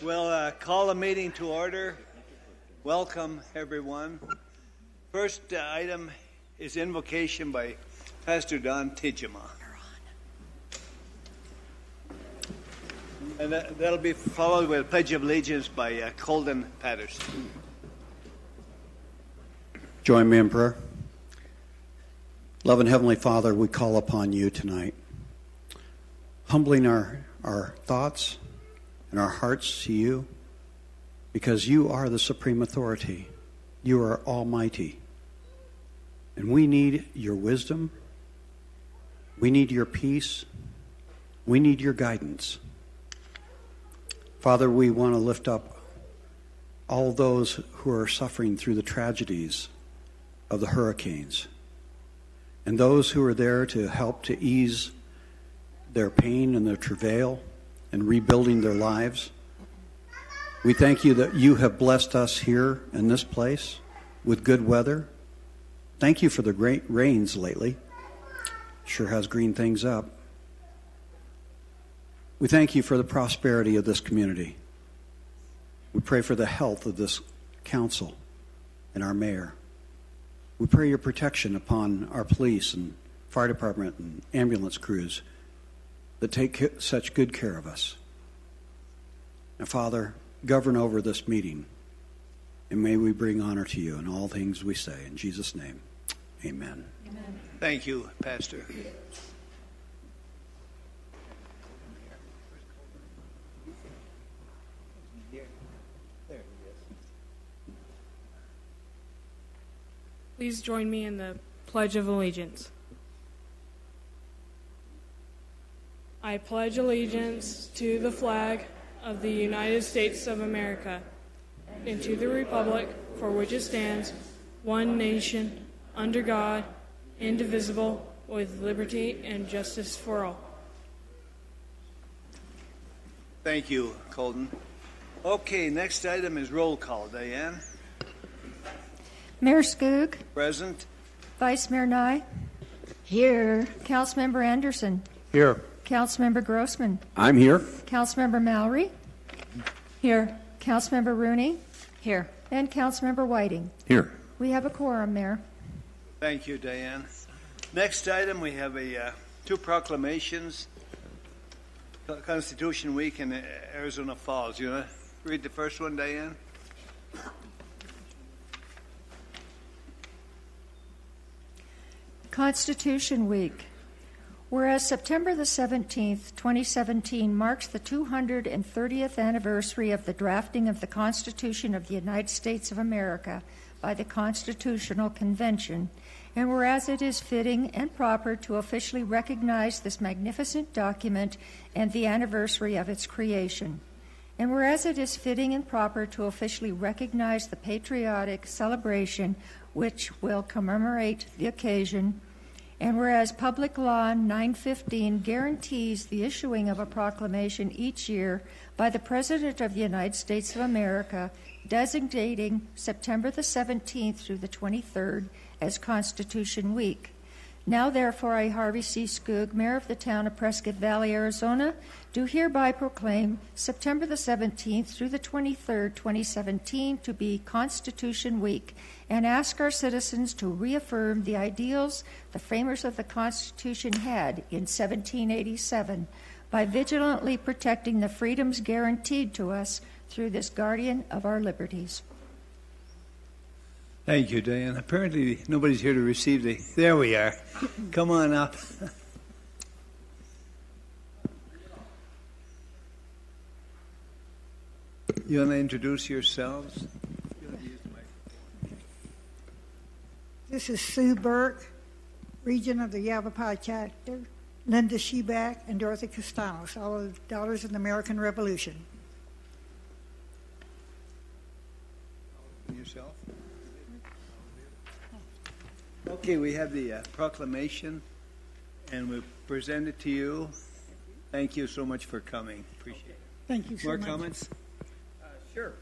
We'll uh, call a meeting to order. Welcome, everyone. First uh, item is invocation by Pastor Don Tijima. And that, that'll be followed with Pledge of Allegiance by uh, Colton Patterson. Join me in prayer. Loving Heavenly Father, we call upon you tonight, humbling our, our thoughts and our hearts to you because you are the supreme authority. You are almighty. And we need your wisdom. We need your peace. We need your guidance. Father, we want to lift up all those who are suffering through the tragedies of the hurricanes and those who are there to help to ease their pain and their travail and rebuilding their lives. We thank you that you have blessed us here in this place with good weather. Thank you for the great rains lately. Sure has green things up. We thank you for the prosperity of this community. We pray for the health of this council and our mayor. We pray your protection upon our police and fire department and ambulance crews that take such good care of us. Now, Father, govern over this meeting, and may we bring honor to you in all things we say. In Jesus' name, amen. amen. Thank you, Pastor. Please join me in the Pledge of Allegiance. I pledge allegiance to the flag of the United States of America and to the republic for which it stands, one nation, under God, indivisible, with liberty and justice for all. Thank you, Colton. Okay, next item is roll call. Diane? Mayor Skoog. Present. Vice Mayor Nye. Here. Councilmember Anderson. Here. Councilmember Grossman. I'm here. Councilmember Mallory. Here. Councilmember Rooney. Here. And Councilmember Whiting. Here. We have a quorum, Mayor. Thank you, Diane. Next item, we have a uh, two proclamations. Constitution Week in Arizona Falls. You want to read the first one, Diane? Constitution Week. Whereas September the 17th, 2017 marks the 230th anniversary of the drafting of the Constitution of the United States of America by the Constitutional Convention, and whereas it is fitting and proper to officially recognize this magnificent document and the anniversary of its creation. And whereas it is fitting and proper to officially recognize the patriotic celebration which will commemorate the occasion, and whereas Public Law 915 guarantees the issuing of a proclamation each year by the President of the United States of America designating September the 17th through the 23rd as Constitution Week. Now, therefore, I, Harvey C. Skoog, Mayor of the town of Prescott Valley, Arizona, do hereby proclaim September the 17th through the 23rd, 2017, to be Constitution Week and ask our citizens to reaffirm the ideals the framers of the Constitution had in 1787 by vigilantly protecting the freedoms guaranteed to us through this guardian of our liberties. Thank you, Diane. Apparently, nobody's here to receive the. There we are. Come on up. You want to introduce yourselves? This is Sue Burke, Regent of the Yavapai Chapter, Linda Sheback, and Dorothy Castanos, all of the Daughters of the American Revolution. Yourself? Okay, we have the uh, proclamation, and we present it to you. Thank you so much for coming. Appreciate it. Thank you so More much. comments? Sure.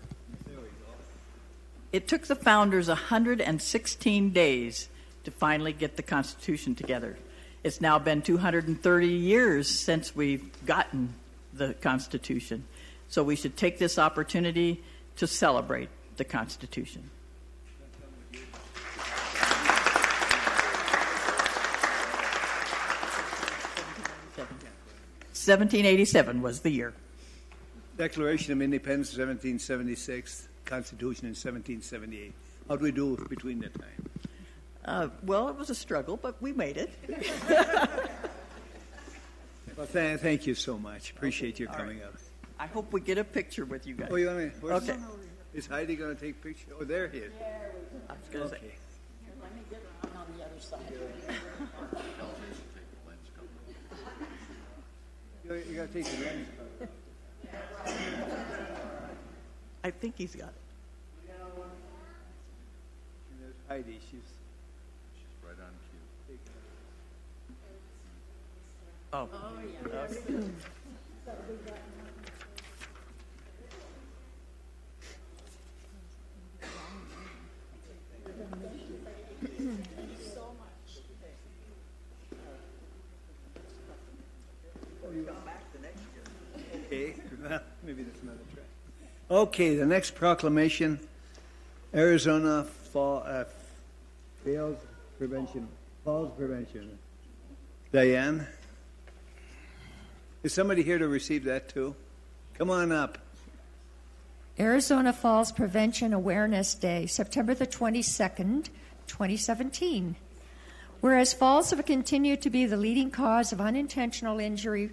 It took the founders 116 days to finally get the Constitution together. It's now been 230 years since we've gotten the Constitution. So we should take this opportunity to celebrate the Constitution. Seventeen eighty-seven was the year. Declaration of Independence, 1776, Constitution in 1778. How do we do between that time? Uh, well, it was a struggle, but we made it. Well, th- thank you so much. Appreciate your coming up. I hope we get a picture with you guys. Oh, you want to? Okay. Is Heidi going to take picture? Oh, there he is. I was gonna say- Okay. You, you got to take the lens. I think he's got it. And there's Heidi. She's Oh. Okay. Maybe that's another track. Okay, the next proclamation: Arizona fall uh, fails prevention falls prevention. Diane, is somebody here to receive that too? Come on up. Arizona Falls Prevention Awareness Day, September the 22nd, 2017. Whereas falls have continued to be the leading cause of unintentional injury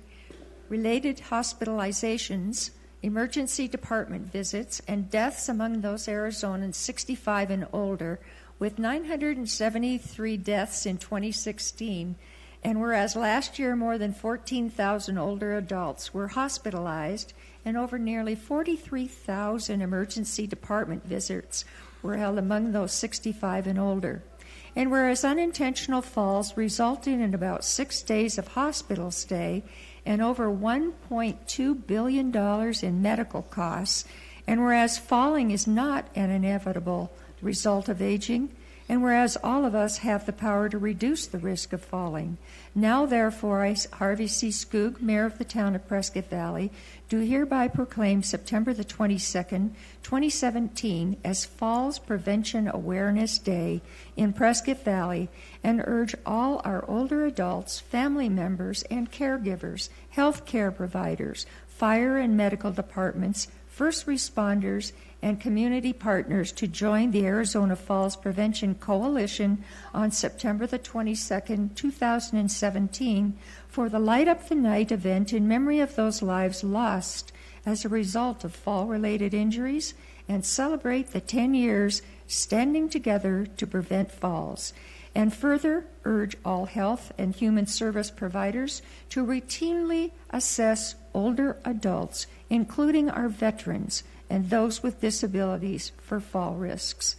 related hospitalizations, emergency department visits, and deaths among those Arizonans 65 and older, with 973 deaths in 2016. And whereas last year more than 14,000 older adults were hospitalized and over nearly 43,000 emergency department visits were held among those 65 and older. And whereas unintentional falls resulted in about six days of hospital stay and over $1.2 billion in medical costs, and whereas falling is not an inevitable result of aging, and whereas all of us have the power to reduce the risk of falling, now therefore I, Harvey C. Skoog, Mayor of the town of Prescott Valley, do hereby proclaim September the 22nd, 2017 as Falls Prevention Awareness Day in Prescott Valley and urge all our older adults, family members, and caregivers, health care providers, fire and medical departments, first responders, and community partners to join the Arizona Falls Prevention Coalition on September the 22nd, 2017 for the Light Up the Night event in memory of those lives lost as a result of fall related injuries and celebrate the 10 years standing together to prevent falls. And further, urge all health and human service providers to routinely assess older adults, including our veterans and those with disabilities, for fall risks.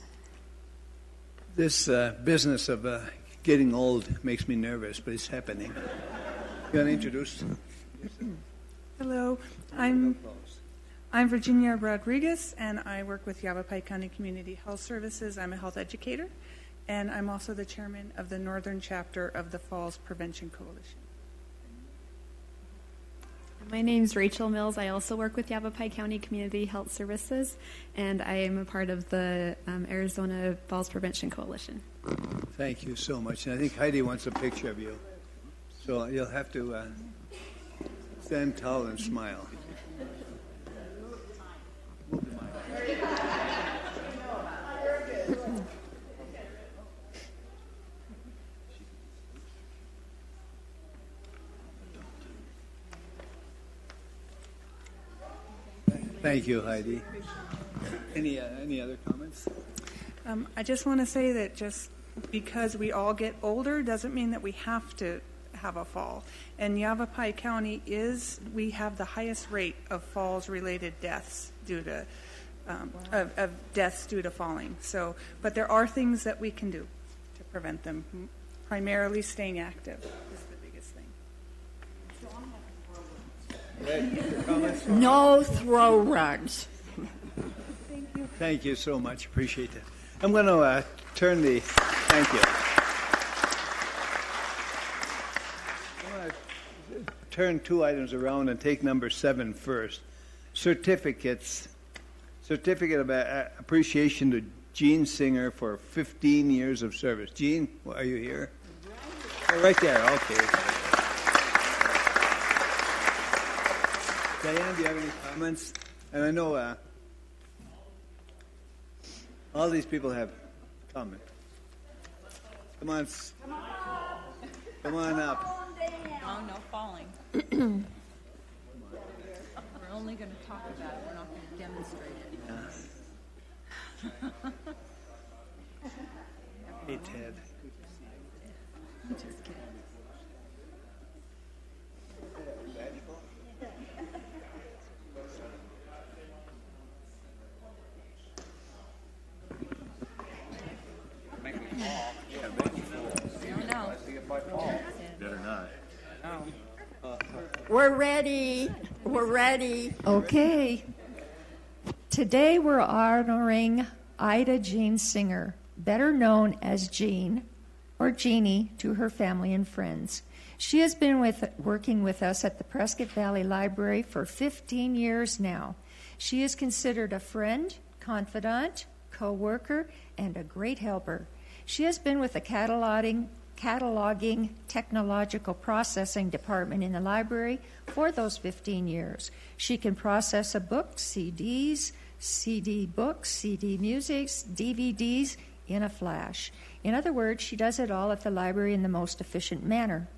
This uh, business of uh, getting old makes me nervous, but it's happening. You want to introduce? Hello, I'm I'm Virginia Rodriguez, and I work with Yavapai County Community Health Services. I'm a health educator, and I'm also the chairman of the northern chapter of the Falls Prevention Coalition. My name's Rachel Mills. I also work with Yavapai County Community Health Services, and I am a part of the um, Arizona Falls Prevention Coalition. Thank you so much. And I think Heidi wants a picture of you. So you'll have to uh, stand tall and smile. Thank you, Heidi. Any, uh, any other comments? Um, I just want to say that just because we all get older doesn't mean that we have to have a fall. And Yavapai County is, we have the highest rate of falls related deaths due to, um, of, of deaths due to falling. So, but there are things that we can do to prevent them, primarily staying active is the biggest thing. No throw runs. Thank you so much. Appreciate it. I'm going to uh, turn the. Thank you. I'm going to turn two items around and take number seven first. certificates. Certificate of uh, appreciation to Jean Singer for 15 years of service. Jean, are you here? Oh, right there, okay. Diane, do you have any comments? And I know uh, all these people have comments. Come on. Come on up. Oh, no falling. We're only going to talk about it, we're not going to demonstrate it. Hey, Ted. We're ready. We're ready. Okay. Today we're honoring Ida Jean Singer, better known as Jean or Jeannie to her family and friends. She has been with, working with us at the Prescott Valley Library for 15 years now. She is considered a friend, confidant, co worker, and a great helper. She has been with the cataloging, cataloging technological processing department in the library for those 15 years. She can process a book, CDs, CD books, CD music, DVDs in a flash. In other words, she does it all at the library in the most efficient manner.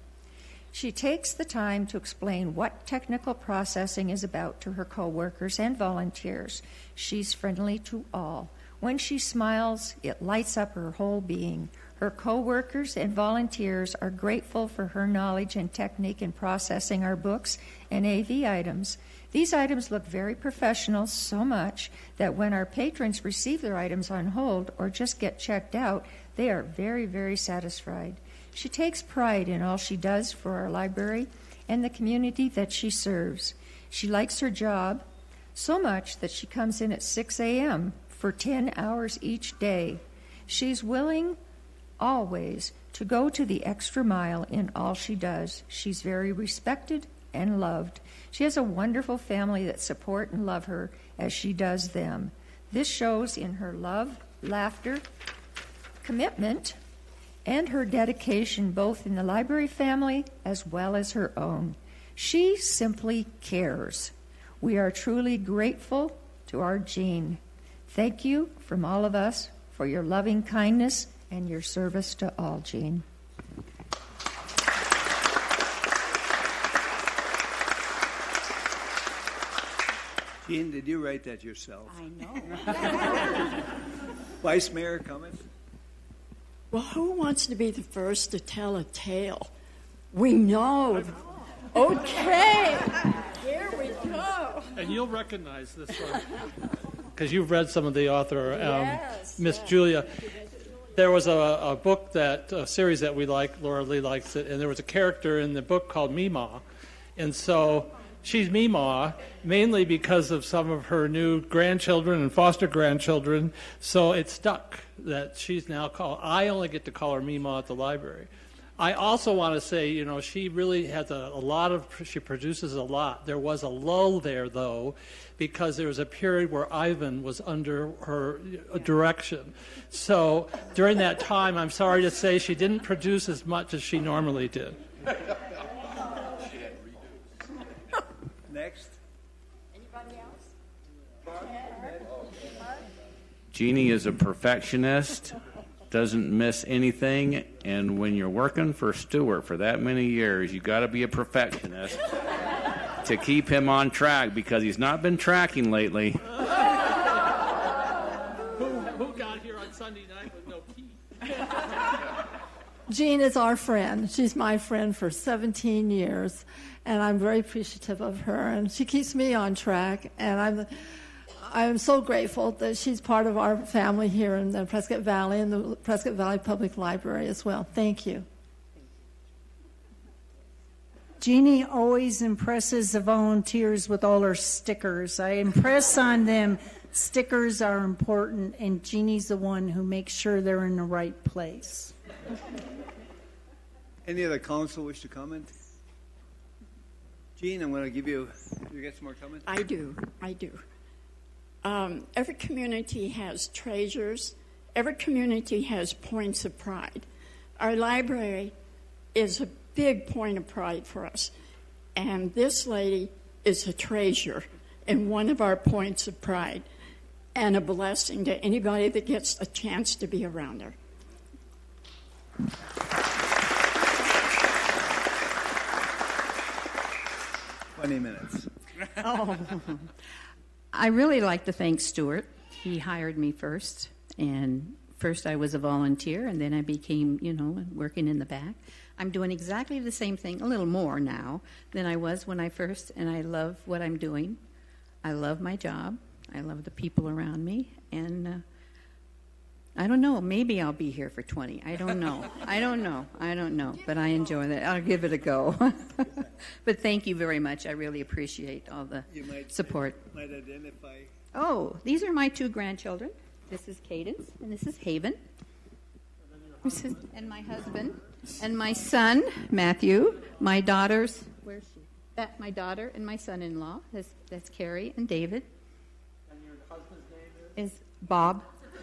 She takes the time to explain what technical processing is about to her coworkers and volunteers. She's friendly to all. When she smiles, it lights up her whole being. Her coworkers and volunteers are grateful for her knowledge and technique in processing our books and AV items. These items look very professional so much that when our patrons receive their items on hold or just get checked out, they are very, very satisfied. She takes pride in all she does for our library and the community that she serves. She likes her job so much that she comes in at 6 a.m. for 10 hours each day. She's willing always to go to the extra mile in all she does. She's very respected and loved. She has a wonderful family that support and love her as she does them. This shows in her love, laughter, commitment, and her dedication both in the library family as well as her own. She simply cares. We are truly grateful to our Jean. Thank you from all of us for your loving kindness and your service to all, Jean. Gene, did you write that yourself? I know. Vice Mayor, comment? Well, who wants to be the first to tell a tale? We know. Okay. Here we go. And you'll recognize this one because you've read some of the author, um, Yes, Miss yes. Julia. There was a, a book that a series that we like. Lora Lee likes it, and there was a character in the book called Mima, and so she's Mima mainly because of some of her new grandchildren and foster grandchildren. So it stuck that she's now called. I only get to call her Mima at the library. I also want to say, you know, she really has a, a lot of, she produces a lot. There was a lull there, though, because there was a period where Ivan was under her uh, direction. So during that time, I'm sorry to say, she didn't produce as much as she normally did. Next. Anybody else? Jeannie is a perfectionist, doesn't miss anything, and when you're working for Stewart for that many years, you got to be a perfectionist to keep him on track because he's not been tracking lately. Who, who got here on Sunday night with no key? Jean is our friend. She's my friend for 17 years, and I'm very appreciative of her. And she keeps me on track, and I'm, I'm so grateful that she's part of our family here in the Prescott Valley and the Prescott Valley Public Library as well. Thank you. Jeannie always impresses the volunteers with all her stickers. I impress on them. Stickers are important, and Jeannie's the one who makes sure they're in the right place. Any other council wish to comment? Jean, I'm going to give you, you get some more comments? I do, I do. Um, every community has treasures. Every community has points of pride. Our library is a big point of pride for us. And this lady is a treasure and one of our points of pride and a blessing to anybody that gets a chance to be around her. Twenty minutes. Oh, I really like to thank Stuart. He hired me first, and first I was a volunteer, and then I became, you know, working in the back. I'm doing exactly the same thing, a little more now than I was when I first, and I love what I'm doing. I love my job. I love the people around me, and uh, I don't know. Maybe I'll be here for 20. I don't know. I don't know. I don't know. But I enjoy that. I'll give it a go. but thank you very much. I really appreciate all the You might- support. Might identify. Oh, these are my two grandchildren. This is Cadence, and this is Haven. This is, and my husband, and my son, Matthew. My daughters, where's she? That, my daughter and my son in law. That's, that's Carrie and David. And your husband's name is? Is Bob.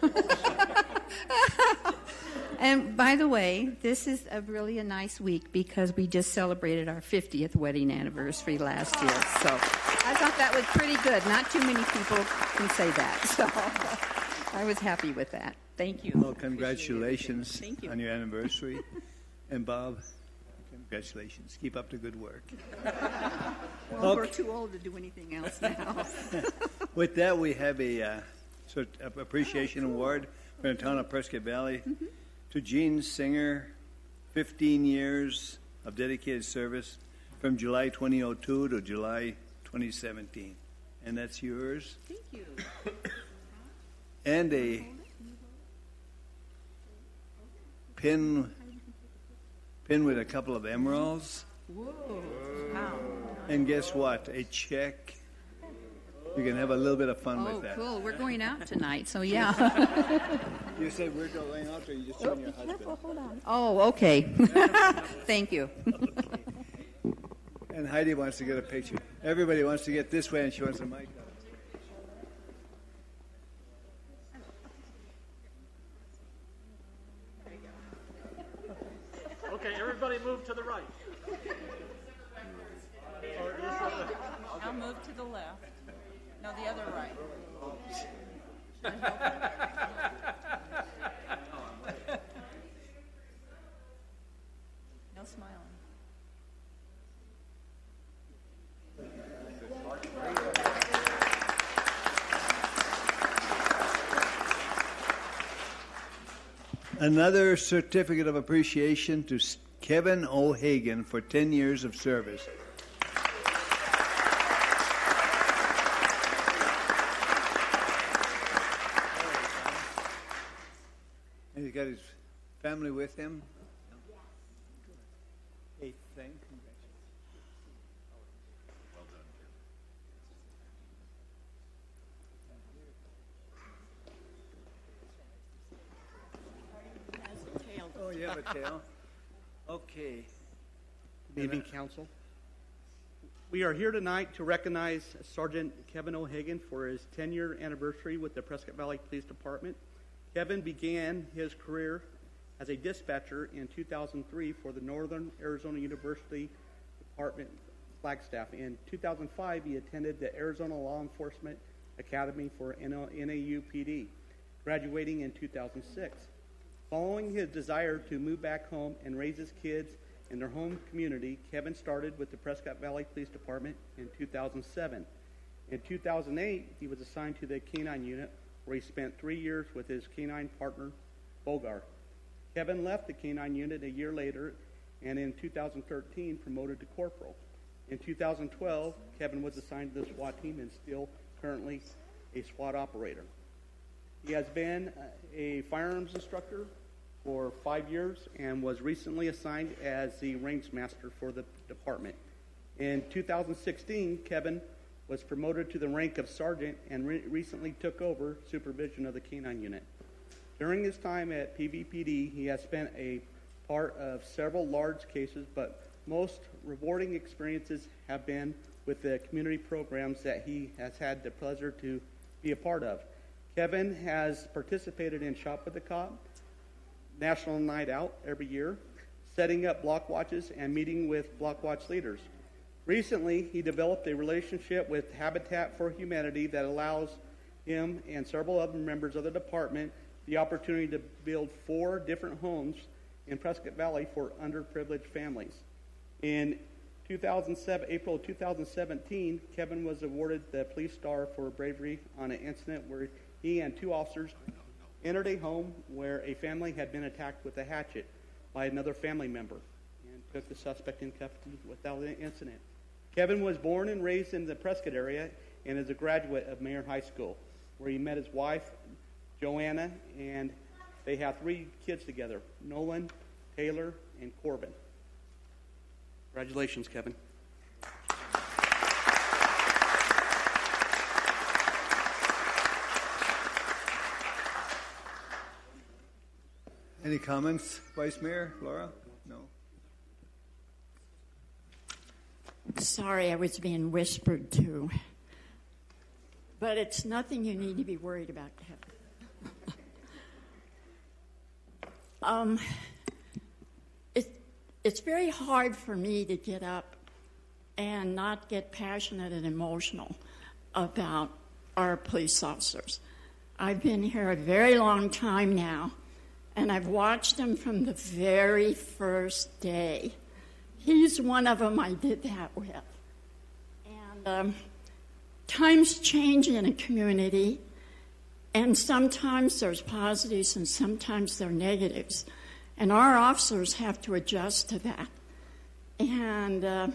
and by the way, this is a really a nice week because we just celebrated our 50th wedding anniversary last year. So I thought that was pretty good. Not too many people can say that. So I was happy with that. Thank you. Well, congratulations Thank you. on your anniversary. And Bob, congratulations. Keep up the good work. Well, we're too old to do anything else now. With that, we have a uh, sort of appreciation award for the town of Prescott Valley Mm-hmm. to Jean Singer, 15 years of dedicated service from July 2002 to July 2017. And that's yours. Thank you. And a pin, pin with a couple of emeralds. Whoa. Wow. And guess what? A check. You can have a little bit of fun Oh, with that. cool. We're going out tonight, so yeah. You said we're going out, or you just showing oh, your husband? hold on. Oh, okay. Thank you. And Heidi wants to get a picture. Everybody wants to get this way, and she wants a mic. Okay, everybody move to the right. I'll move to the left. No, the other right. No smiling. Another certificate of appreciation to Kevin O'Hagan for 10 years of service. And he's got his family with him. Eighth thing. Well done. Oh, you have a tail? Okay. Good evening, Council. We are here tonight to recognize Sergeant Kevin O'Hagan for his 10-year anniversary with the Prescott Valley Police Department. Kevin began his career as a dispatcher in 2003 for the Northern Arizona University Department Flagstaff. In 2005, he attended the Arizona Law Enforcement Academy for NAUPD, graduating in 2006. Following his desire to move back home and raise his kids in their home community, Kevin started with the Prescott Valley Police Department in 2007. In 2008, he was assigned to the K-9 unit, where he spent three years with his K-9 partner, Bogar. Kevin left the K-9 unit a year later, and in 2013 promoted to corporal. In 2012, Kevin was assigned to the SWAT team and still currently a SWAT operator. He has been a firearms instructor for five years and was recently assigned as the range master for the department. In 2016, Kevin was promoted to the rank of sergeant and re- recently took over supervision of the K-9 unit. During his time at PVPD, he has spent a part of several large cases, but most rewarding experiences have been with the community programs that he has had the pleasure to be a part of. Kevin has participated in Shop with the Cop, National Night Out every year, setting up block watches and meeting with block watch leaders. Recently, he developed a relationship with Habitat for Humanity that allows him and several other members of the department the opportunity to build four different homes in Prescott Valley for underprivileged families. In 2007, April 2017, Kevin was awarded the Police Star for bravery on an incident where he and two officers entered a home where a family had been attacked with a hatchet by another family member and took the suspect in custody without an incident. Kevin was born and raised in the Prescott area and is a graduate of Mayer High School, where he met his wife, Joanna, and they have three kids together Nolan, Taylor, and Corbin. Congratulations, Kevin. Any comments, Vice Mayor, Lora? No. Sorry, I was being whispered to. But it's nothing you need to be worried about, Kevin. Um, it, it's very hard for me to get up and not get passionate and emotional about our police officers. I've been here a very long time now, and I've watched them from the very first day. He's one of them I did that with. And um, times change in a community, and sometimes there's positives and sometimes there are negatives. And our officers have to adjust to that. And uh,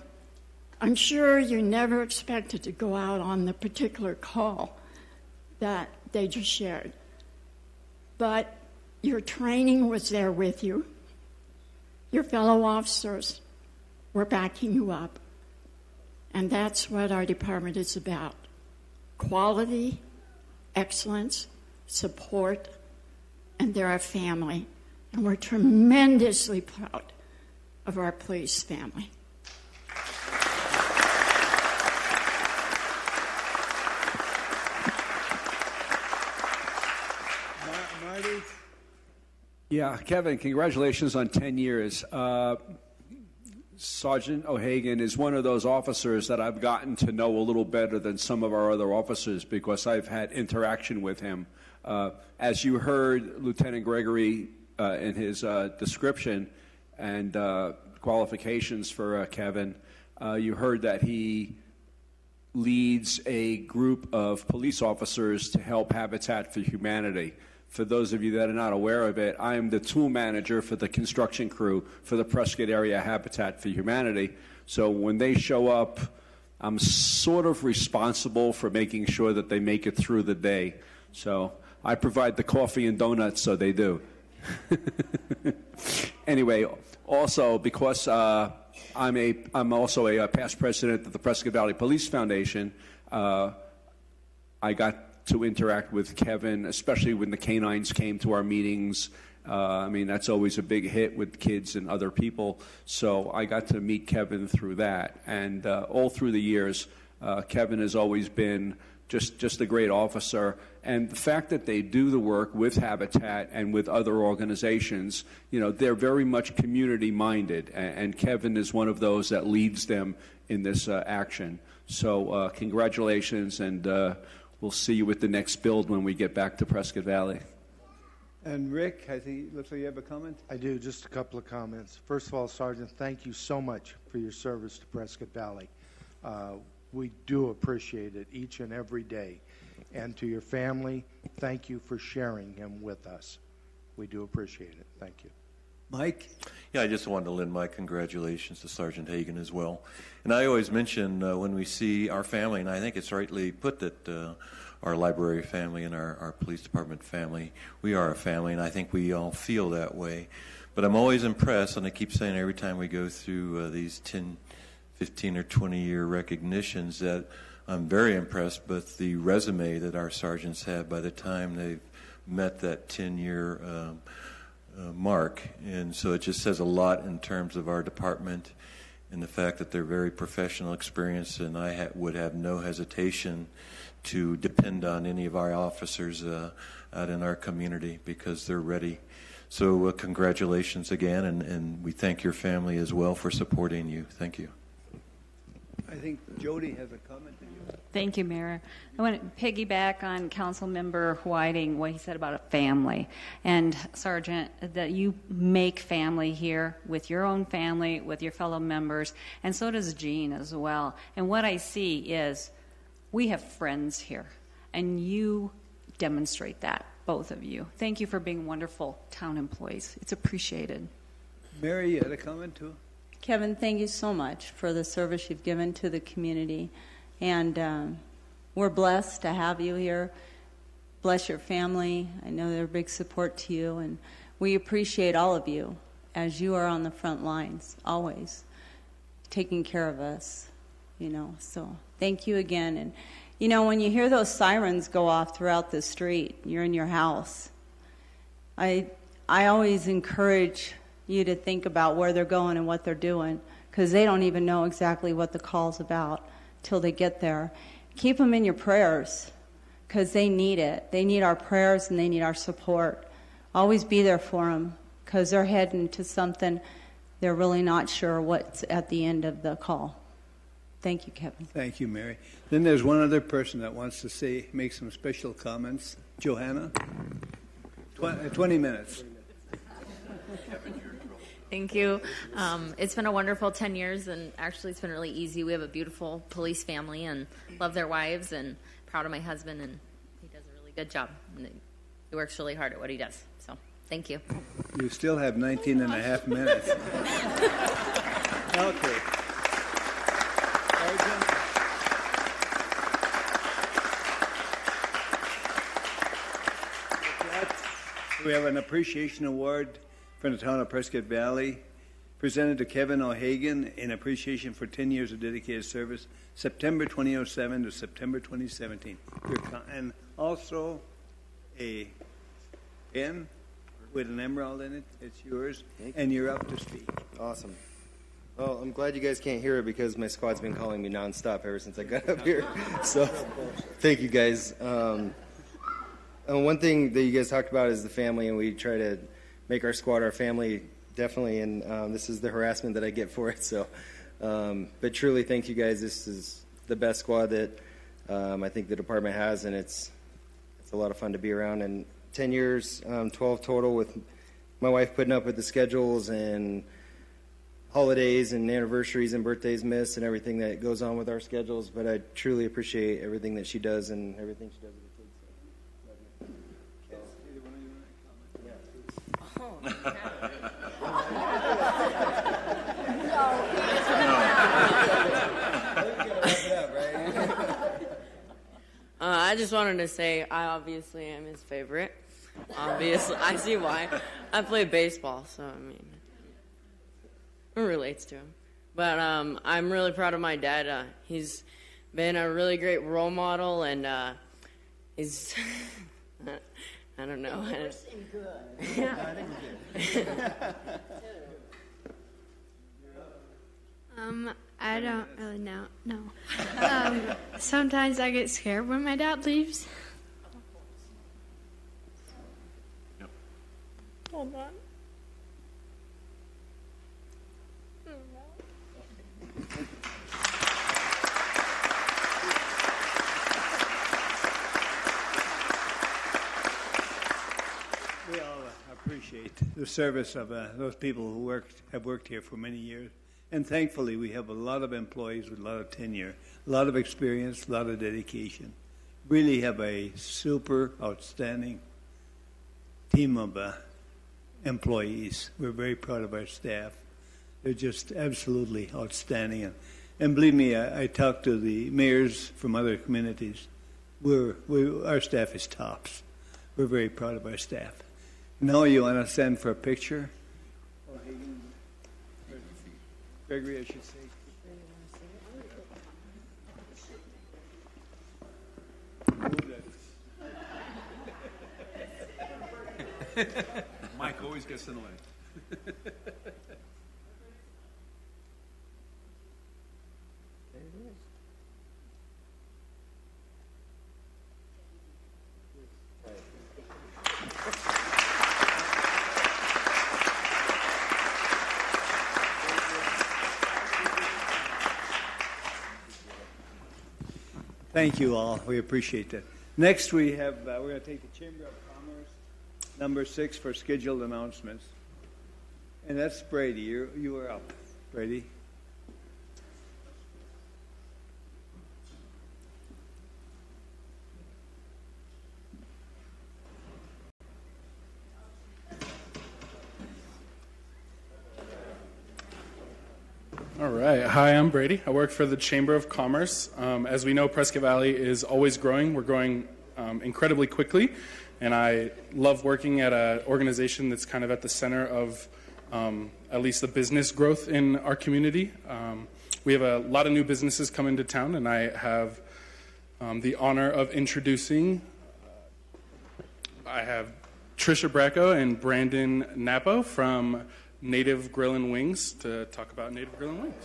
I'm sure you never expected to go out on the particular call that they just shared. But your training was there with you. Your fellow officers were backing you up. And that's what our department is about quality, excellence, support, and they're our family. And we're tremendously proud of our police family. Yeah, Kevin, congratulations on 10 years. Uh, Sergeant O'Hagan is one of those officers that I've gotten to know a little better than some of our other officers because I've had interaction with him. Uh, as you heard Lieutenant Gregory uh, in his uh, description and qualifications for Kevin, you heard that he leads a group of police officers to help Habitat for Humanity. For those of you that are not aware of it, I am the tool manager for the construction crew for the Prescott Area Habitat for Humanity. So when they show up, I'm sort of responsible for making sure that they make it through the day. So I provide the coffee and donuts, so they do. anyway, also because uh, I'm a I'm also a, past president of the Prescott Valley Police Foundation, uh, I got to interact with Kevin, especially when the canines came to our meetings. Uh, I mean, that's always a big hit with kids and other people. So I got to meet Kevin through that, and uh, all through the years, uh, Kevin has always been just just a great officer. And the fact that they do the work with Habitat and with other organizations, you know, they're very much community minded, and, and Kevin is one of those that leads them in this uh, action. So uh, congratulations, and uh, we'll see you with the next build when we get back to Prescott Valley. And Rick, has he, looks like you have a comment? I do, just a couple of comments. First of all, Sergeant, thank you so much for your service to Prescott Valley. Uh, we do appreciate it each and every day. And to your family, thank you for sharing him with us. We do appreciate it. Thank you. Mike? Yeah, I just wanted to lend my congratulations to Sergeant Hagan as well. And I always mention uh, when we see our family, and I think it's rightly put that uh, our library family and our, our police department family, we are a family, and I think we all feel that way. But I'm always impressed, and I keep saying every time we go through uh, these 10, 15, or 20 year recognitions that I'm very impressed with the resume that our sergeants have by the time they've met that 10 year um, uh, mark. And so it just says a lot in terms of our department and the fact that they're very professional, experienced, and I ha- would have no hesitation to depend on any of our officers uh, out in our community because they're ready. So, uh, congratulations again, and, and we thank your family as well for supporting you. Thank you. I think Jody has a comment to you. Thank you, Mayor. I want to piggyback on Councilmember Whiting, what he said about a family. And Sergeant, that you make family here with your own family, with your fellow members, and so does Jean as well. And what I see is we have friends here, and you demonstrate that, both of you. Thank you for being wonderful town employees. It's appreciated. Mary, you had a comment too? Kevin, thank you so much for the service you've given to the community. And um, we're blessed to have you here. Bless your family. I know they're a big support to you. And we appreciate all of you as you are on the front lines, always taking care of us, you know. So thank you again. And, you know, when you hear those sirens go off throughout the street, you're in your house. I, I always encourage you to think about where they're going and what they're doing because they don't even know exactly what the call's about till they get there. Keep them in your prayers because they need it. They need our prayers and they need our support. Always be there for them because they're heading to something they're really not sure what's at the end of the call. Thank you, Kevin. Thank you, Mary. Then there's one other person that wants to say, make some special comments. Johanna? Tw- uh, 20 minutes. Thank you. Um, it's been a wonderful 10 years, and actually, it's been really easy. We have a beautiful police family and love their wives, and proud of my husband, and he does a really good job. And he works really hard at what he does. So, thank you. You still have 19 and a half minutes. okay. Sergeant? With that, We have an appreciation award from the town of Prescott Valley, presented to Kevin O'Hagan in appreciation for 10 years of dedicated service, September 2007 to September 2017. And also a pen with an emerald in it. It's yours, and you're up to speak. Awesome. Well, I'm glad you guys can't hear it because my squad's been calling me nonstop ever since I got up here. So, thank you guys. Um, and one thing that you guys talked about is the family, and we try to make our squad our family, definitely. And um, this is the harassment that I get for it. So, um, but truly, thank you guys. This is the best squad that um, I think the department has, and it's it's a lot of fun to be around. And 10 years, um, 12 total, with my wife putting up with the schedules and holidays and anniversaries and birthdays missed and everything that goes on with our schedules. But I truly appreciate everything that she does and everything she does with the kids. Uh, I just wanted to say I obviously am his favorite. Obviously, I see why. I play baseball, so I mean, it relates to him. But um, I'm really proud of my dad. Uh, he's been a really great role model, and uh, he's I don't know. Um, I don't really know. No. Um, sometimes I get scared when my dad leaves. Hold on. We all appreciate the service of uh, those people who worked, have worked here for many years. And thankfully, we have a lot of employees with a lot of tenure, a lot of experience, a lot of dedication. Really have a super outstanding team of uh, employees. We're very proud of our staff. They're just absolutely outstanding. And, and believe me, I, I talked to the mayors from other communities. We're, we, our staff is tops. We're very proud of our staff. Now you want to send for a picture? Gregory, I should say. Mike always gets in the way. Thank you all. We appreciate that. Next, we have, uh, we're going to take the Chamber of Commerce, number six, for scheduled announcements. And that's Brady. You, you are up, Brady. All right. Hi, I'm Brady. I work for the Chamber of Commerce. Um, as we know, Prescott Valley is always growing. We're growing um, incredibly quickly, and I love working at an organization that's kind of at the center of um, at least the business growth in our community. Um, we have a lot of new businesses come into town, and I have um, the honor of introducing. I have Trisha Bracco and Brandon Napo from Native Grill and Wings to talk about Native Grill and Wings.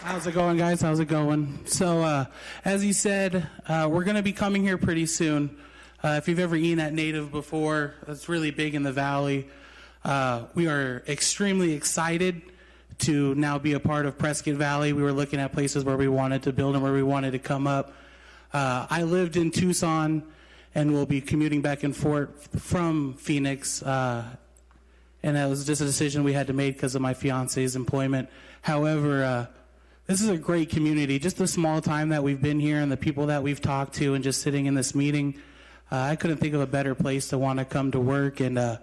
How's it going, guys? How's it going? So, uh, as you said, uh, we're going to be coming here pretty soon. Uh, if you've ever eaten at Native before, it's really big in the valley. Uh, we are extremely excited to now be a part of Prescott Valley. We were looking at places where we wanted to build and where we wanted to come up. Uh, I lived in Tucson and we'll be commuting back and forth from Phoenix. Uh, and that was just a decision we had to make because of my fiance's employment. However, uh, this is a great community. Just the small time that we've been here and the people that we've talked to, and just sitting in this meeting, uh, I couldn't think of a better place to want to come to work and uh,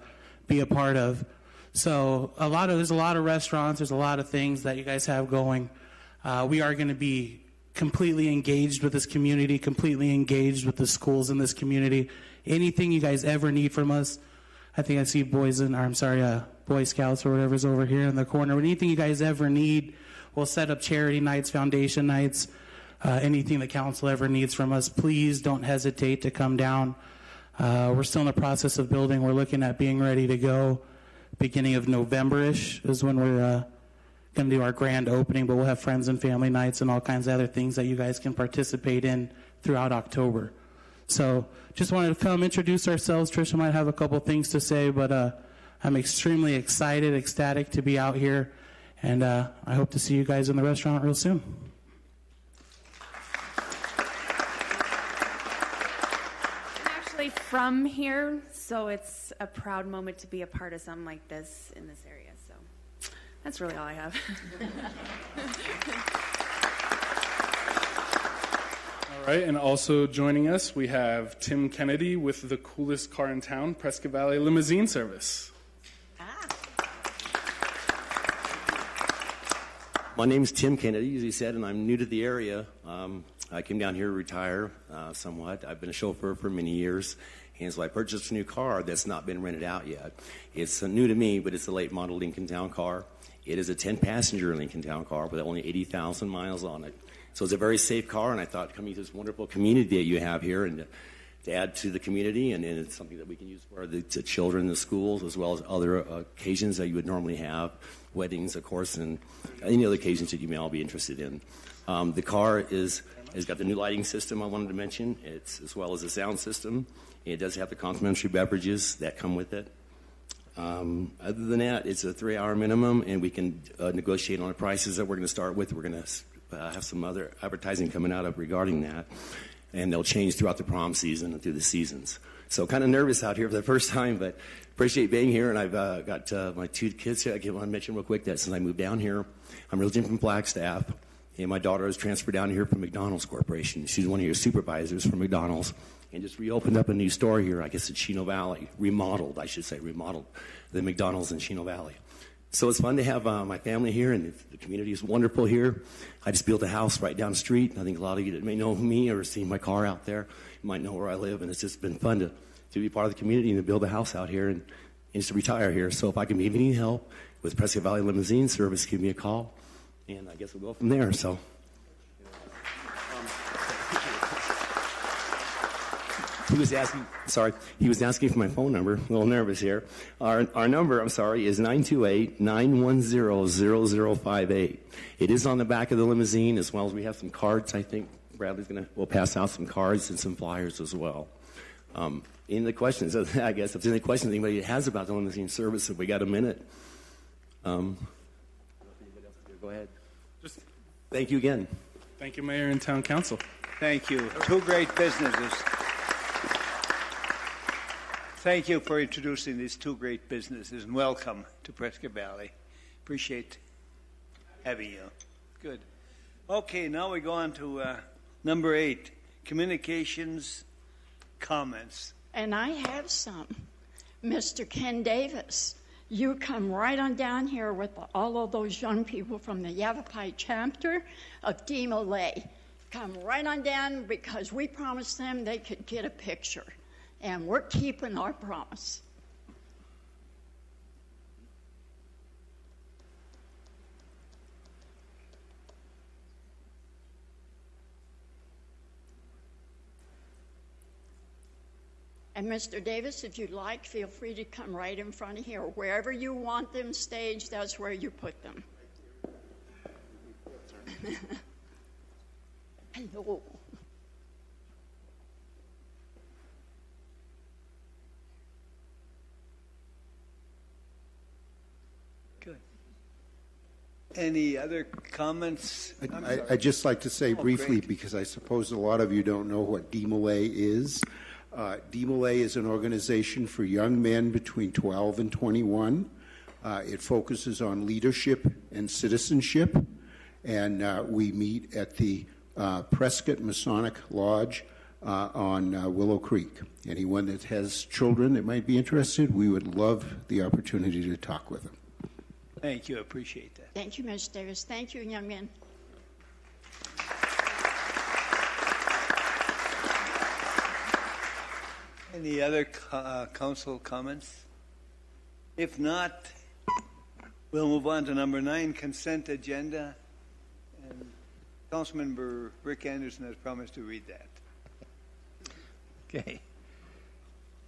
be a part of. So a lot of there's a lot of restaurants, there's a lot of things that you guys have going. Uh, we are going to be completely engaged with this community, completely engaged with the schools in this community. Anything you guys ever need from us, I think I see boys in, or I'm sorry, uh, Boy Scouts or whatever's over here in the corner. Anything you guys ever need, we'll set up charity nights, foundation nights, uh, anything the council ever needs from us. Please don't hesitate to come down. Uh, we're still in the process of building. We're looking at being ready to go. Beginning of November-ish is when we're uh, going to do our grand opening, but we'll have friends and family nights and all kinds of other things that you guys can participate in throughout October. So just wanted to come introduce ourselves. Trisha might have a couple things to say, but uh, I'm extremely excited, ecstatic to be out here, and uh, I hope to see you guys in the restaurant real soon. I'm actually from here, so it's a proud moment to be a part of something like this in this area. So that's really all I have. All right, and also joining us, we have Tim Kennedy with the coolest car in town, Prescott Valley Limousine Service. My name's Tim Kennedy, as you said, and I'm new to the area. Um, I came down here to retire uh, somewhat. I've been a chauffeur for many years, and so I purchased a new car that's not been rented out yet. It's uh, new to me, but it's a late model Lincoln Town car. It is a 10 passenger Lincoln Town car with only 80,000 miles on it. So it's a very safe car, and I thought coming to this wonderful community that you have here and to add to the community, and, and it's something that we can use for the, children in the schools as well as other uh, occasions that you would normally have, weddings, of course, and any other occasions that you may all be interested in. Um, the car is has got the new lighting system I wanted to mention, it's as well as the sound system. It does have the complimentary beverages that come with it. Um, other than that, it's a three-hour minimum, and we can uh, negotiate on the prices that we're going to start with. We're going to uh, have some other advertising coming out of regarding that, and they'll change throughout the prom season and through the seasons. So kind of nervous out here for the first time, but appreciate being here. And I've uh, got uh, my two kids here. I want to mention real quick that since I moved down here, I'm originally from Flagstaff, and my daughter was transferred down here from McDonald's Corporation. She's one of your supervisors from McDonald's, and just reopened up a new store here. I guess in Chino Valley, remodeled, I should say, remodeled the McDonald's in Chino Valley. So it's fun to have uh, my family here, and the community is wonderful here. I just built a house right down the street. I think a lot of you that may know me or seen my car out there you might know where I live, and it's just been fun to, to be part of the community and to build a house out here and, and just to retire here. So if I can be of any help with Prescott Valley Limousine Service, give me a call, and I guess we'll go from there. So. He was asking, sorry, he was asking for my phone number. A little nervous here. Our, our number, I'm sorry, is 928-910-0058. It is on the back of the limousine as well as we have some cards. I think Bradley's going to, we'll pass out some cards and some flyers as well. Um, any questions? I guess if there's any questions anybody has about the limousine service, if we got a minute. Um, go ahead. Just Thank you again. thank you, Mayor and Town Council. Thank you. Two great businesses. Thank you for introducing these two great businesses and welcome to Prescott Valley. Appreciate having you. Good. Okay, now we go on to uh, number eight communications comments. And I have some. Mr. Ken Davis, you come right on down here with all of those young people from the Yavapai chapter of DeMolay. Come right on down because we promised them they could get a picture. And we're keeping our promise. And Mr. Davis, if you'd like, feel free to come right in front of here. Wherever you want them staged, that's where you put them. Hello. Good. Any other comments? I'm I- sorry. I'd just like to say Oh, briefly, great. because I suppose a lot of you don't know what DeMolay is. Uh, DeMolay is an organization for young men between 12 and 21. Uh, It focuses on leadership and citizenship, and uh, we meet at the uh, Prescott Masonic Lodge uh, on uh, Willow Creek. Anyone that has children that might be interested, we would love the opportunity to talk with them. Thank you. I appreciate that. Thank you, Mr. Davis. Thank you, young man. Any other co- uh, council comments? If not, we'll move on to number nine, consent agenda. And Councilmember Rick Anderson has promised to read that. Okay.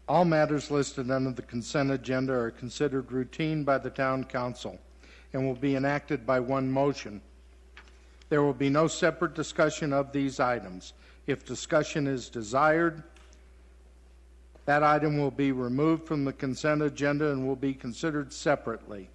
All matters listed under the consent agenda are considered routine by the town council and will be enacted by one motion. There will be no separate discussion of these items. If discussion is desired, that item will be removed from the consent agenda and will be considered separately.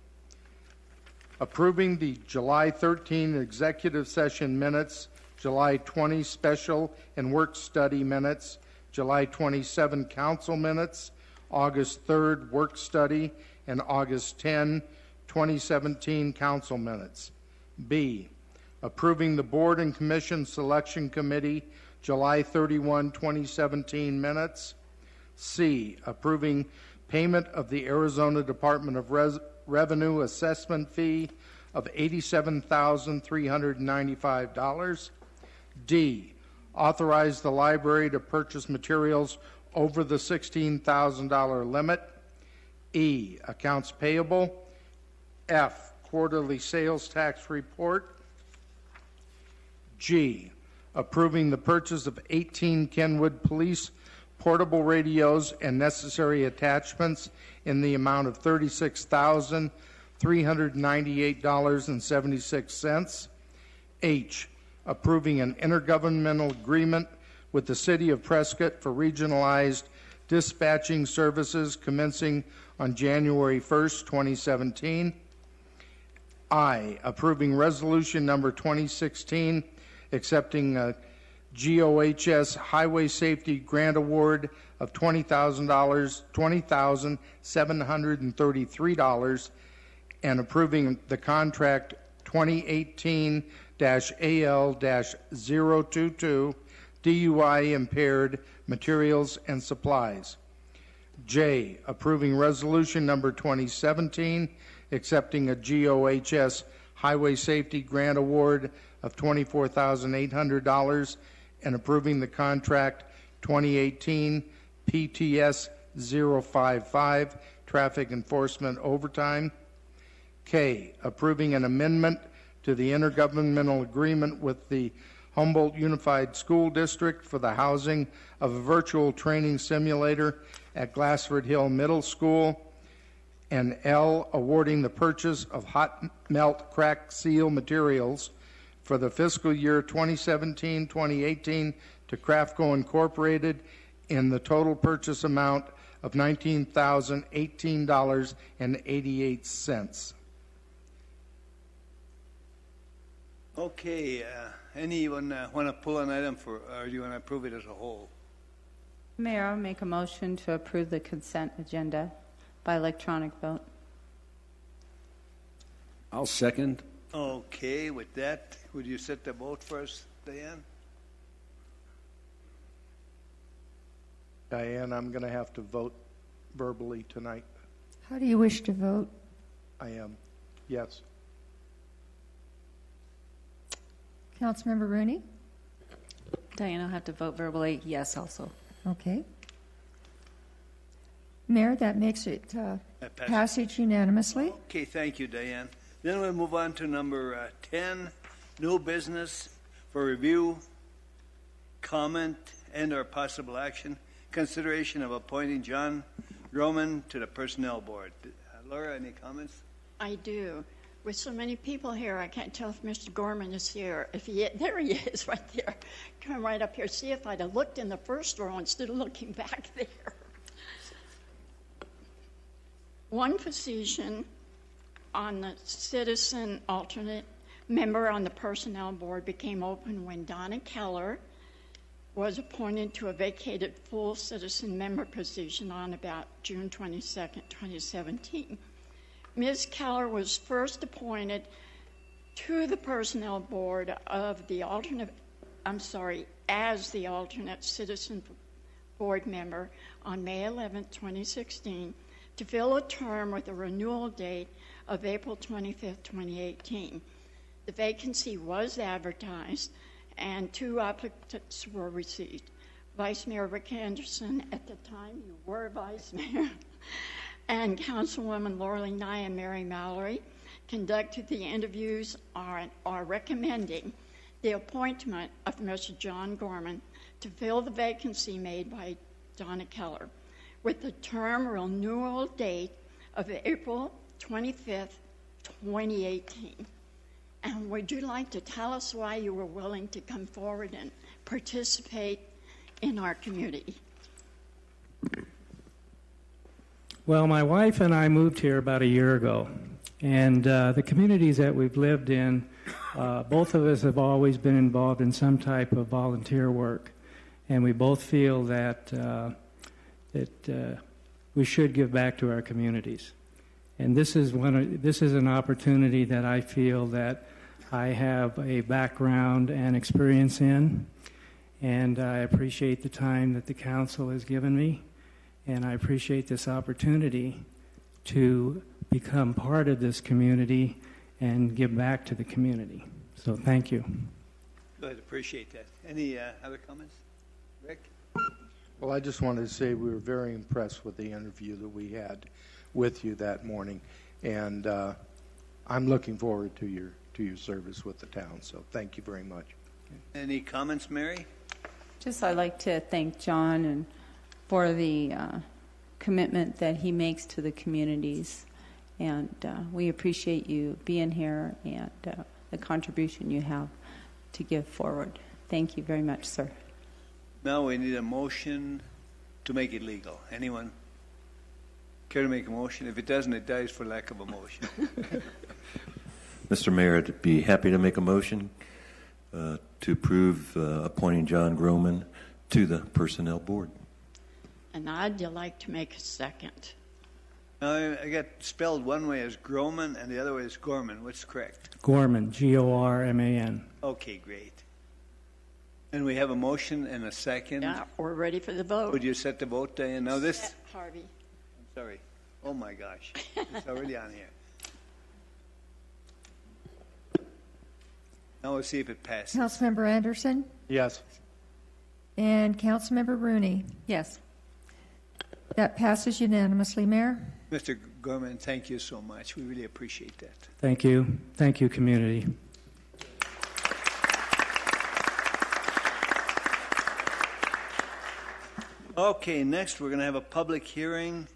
Approving the July 13 executive session minutes, July 20 special and work study minutes, July 27 council minutes, August 3rd work study, and August 10, 2017 council minutes. B, approving the board and commission selection committee, July 31, 2017 minutes. C, approving payment of the Arizona Department of Res- Revenue assessment fee of $87,395. D, authorize the library to purchase materials over the $16,000 limit. E, accounts payable. F, quarterly sales tax report. G, approving the purchase of 18 Kenwood Police portable radios and necessary attachments in the amount of $36,398.76. H, approving an intergovernmental agreement with the City of Prescott for regionalized dispatching services commencing on January 1st, 2017. I, approving resolution number 2016, accepting a GOHS Highway Safety Grant Award of $20,000, $20,733, and approving the contract 2018-AL-022 DUI impaired materials and supplies. J, approving resolution number 2017, accepting a GOHS Highway Safety Grant Award of $24,800 and approving the contract 2018 PTS 055 Traffic Enforcement Overtime. K, approving an amendment to the intergovernmental agreement with the Humboldt Unified School District for the housing of a virtual training simulator at Glassford Hill Middle School. And L, awarding the purchase of hot melt crack seal materials for the fiscal year 2017-2018 to Crafco Incorporated in the total purchase amount of $19,018.88. Okay, uh, anyone uh, want to pull an item for, or do you want to approve it as a whole? Mayor, I'll make a motion to approve the consent agenda by electronic vote. I'll second. Okay, with that, would you set the vote for us, Diane? Diane, I'm going to have to vote verbally tonight. How do you wish to vote? I am. Yes. Councilmember Rooney? Diane, I'll have to vote verbally yes also. Okay. Mayor, that makes it uh, That passes. passage unanimously. Okay, thank you, Diane. Then we'll move on to number uh, 10, new business for review, comment, and/or possible action, consideration of appointing John Gorman to the Personnel Board. Uh, Lora, any comments? I do. With so many people here, I can't tell if Mr. Gorman is here. If he, there he is, right there. Come right up here. See if I'd have looked in the first row instead of looking back there. One position on the citizen alternate member on the personnel board became open when Donna Keller was appointed to a vacated full citizen member position on about June 22nd, 2017. Ms. Keller was first appointed to the personnel board of the alternate, I'm sorry, as the alternate citizen board member on May 11, 2016, to fill a term with a renewal date of April 25, 2018. The vacancy was advertised and two applicants were received. Vice Mayor Rick Anderson, at the time you were Vice Mayor, and Councilwoman Lora Lee Nye and Mary Mallory conducted the interviews are, are recommending the appointment of Mr. John Gorman to fill the vacancy made by Donna Keller with the term renewal date of April 25th, 2018. And would you like to tell us why you were willing to come forward and participate in our community? Well, my wife and I moved here about a year ago, and uh, the communities that we've lived in, uh, both of us have always been involved in some type of volunteer work, and we both feel that uh, that uh, we should give back to our communities. And this is one. This is an opportunity that I feel that I have a background and experience in, and I appreciate the time that the council has given me, and I appreciate this opportunity to become part of this community and give back to the community. So thank you. Good, appreciate that. Any uh, other comments? Rick? Well, I just wanted to say we were very impressed with the interview that we had with you that morning, and uh, I'm looking forward to your to your service with the town. So thank you very much. Any comments, Mary? Just I'd like to thank John and for the uh, commitment that he makes to the communities, and uh, we appreciate you being here and uh, the contribution you have to give forward. Thank you very much, sir. Now we need a motion to make it legal. Anyone care to make a motion? If it doesn't, it dies for lack of a motion. Mr. Mayor, I'd be happy to make a motion uh, to approve uh, appointing John Groman to the Personnel Board. And I'd like to make a second. Now, I- I got spelled one way as Groman and the other way as Gorman. What's correct? Gorman, G O R M A N. Okay, great. And we have a motion and a second. Yeah, we're ready for the vote. Would you set the vote, Diane? Now this, Set, Harvey. I'm sorry. Oh my gosh, it's already on here. Now we'll see if it passes. Councilmember Anderson Yes. and Councilmember Rooney. Yes. That passes unanimously, Mayor. Mr. Gorman, thank you so much. We really appreciate that. Thank you. Thank you, community. Okay, next we're going to have a public hearing,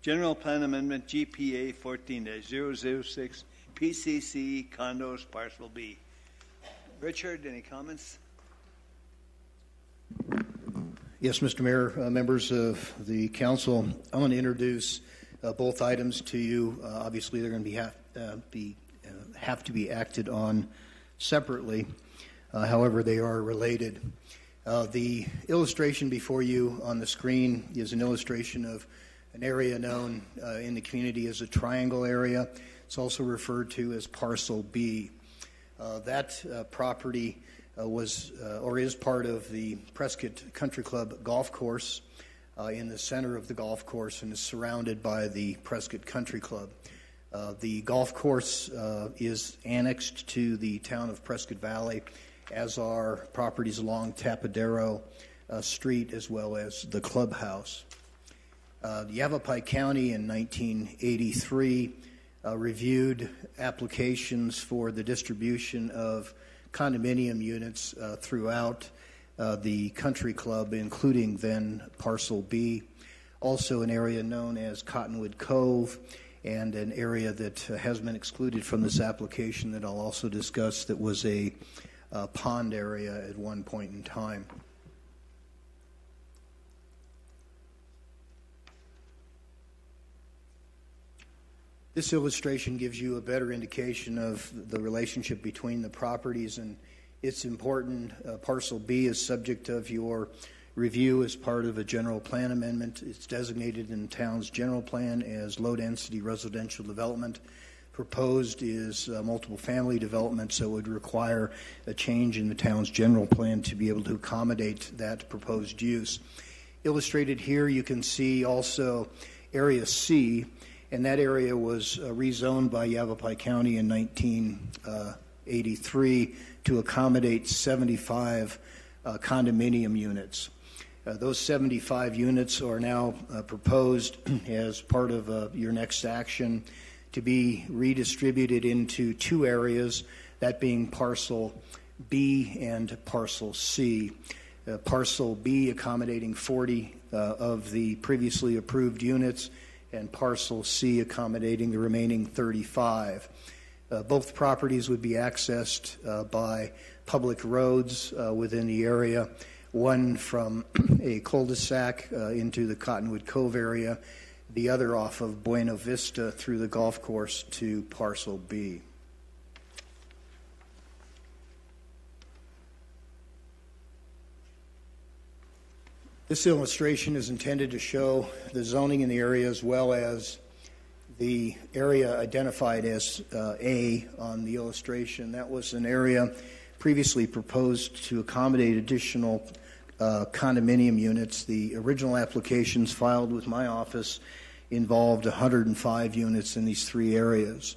General Plan Amendment GPA 14-006, PCC condos parcel B. Richard, any comments? Yes, Mr. Mayor, uh, members of the council, I want to introduce uh, both items to you. Uh, obviously, they're going to be have, uh, be uh, have to be acted on separately. Uh, however, they are related. Uh, the illustration before you on the screen is an illustration of an area known uh, in the community as a triangle area. It's also referred to as Parcel B. Uh, that uh, property uh, was uh, or is part of the Prescott Country Club golf course in the center of the golf course and is surrounded by the Prescott Country Club. The golf course is annexed to the town of Prescott Valley, as are properties along Tapadero uh, Street as well as the clubhouse. Uh, Yavapai County in 1983 uh, reviewed applications for the distribution of condominium units uh, throughout uh, the country club, including then Parcel B, also an area known as Cottonwood Cove, and an area that has been excluded from this application that I'll also discuss that was a uh, pond area at one point in time. This illustration gives you a better indication of the relationship between the properties, and it's important. Uh, Parcel B is subject of your review as part of a general plan amendment. It's designated in the town's general plan as low-density residential development. Proposed is uh, multiple family development, so it would require a change in the town's general plan to be able to accommodate that proposed use. Illustrated here, you can see also Area C, and that area was uh, rezoned by Yavapai County in 1983 to accommodate 75 uh, condominium units. Uh, those 75 units are now uh, proposed as part of uh, your next action to be redistributed into two areas, that being parcel B and parcel C. Uh, parcel B accommodating 40 uh, of the previously approved units, and parcel C accommodating the remaining 35. Uh, both properties would be accessed uh, by public roads uh, within the area, one from a cul-de-sac uh, into the Cottonwood Cove area, the other off of Buena Vista through the golf course to parcel B. This illustration is intended to show the zoning in the area as well as the area identified as uh, A on the illustration. That was an area previously proposed to accommodate additional uh, condominium units. The original applications filed with my office involved 105 units in these three areas.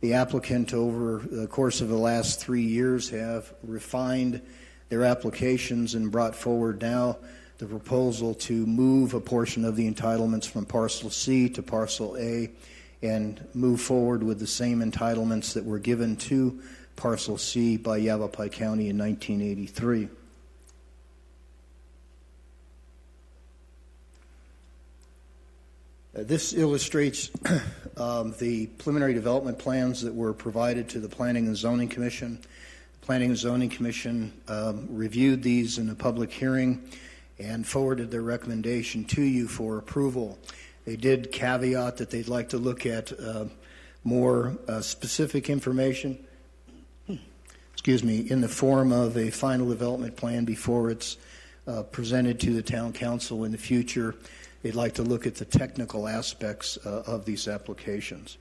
The applicant, over the course of the last three years, have refined their applications and brought forward now the proposal to move a portion of the entitlements from parcel C to parcel A and move forward with the same entitlements that were given to parcel C by Yavapai County in 1983. This illustrates um, the preliminary development plans that were provided to the Planning and Zoning Commission. The Planning and Zoning Commission um, reviewed these in a public hearing and forwarded their recommendation to you for approval. They did caveat that they'd like to look at uh, more uh, specific information, excuse me, in the form of a final development plan before it's uh, presented to the town council in the future. They'd like to look at the technical aspects uh, of these applications.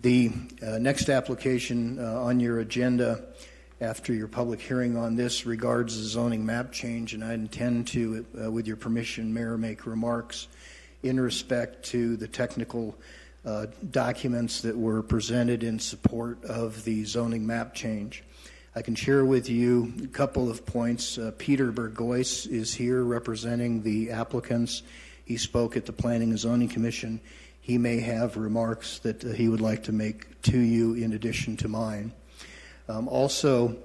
The uh, next application uh, on your agenda after your public hearing on this regards the zoning map change, and I intend to, uh, with your permission, Mayor, make remarks in respect to the technical uh, documents that were presented in support of the zoning map change. I can share with you a couple of points. Uh, Peter Burgoyce is here representing the applicants. He spoke at the Planning and Zoning Commission. He may have remarks that uh, he would like to make to you in addition to mine. Um, also,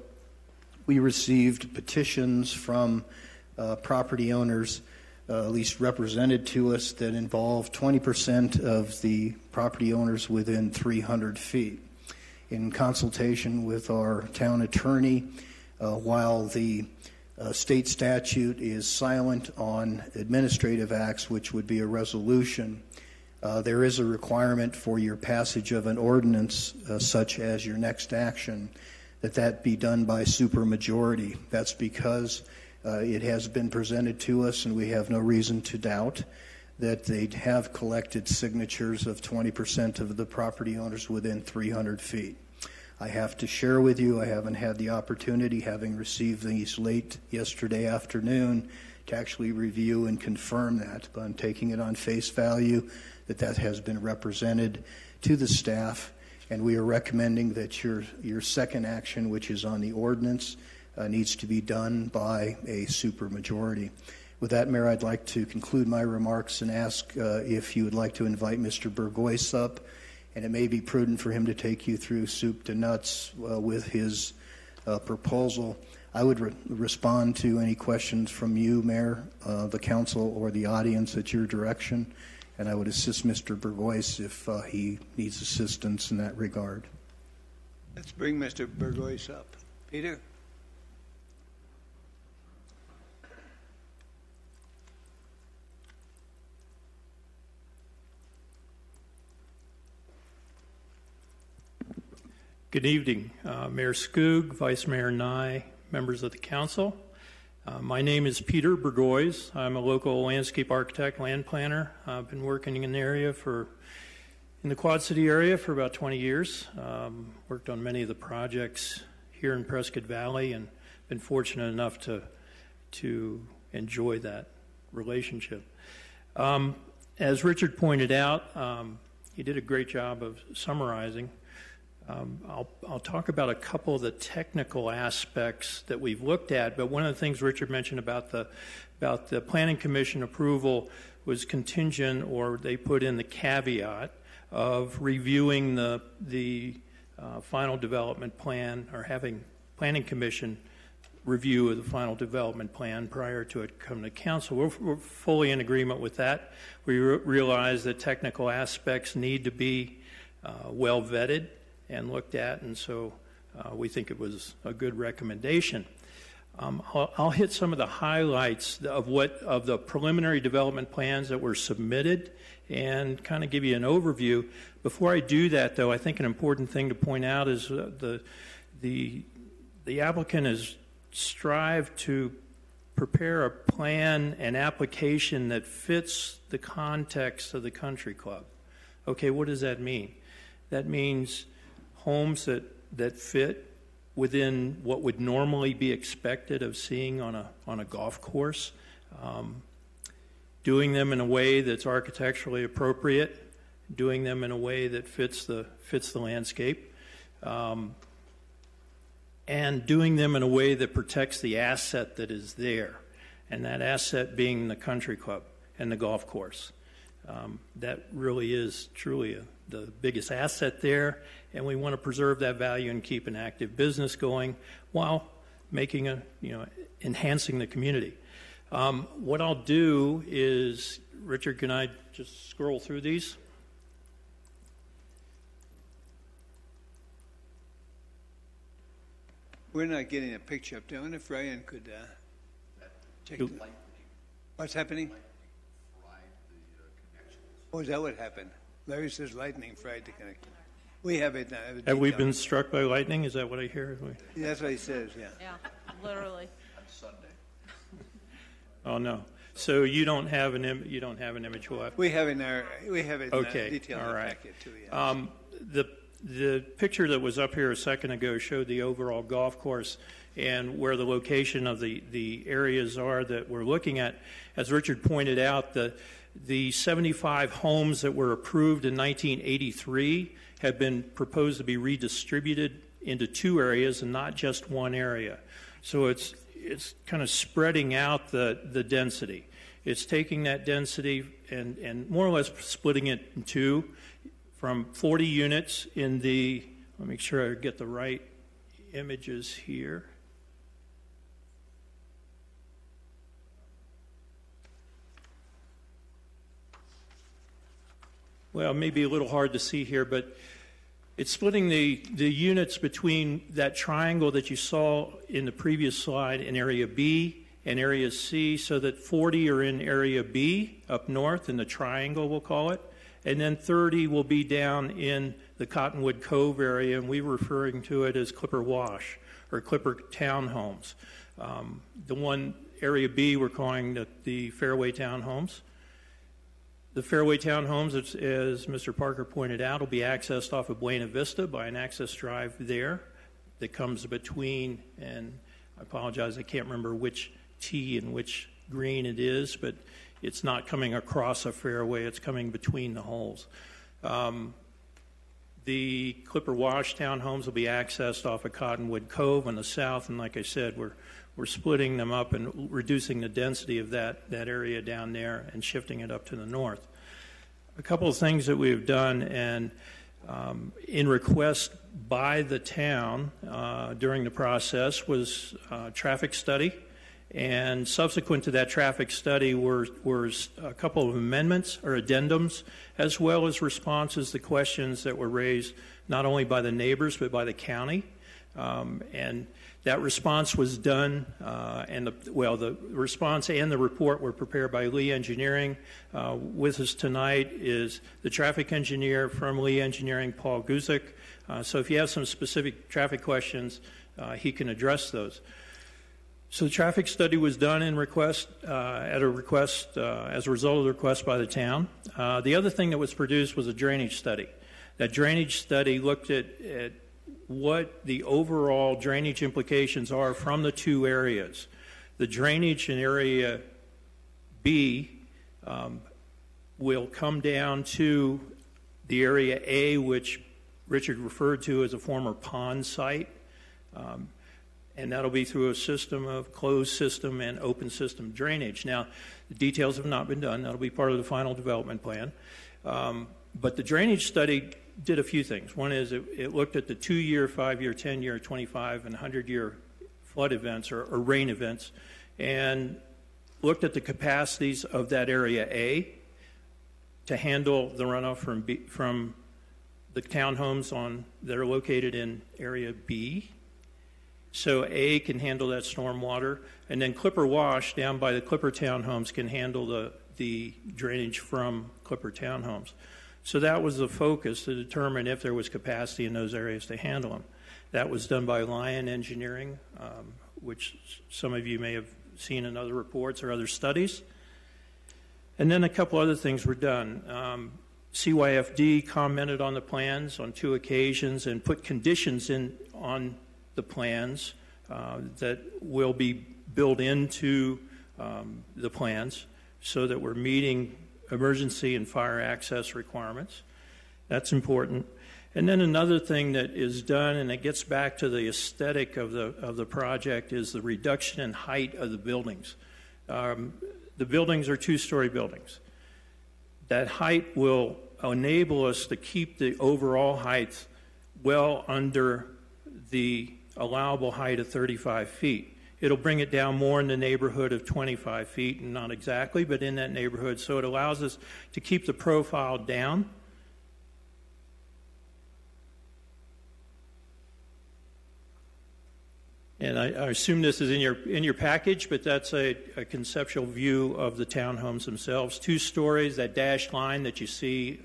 we received petitions from uh, property owners uh, at least represented to us, that involve 20% of the property owners within 300 feet. In consultation with our town attorney, uh, while the uh, state statute is silent on administrative acts, which would be a resolution, uh, there is a requirement for your passage of an ordinance, uh, such as your next action, that that be done by supermajority. That's because uh, it has been presented to us, and we have no reason to doubt that they have collected signatures of 20% of the property owners within 300 feet. I have to share with you, I haven't had the opportunity, having received these late yesterday afternoon, to actually review and confirm that, but I'm taking it on face value that that has been represented to the staff, and we are recommending that your, your second action, which is on the ordinance, uh, needs to be done by a supermajority. With that, Mayor, I'd like to conclude my remarks and ask uh, if you would like to invite Mr. Burgoyce up, and it may be prudent for him to take you through soup to nuts uh, with his uh, proposal. I would re- respond to any questions from you, Mayor, uh, the council, or the audience at your direction, and I would assist Mr. Burgoyce if uh, he needs assistance in that regard. Let's bring Mr. Burgoyce up. Peter? Good evening, uh, Mayor Skoog, Vice Mayor Nye, members of the council. Uh, my name is Peter Burgoyce. I'm a local landscape architect, land planner. I've been working in the area for, in the Quad City area for about 20 years. Um, worked on many of the projects here in Prescott Valley and been fortunate enough to, to enjoy that relationship. Um, as Richard pointed out, um, he did a great job of summarizing. Um, I'll, I'll talk about a couple of the technical aspects that we've looked at, but one of the things Richard mentioned about the about the Planning Commission approval was contingent, or they put in the caveat of reviewing the the uh, final development plan or having Planning Commission review of the final development plan prior to it coming to council. We're, we're fully in agreement with that. We re- realize that technical aspects need to be uh, well vetted and looked at, and so uh, we think it was a good recommendation. Um, I'll, I'll, hit some of the highlights of what of the preliminary development plans that were submitted, and kind of give you an overview. Before I do that, though, I think an important thing to point out is uh, the the the applicant has strived to prepare a plan and application that fits the context of the country club. Okay, what does that mean? That means homes that, that fit within what would normally be expected of seeing on a, on a golf course, um, doing them in a way that's architecturally appropriate, doing them in a way that fits the, fits the landscape, um, and doing them in a way that protects the asset that is there, and that asset being the country club and the golf course. Um, that really is truly a, the biggest asset there, and we want to preserve that value and keep an active business going while making a, you know, enhancing the community. Um, what I'll do is, Richard, can I just scroll through these? We're not getting a picture up there. I wonder if Ryan could uh, check. The, what's happening? Oh, is that what happened? Larry says lightning fried the connection. We have it now. Have, have we been struck by lightning? Is that what I hear? Yeah, that's what he says, yeah. Yeah, literally. On Sunday. oh, no. So you don't have an Im- you don't have an image we'll We have it in our we have it okay. in detail All right. packet too. Yeah. Um, the the picture that was up here a second ago showed the overall golf course and where the location of the the areas are that we're looking at. As Richard pointed out, the the 75 homes that were approved in 1983 have been proposed to be redistributed into two areas and not just one area. So it's, it's kind of spreading out the, the density. It's taking that density and, and more or less splitting it in two from 40 units in the, let me make sure I get the right images here. Well, maybe a little hard to see here, but it's splitting the, the units between that triangle that you saw in the previous slide in area B and area C, so that 40 are in area B up north in the triangle, we'll call it, and then 30 will be down in the Cottonwood Cove area, and we're referring to it as Clipper Wash or Clipper Townhomes. Um, the one area B we're calling the, the Fairway Townhomes. The Fairway Townhomes, as, as Mr. Parker pointed out, will be accessed off of Buena Vista by an access drive there that comes between, and I apologize, I can't remember which tee and which green it is, but it's not coming across a fairway, it's coming between the holes. Um, the Clipper Wash townhomes will be accessed off of Cottonwood Cove on the south, and like I said, we're we're splitting them up and reducing the density of that, that area down there and shifting it up to the north. A couple of things that we've done, and um, in request by the town uh, during the process was uh, traffic study. And subsequent to that traffic study were, were a couple of amendments or addendums, as well as responses to questions that were raised not only by the neighbors but by the county. Um, and that response was done, uh, and the, well, the response and the report were prepared by Lee Engineering. Uh, with us tonight is the traffic engineer from Lee Engineering, Paul Guzik. Uh, so if you have some specific traffic questions, uh, he can address those. So the traffic study was done in request uh, at a request uh, as a result of the request by the town. the other thing that was produced was a drainage study. That drainage study looked at, at what the overall drainage implications are from the two areas. The drainage in area B um, will come down to the area A, which Richard referred to as a former pond site. Um, and that'll be through a system of closed system and open system drainage. Now, the details have not been done. That'll be part of the final development plan. Um, but the drainage study did a few things. One is it, it looked at the two year, five year, 10 year, 25, and 100 year flood events or, or, rain events and looked at the capacities of that area A to handle the runoff from, B, from the townhomes on, that are located in area B. So A can handle that storm water, and then Clipper Wash down by the Clipper townhomes can handle the, the drainage from Clipper townhomes. So that was the focus to determine if there was capacity in those areas to handle them. That was done by Lion Engineering, um, which some of you may have seen in other reports or other studies. And then a couple other things were done. Um, CYFD commented on the plans on two occasions and put conditions in on the plans uh, that will be built into um, the plans so that we're meeting emergency and fire access requirements. That's important. And then another thing that is done, and it gets back to the aesthetic of the, of the project, is the reduction in height of the buildings. Um, the buildings are two story buildings. That height will enable us to keep the overall height well under the allowable height of 35 feet. It'll bring it down more in the neighborhood of 25 feet, and not exactly, but in that neighborhood. So it allows us to keep the profile down. And I, I assume this is in your in your package, but that's a, a conceptual view of the townhomes themselves. Two stories. That dashed line that you see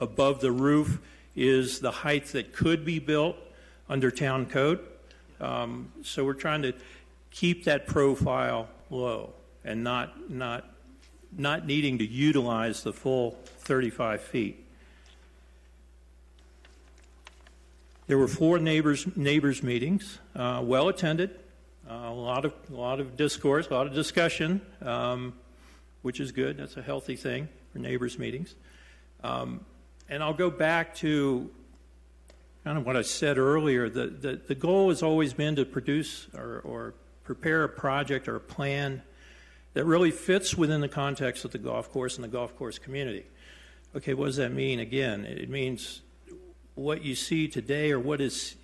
above the roof is the height that could be built under town code. Um, so we're trying to keep that profile low and not, not, not needing to utilize the full 35 feet. There were four neighbors, neighbors meetings, uh, well attended, uh, a, lot of, a lot of discourse, a lot of discussion, um, which is good. That's a healthy thing for neighbors meetings. Um, and I'll go back to kind of what I said earlier. The, the, the goal has always been to produce or, or prepare a project or a plan that really fits within the context of the golf course and the golf course community. Okay, what does that mean? Again, it means what you see today or what is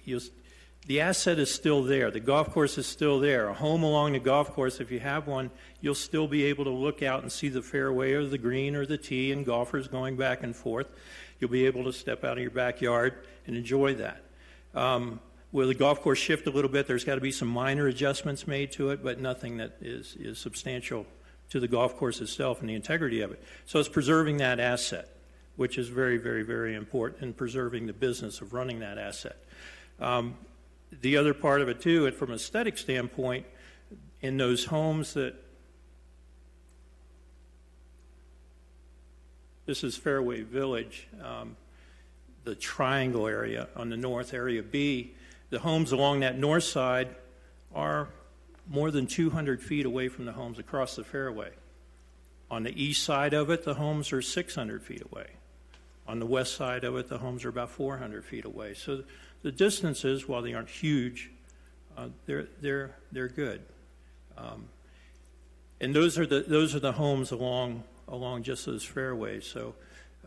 the asset is still there. The golf course is still there. A home along the golf course, if you have one, you'll still be able to look out and see the fairway or the green or the tee and golfers going back and forth. You'll be able to step out of your backyard and enjoy that. Um, will the golf course shift a little bit? There's got to be some minor adjustments made to it, but nothing that is, is substantial to the golf course itself and the integrity of it. So it's preserving that asset, which is very, very, very important in preserving the business of running that asset. Um, the other part of it too, and from an aesthetic standpoint, in those homes that this is Fairway Village, um, the triangle area on the north area B, the homes along that north side are more than 200 feet away from the homes across the fairway. On the east side of it, the homes are 600 feet away. On the west side of it, the homes are about 400 feet away. So the distances, while they aren't huge, uh, they're they're they're good. Um, and those are the those are the homes along along just those fairways. So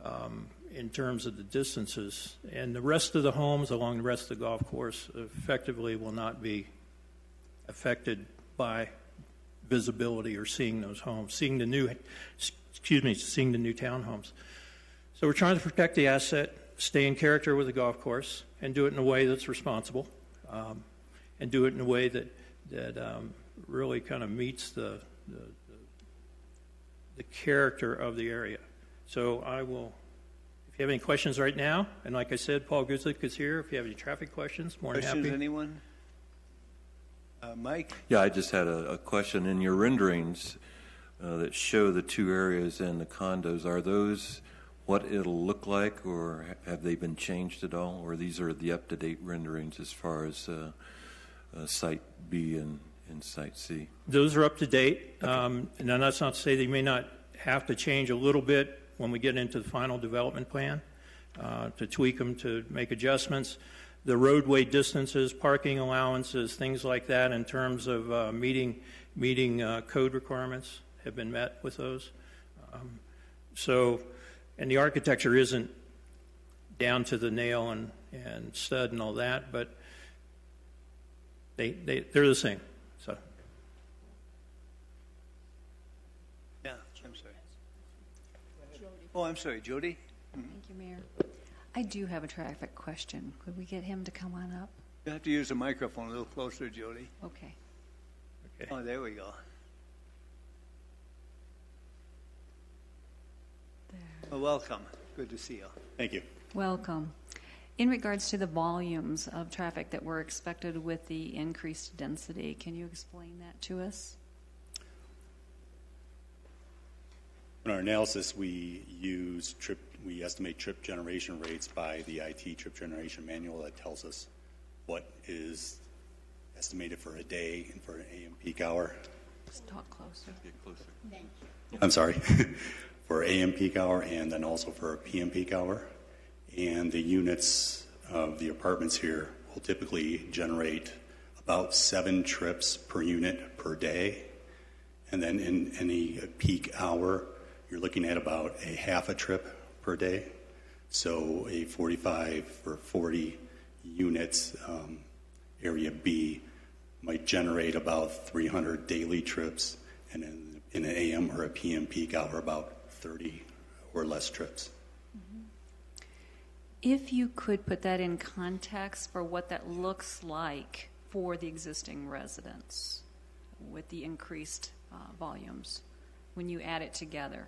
um, in terms of the distances, and the rest of the homes along the rest of the golf course effectively will not be affected by visibility or seeing those homes, seeing the new, excuse me, seeing the new townhomes. So we're trying to protect the asset, stay in character with the golf course, and do it in a way that's responsible, um, and do it in a way that that um, really kind of meets the, the the character of the area. So I will. If you have any questions right now, and like I said, Paul Guzlik is here. If you have any traffic questions, more than Questions, happy. anyone? Uh, Mike? Yeah, I just had a, a question. In your renderings uh, that show the two areas and the condos, are those what it'll look like, or have they been changed at all? Or these are the up-to-date renderings as far as uh, uh, Site B and, and Site C? Those are up to date. Um, and that's not to say they may not have to change a little bit when we get into the final development plan uh, to tweak them to make adjustments. The roadway distances, parking allowances, things like that, in terms of uh, meeting meeting uh, code requirements, have been met with those. Um, so, and the architecture isn't down to the nail and, and stud and all that, but they, they they're the same. So. Yeah, I'm sorry. Oh, I'm sorry, Jody? Hmm. Thank you, Mayor. I do have a traffic question. Could we get him to come on up? You have to use the microphone a little closer, Jody. Okay. Oh, there we go. Well, oh, welcome. Good to see you. Thank you. Welcome. In regards to the volumes of traffic that were expected with the increased density, can you explain that to us? In our analysis, we use trip, we estimate trip generation rates by the IT trip generation manual that tells us what is estimated for a day and for an AM peak hour. Just talk closer. Get closer. Thank you. I'm sorry, for AM peak hour and then also for a PM peak hour. And the units of the apartments here will typically generate about seven trips per unit per day. And then in any peak hour, you're looking at about a half a trip per day. So a 45 or 40 units um, area B might generate about 300 daily trips, and in, in an AM or a PM peak hour, about 30 or less trips. If you could put that in context for what that looks like for the existing residents with the increased uh, volumes when you add it together.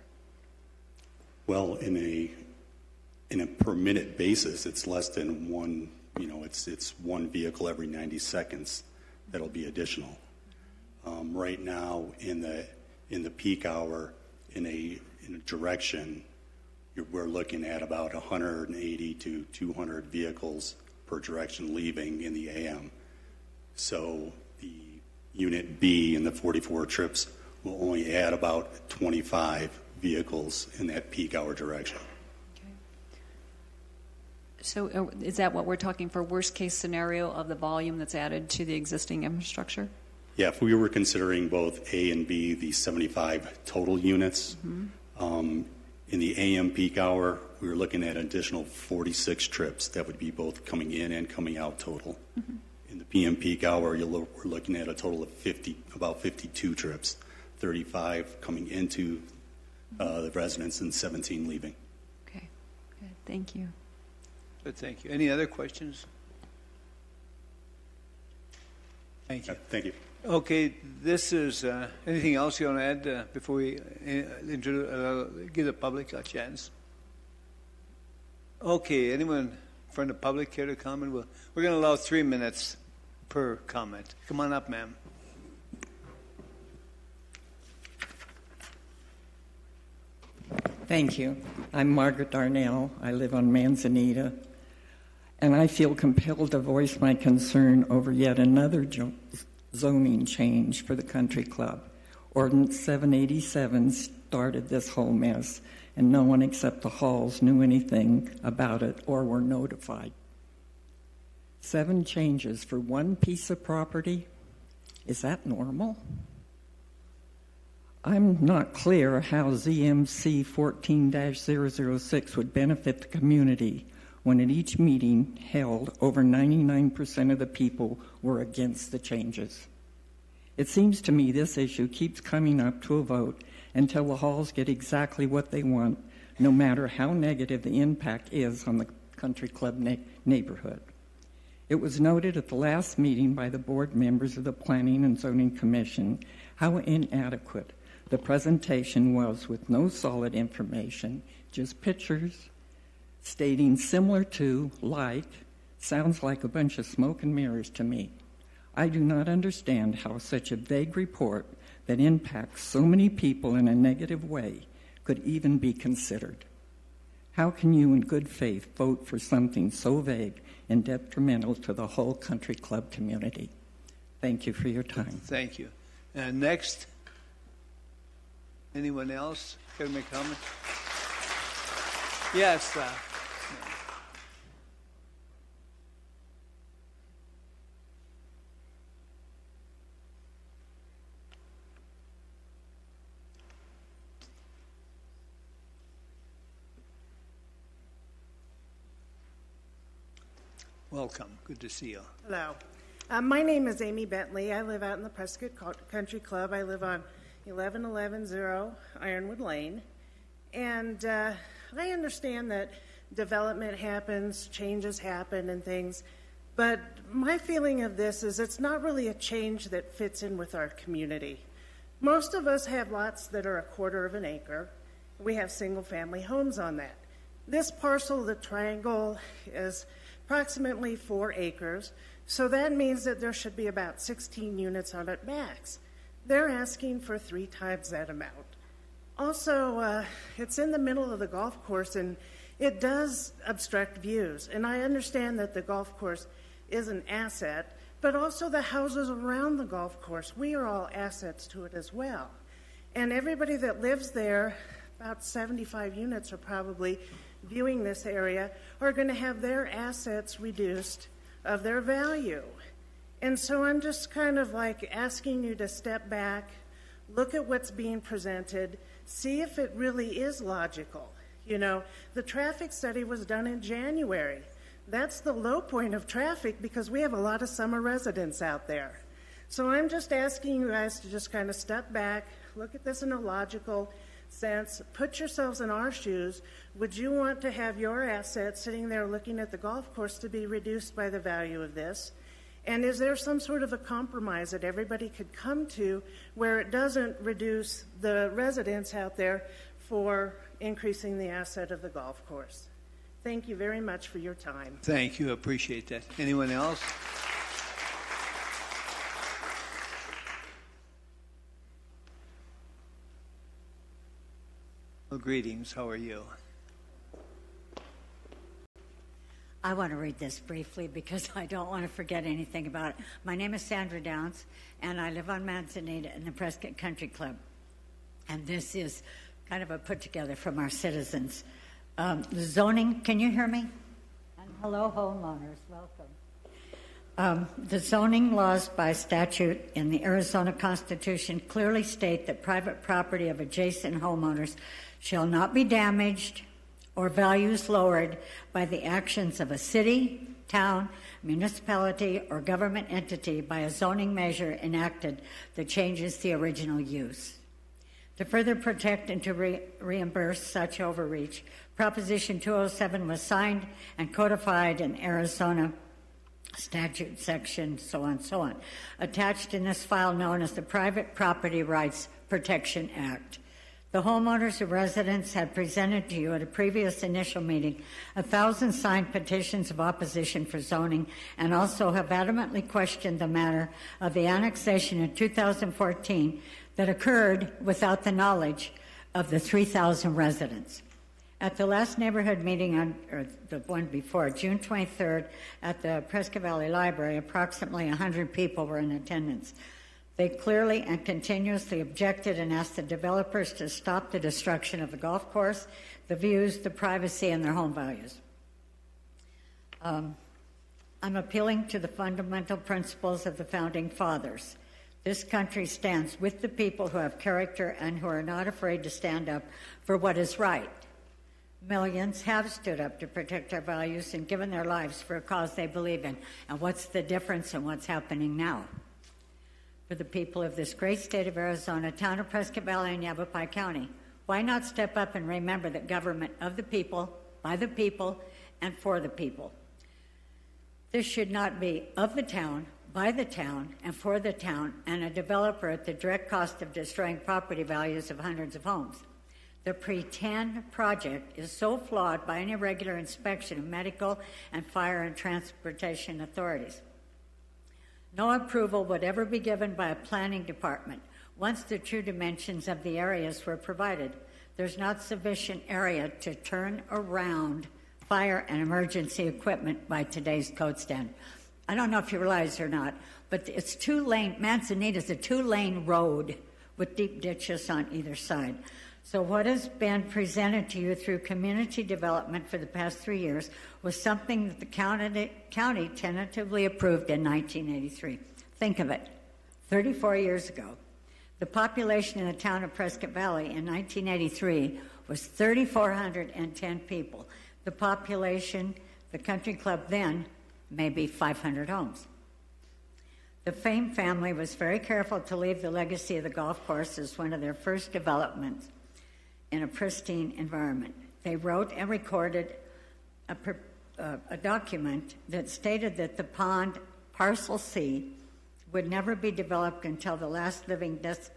Well, in a in a per minute basis, it's less than one. You know, it's it's one vehicle every 90 seconds that'll be additional. Um, right now, in the in the peak hour, in a in a direction, we're looking at about 180 to 200 vehicles per direction leaving in the AM. So the unit B in the 44 trips will only add about 25 vehicles in that peak hour direction. Okay. So uh, is that what we're talking for worst case scenario of the volume that's added to the existing infrastructure? Yeah, if we were considering both A and B, the 75 total units, um, in the AM peak hour, we were looking at an additional 46 trips that would be both coming in and coming out total. In the PM peak hour, you'll, look- we're looking at a total of 50, about 52 trips, 35 coming into uh, the residence and 17 leaving. Okay, good. Thank you. Good, thank you. Any other questions? Thank you. Thank you. Okay, this is, uh, anything else you want to add uh, before we uh, introduce, uh, give the public a chance? Okay, anyone from the public care to comment? We'll- We're going to allow three minutes per comment. Come on up, ma'am. Thank you. I'm Margaret Darnell. I live on Manzanita. And I feel compelled to voice my concern over yet another jo- zoning change for the country club. Ordinance 787 started this whole mess, and no one except the Halls knew anything about it or were notified. Seven changes for one piece of property? Is that normal? I'm not clear how ZMC 14 006 would benefit the community when at each meeting held, over 99% of the people were against the changes. It seems to me this issue keeps coming up to a vote until the halls get exactly what they want, no matter how negative the impact is on the country club na- neighborhood. It was noted at the last meeting by the board members of the Planning and Zoning Commission how inadequate the presentation was with no solid information, just pictures stating similar to, like, sounds like a bunch of smoke and mirrors to me. I do not understand how such a vague report that impacts so many people in a negative way could even be considered. How can you, in good faith, vote for something so vague and detrimental to the whole country club community? Thank you for your time. Thank you. And next, anyone else care to make comment? Yes. Uh, welcome. Good to see you. Hello. Uh, my name is Amy Bentley. I live out in the Prescott Country Club. I live on 11110 Ironwood Lane. And uh, I understand that development happens, changes happen, and things. But my feeling of this is it's not really a change that fits in with our community. Most of us have lots that are a quarter of an acre. We have single family homes on that. This parcel, the triangle, is approximately four acres, so that means that there should be about 16 units on it max. They're asking for three times that amount. Also, uh, it's in the middle of the golf course and it does obstruct views. And I understand that the golf course is an asset, but also the houses around the golf course, we are all assets to it as well. And everybody that lives there, about 75 units are probably viewing this area, are going to have their assets reduced of their value. And so I'm just kind of like asking you to step back, look at what's being presented, see if it really is logical. You know, the traffic study was done in January. That's the low point of traffic because we have a lot of summer residents out there. So I'm just asking you guys to just kind of step back, look at this in a logical sense, put yourselves in our shoes. Would you want to have your assets sitting there looking at the golf course to be reduced by the value of this? And is there some sort of a compromise that everybody could come to where it doesn't reduce the residents out there for increasing the asset of the golf course? Thank you very much for your time. Thank you. Appreciate that. Anyone else? Well, greetings. How are you? I want to read this briefly because I don't want to forget anything about it. My name is Sandra Downs, and I live on Manzanita in the Prescott Country Club. And this is kind of a put together from our citizens. Um, zoning, can you hear me? And hello, homeowners, welcome. Um, the zoning laws by statute in the Arizona Constitution clearly state that private property of adjacent homeowners shall not be damaged or values lowered by the actions of a city, town, municipality, or government entity by a zoning measure enacted that changes the original use. To further protect and to re- reimburse such overreach, Proposition 207 was signed and codified in Arizona statute section, so on, so on, attached in this file known as the Private Property Rights Protection Act. The homeowners and residents had presented to you at a previous initial meeting a thousand signed petitions of opposition for zoning and also have adamantly questioned the matter of the annexation in 2014 that occurred without the knowledge of the 3,000 residents. At the last neighborhood meeting on, or the one before, June 23rd, at the Prescott Valley Library, approximately 100 people were in attendance. They clearly and continuously objected and asked the developers to stop the destruction of the golf course, the views, the privacy, and their home values. Um, I'm appealing to the fundamental principles of the founding fathers. This country stands with the people who have character and who are not afraid to stand up for what is right. Millions have stood up to protect our values and given their lives for a cause they believe in. And what's the difference in what's happening now? For the people of this great state of Arizona, town of Prescott Valley, and Yavapai County, why not step up and remember that government of the people, by the people, and for the people? This should not be of the town, by the town, and for the town, and a developer at the direct cost of destroying property values of hundreds of homes. The pretend project is so flawed by an irregular inspection of medical and fire and transportation authorities. No approval would ever be given by a planning department once the true dimensions of the areas were provided. There's not sufficient area to turn around fire and emergency equipment by today's code stand. I don't know if you realize or not, but it's two lane, Manzanita is a two lane road with deep ditches on either side. So, what has been presented to you through community development for the past three years was something that the county, county tentatively approved in 1983. Think of it 34 years ago. The population in the town of Prescott Valley in 1983 was 3,410 people. The population, the country club then, maybe 500 homes. The Fain family was very careful to leave the legacy of the golf course as one of their first developments in a pristine environment. They wrote and recorded a, uh, a document that stated that the pond, parcel C, would never be developed until the last living dest-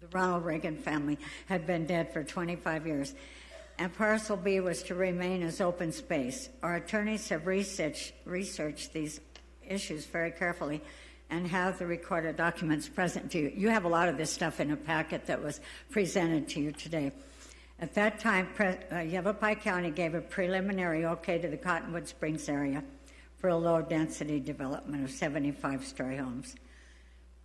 the Ronald Reagan family had been dead for 25 years. And parcel B was to remain as open space. Our attorneys have researched, researched these issues very carefully and have the recorded documents present to you. You have a lot of this stuff in a packet that was presented to you today. At that time, Pre- uh, Yavapai County gave a preliminary okay to the Cottonwood Springs area for a low density development of 75 story homes.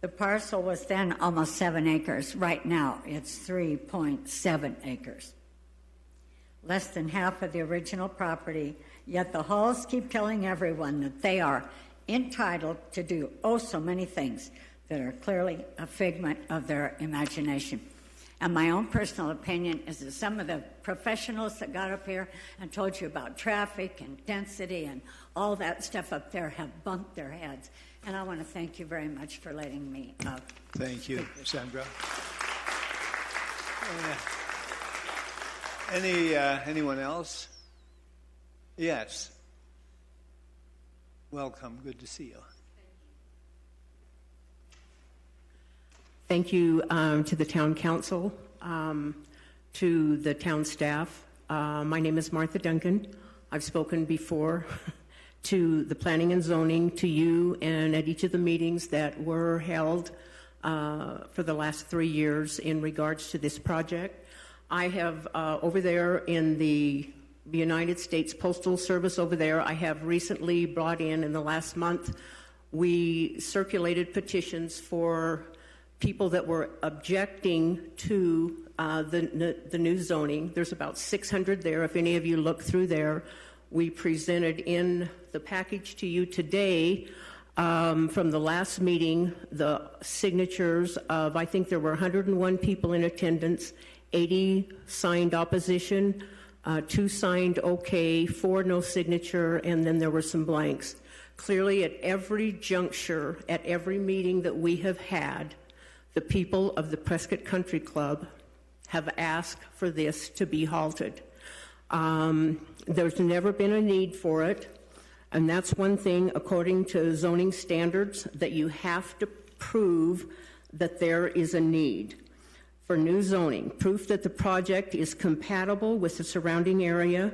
The parcel was then almost seven acres. Right now, it's 3.7 acres. Less than half of the original property, yet the Halls keep telling everyone that they are entitled to do oh so many things that are clearly a figment of their imagination. And my own personal opinion is that some of the professionals that got up here and told you about traffic and density and all that stuff up there have bumped their heads. And I want to thank you very much for letting me. Uh, thank you, Sandra. Uh, any uh, anyone else? Yes. Welcome. Good to see you. Thank you um, to the town council, um, to the town staff. Uh, my name is Martha Duncan. I've spoken before to the planning and zoning, to you, and at each of the meetings that were held uh, for the last three years in regards to this project. I have uh, over there in the the United States Postal Service over there. I have recently brought in, in the last month, we circulated petitions for people that were objecting to uh, the, the new zoning. There's about 600 there. If any of you look through there, we presented in the package to you today um, from the last meeting the signatures of, I think there were 101 people in attendance, 80 signed opposition uh, two signed okay, four no signature, and then there were some blanks. Clearly, at every juncture, at every meeting that we have had, the people of the Prescott Country Club have asked for this to be halted. Um, there's never been a need for it, and that's one thing, according to zoning standards, that you have to prove that there is a need for new zoning, proof that the project is compatible with the surrounding area.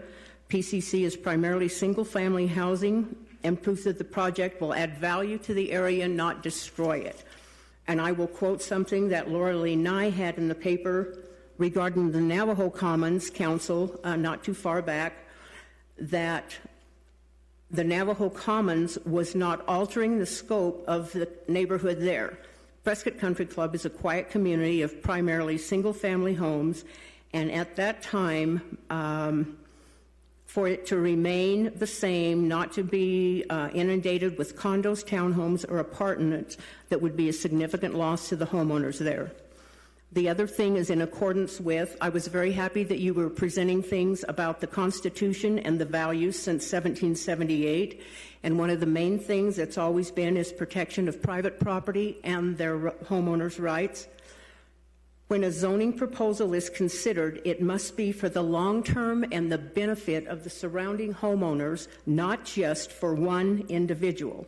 PCC is primarily single family housing, and proof that the project will add value to the area, not destroy it. And I will quote something that Lora Lee Nye had in the paper regarding the Navajo Commons Council uh, not too far back that the Navajo Commons was not altering the scope of the neighborhood there. Prescott Country Club is a quiet community of primarily single family homes, and at that time, um, for it to remain the same, not to be uh, inundated with condos, townhomes, or apartments, that would be a significant loss to the homeowners there. The other thing is in accordance with, I was very happy that you were presenting things about the Constitution and the values since 1778. And one of the main things that's always been is protection of private property and their homeowners' rights. When a zoning proposal is considered, it must be for the long term and the benefit of the surrounding homeowners, not just for one individual.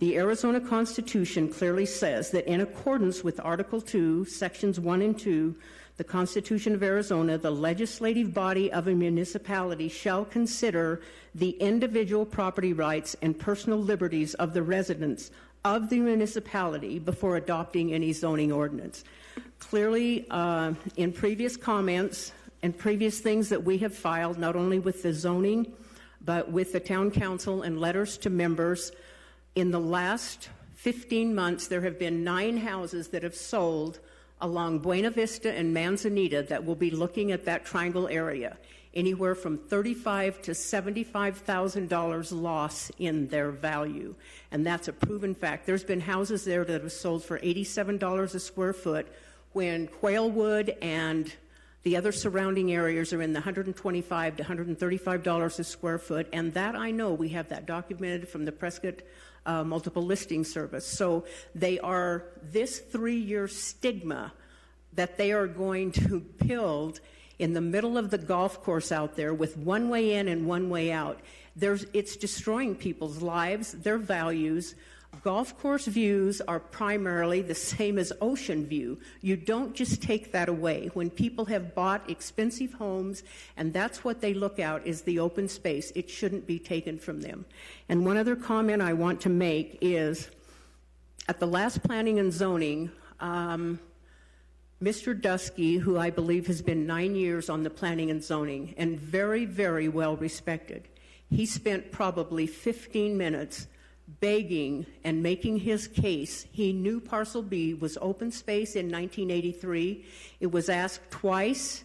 The Arizona Constitution clearly says that in accordance with Article 2, Sections 1 and 2, the Constitution of Arizona, the legislative body of a municipality shall consider the individual property rights and personal liberties of the residents of the municipality before adopting any zoning ordinance. Clearly, uh, in previous comments and previous things that we have filed, not only with the zoning, but with the town council and letters to members, in the last 15 months, there have been nine houses that have sold along Buena Vista and Manzanita that will be looking at that triangle area. Anywhere from thirty-five to seventy-five thousand dollars loss in their value, and that's a proven fact. There's been houses there that have sold for eighty-seven dollars a square foot, when Quailwood and the other surrounding areas are in the 125 to 135 dollars a square foot, and that I know we have that documented from the Prescott uh, Multiple Listing Service. So they are this three-year stigma that they are going to build in the middle of the golf course out there with one way in and one way out. There's, it's destroying people's lives, their values. Golf course views are primarily the same as ocean view. You don't just take that away. When people have bought expensive homes and that's what they look out is the open space, it shouldn't be taken from them. And one other comment I want to make is at the last planning and zoning, um, Mr. Dusky, who I believe has been nine years on the planning and zoning and very, very well respected, he spent probably 15 minutes begging and making his case. He knew Parcel B was open space in 1983. It was asked twice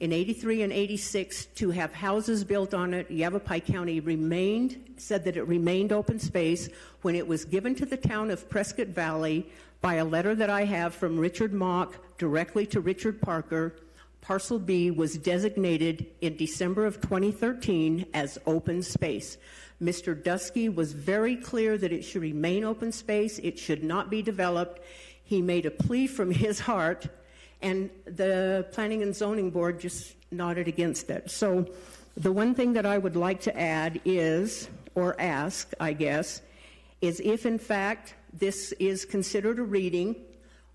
in 83 and 86 to have houses built on it. Yavapai County remained, said that it remained open space when it was given to the town of Prescott Valley by a letter that I have from Richard Mock directly to Richard Parker. Parcel B was designated in December of 2013 as open space. Mr. Dusky was very clear that it should remain open space, it should not be developed. He made a plea from his heart, and the Planning and Zoning Board just nodded against it. So, the one thing that I would like to add is, or ask, I guess, is if in fact this is considered a reading,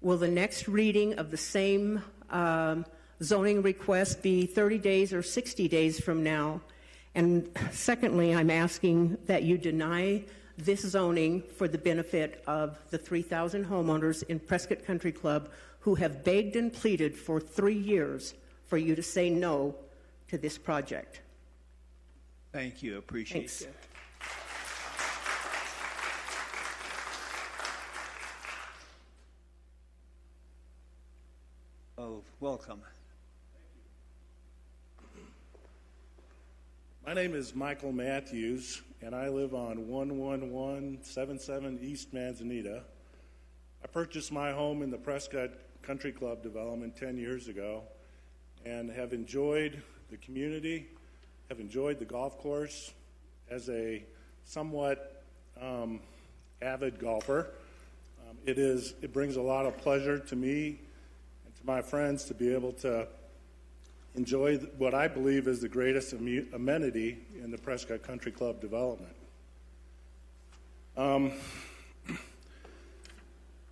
will the next reading of the same um, zoning request be 30 days or 60 days from now? And secondly, I'm asking that you deny this zoning for the benefit of the 3,000 homeowners in Prescott Country Club who have begged and pleaded for three years for you to say no to this project. Thank you. Appreciate Thanks. that. Oh, welcome. My name is Michael Matthews, and I live on 11177 East Manzanita. I purchased my home in the Prescott Country Club development 10 years ago and have enjoyed the community, have enjoyed the golf course as a somewhat um, avid golfer. Um, it is it brings a lot of pleasure to me and to my friends to be able to enjoy what I believe is the greatest amenity in the Prescott Country Club development. Um,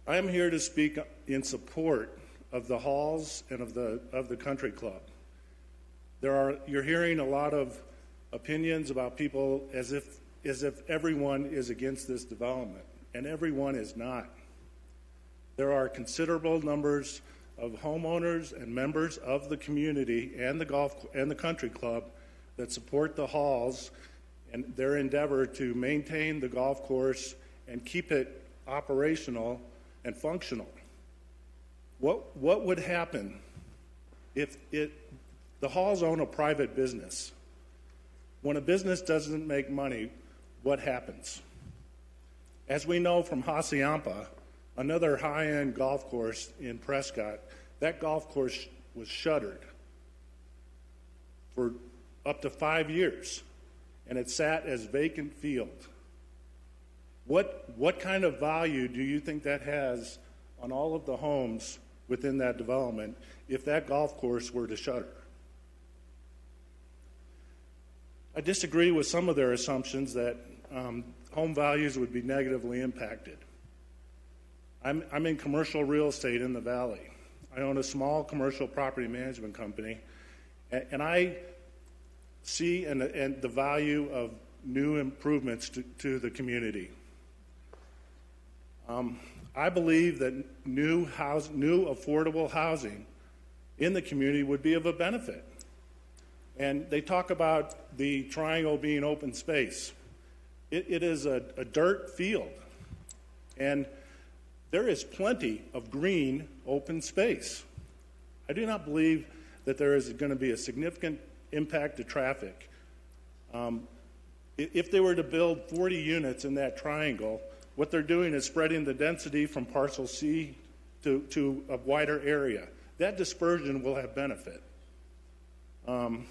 I am here to speak in support of the halls and of the of the country club. There are you're hearing a lot of opinions about people as if as if everyone is against this development, and everyone is not. There are considerable numbers of homeowners and members of the community and the golf and the country club that support the halls and their endeavor to maintain the golf course and keep it operational and functional. What, what would happen if it, the halls own a private business? When a business doesn't make money, what happens? As we know from Hacienda, another high end golf course in Prescott, that golf course was shuttered for up to five years, and it sat as vacant field. What, what kind of value do you think that has on all of the homes within that development if that golf course were to shutter? I disagree with some of their assumptions that um, home values would be negatively impacted. I'm, I'm in commercial real estate in the valley. I own a small commercial property management company, and, and I see and, and the value of new improvements to, to the community. Um, I believe that new, house, new affordable housing in the community would be of a benefit. And they talk about the triangle being open space. It, it is a, a dirt field, and there is plenty of green open space. I do not believe that there is going to be a significant impact to traffic. Um, if they were to build 40 units in that triangle, what they're doing is spreading the density from parcel C to, to a wider area. That dispersion will have benefit. Um,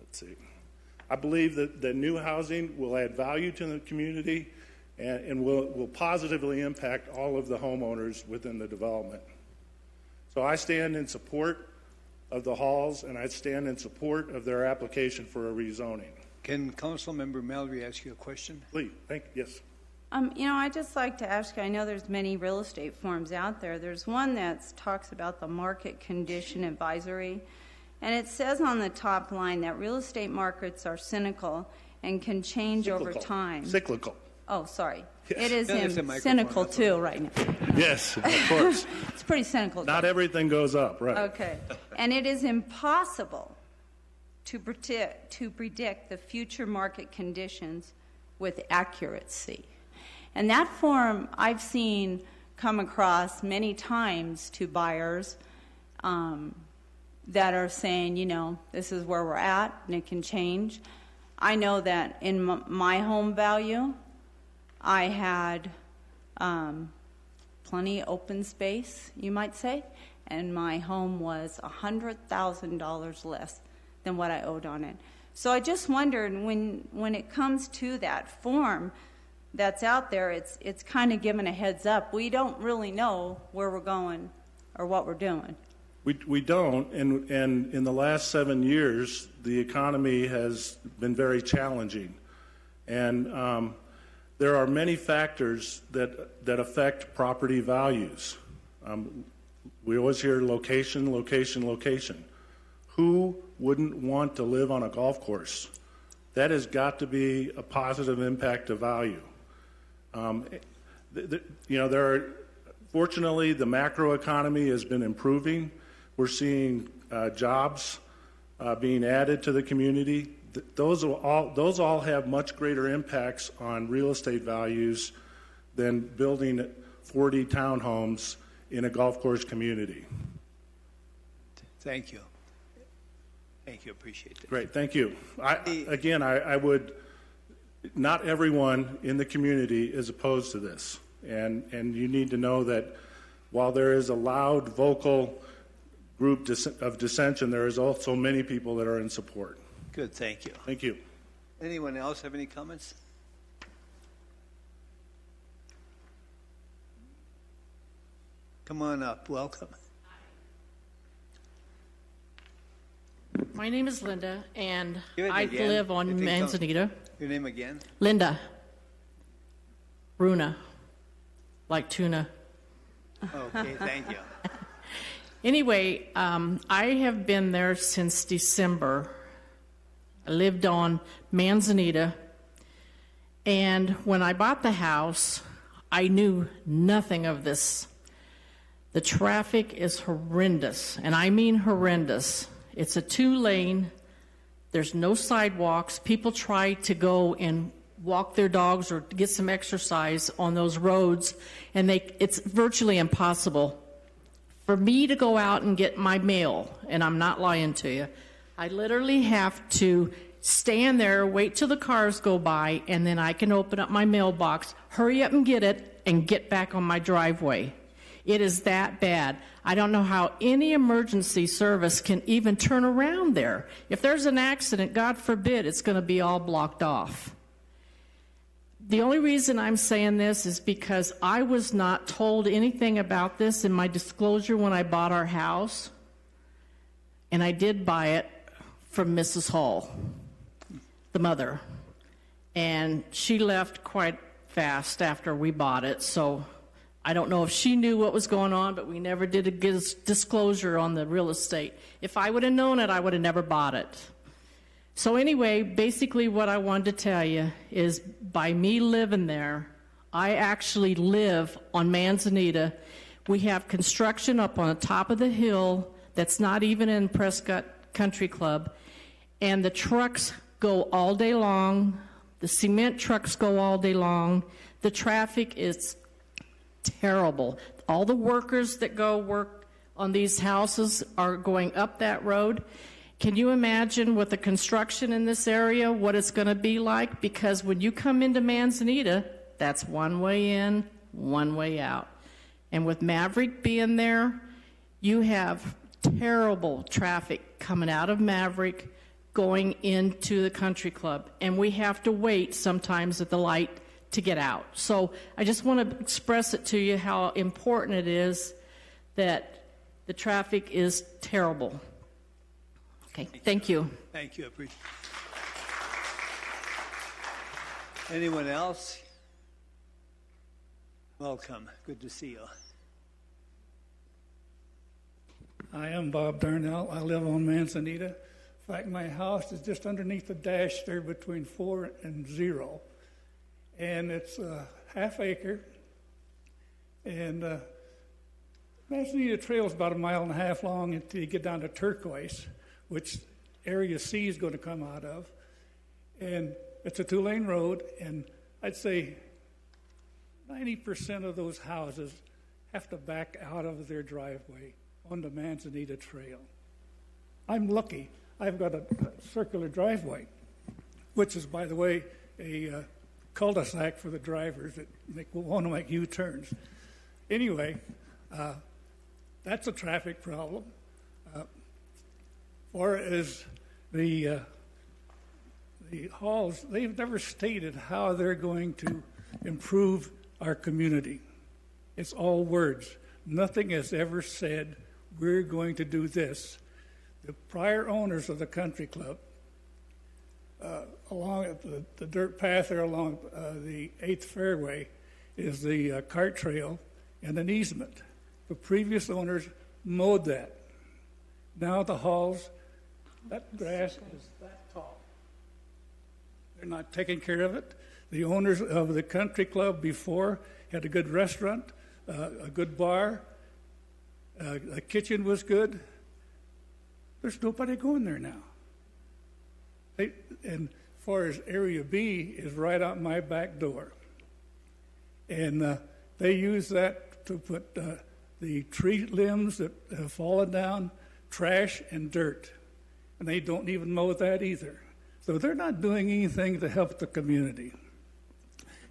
let's see. I believe that the new housing will add value to the community and, and will, will positively impact all of the homeowners within the development. So I stand in support of the halls and I stand in support of their application for a rezoning. Can Councilmember Mallory ask you a question? Please, thank yes. Um, you know, I just like to ask you. I know there's many real estate forms out there. There's one that talks about the market condition advisory, and it says on the top line that real estate markets are cynical and can change over Cyclical. time. Cyclical. Oh, sorry. Yes. It is Yeah, there's a in microphone, cynical that's too right now. Yes, of course. It's pretty cynical. Not everything goes up, right? Okay. And it is impossible to predict, to predict the future market conditions with accuracy. And that form I've seen come across many times to buyers um, that are saying, you know, this is where we're at and it can change. I know that in m- my home value, I had um, plenty open space, you might say, and my home was $100,000 less than what I owed on it. So I just wondered when, when it comes to that form that's out there, it's, it's kind of given a heads up. We don't really know where we're going or what we're doing. We, we don't, and, and in the last seven years, the economy has been very challenging. And um, there are many factors that, that affect property values. Um, we always hear location, location, location. Who wouldn't want to live on a golf course? That has got to be a positive impact to value. Um, th- th- you know, there are, fortunately, the macroeconomy has been improving. We're seeing uh, jobs uh, being added to the community. Th- those, will all, those all have much greater impacts on real estate values than building 40 townhomes in a golf course community. Thank you. Thank you, appreciate that. Great, thank you. I, again, I, I would, not everyone in the community is opposed to this. And, and you need to know that while there is a loud, vocal group of dissension, there is also many people that are in support. Good, thank you. Thank you. Anyone else have any comments? Come on up, welcome. My name is Linda, and Give it I again, live if on you come- Manzanita. Your name again? Linda. Runa. Like tuna. Okay, thank you. Anyway, um, I have been there since December. I lived on Manzanita. And when I bought the house, I knew nothing of this. The traffic is horrendous, and I mean horrendous. It's a two lane, there's no sidewalks. People try to go and walk their dogs or get some exercise on those roads, and they, it's virtually impossible for me to go out and get my mail, and I'm not lying to you, I literally have to stand there, wait till the cars go by, and then I can open up my mailbox, hurry up and get it, and get back on my driveway. It is that bad. I don't know how any emergency service can even turn around there. If there's an accident, God forbid, it's going to be all blocked off. The only reason I'm saying this is because I was not told anything about this in my disclosure when I bought our house. And I did buy it from Mrs. Hall, the mother. And she left quite fast after we bought it, so I don't know if she knew what was going on, but we never did a dis- disclosure on the real estate. If I would have known it, I would have never bought it. So, anyway, basically, what I wanted to tell you is by me living there, I actually live on Manzanita. We have construction up on the top of the hill that's not even in Prescott Country Club, and the trucks go all day long. The cement trucks go all day long. The traffic is terrible. All the workers that go work on these houses are going up that road. Can you imagine with the construction in this area what it's going to be like? Because when you come into Manzanita, that's one way in, one way out. And with Maverick being there, you have terrible traffic coming out of Maverick going into the country club. And we have to wait sometimes at the light to get out. So I just want to express it to you how important it is that the traffic is terrible. Okay, thank you. Thank you. Appreciate Anyone else? Welcome. Good to see you. I am Bob Darnell. I live on Manzanita. Fact, my house is just underneath the dash there between four and zero. And it's a half acre. And uh, Manzanita Trail is about a mile and a half long until you get down to Turquoise, which Area C is going to come out of. And it's a two lane road, and I'd say 90% of those houses have to back out of their driveway on the Manzanita Trail. I'm lucky. I've got a circular driveway, which is, by the way, a uh, cul-de-sac for the drivers that make, want to make U-turns. Anyway, uh, that's a traffic problem. Uh, or as the uh, the halls, they've never stated how they're going to improve our community. It's all words. Nothing has ever said we're going to do this. The prior owners of the country club, uh, along the, the, dirt path there along uh, the Eighth Fairway, is the uh, cart trail and an easement. The previous owners mowed that. Now the halls, that grass is that tall. They're not taking care of it. The owners of the country club before had a good restaurant, uh, a good bar, uh, the kitchen was good. There's nobody going there now. They, and as far as Area B is right out my back door. And uh, they use that to put uh, the tree limbs that have fallen down, trash, and dirt. And they don't even mow that either. So they're not doing anything to help the community.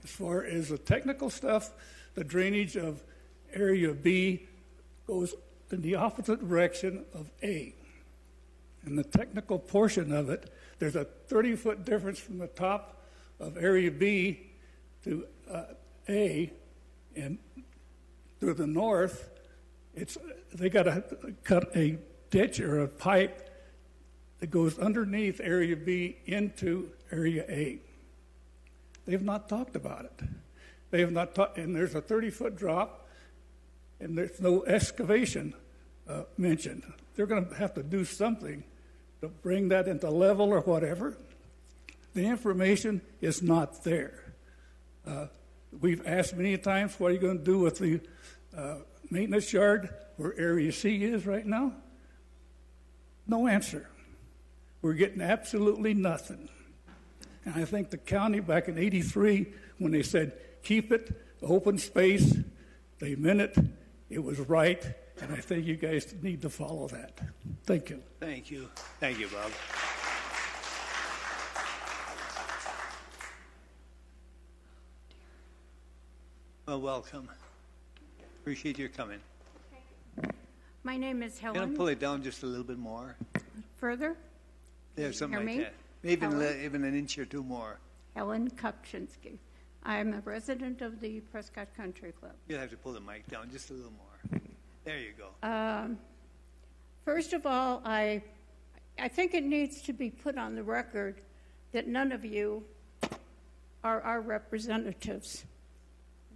As far as the technical stuff, the drainage of Area B goes in the opposite direction of A. And the technical portion of it, there's a 30 foot difference from the top of area B to uh, A, and to the north, it's they got to cut a ditch or a pipe that goes underneath area B into area A. They've not talked about it. They have not talked, and there's a 30 foot drop, and there's no excavation uh, mentioned. They're going to have to do something to bring that into level or whatever. The information is not there. Uh, we've asked many times, what are you going to do with the uh, maintenance yard where Area C is right now? No answer. We're getting absolutely nothing. And I think the county back in 83, when they said, keep it open space, they meant it. It was right. And I think you guys need to follow that. Thank you. Thank you. Thank you, Bob. Well, welcome. Appreciate your coming. My name is Can I Helen. pull it down just a little bit more? Further, There, something hear like me? that. Maybe even, Helen? le- even an inch or two more. Helen Kupchinsky. I'm a resident of the Prescott Country Club. You'll have to pull the mic down just a little more. There you go. Um, First of all, I, I think it needs to be put on the record that none of you are our representatives.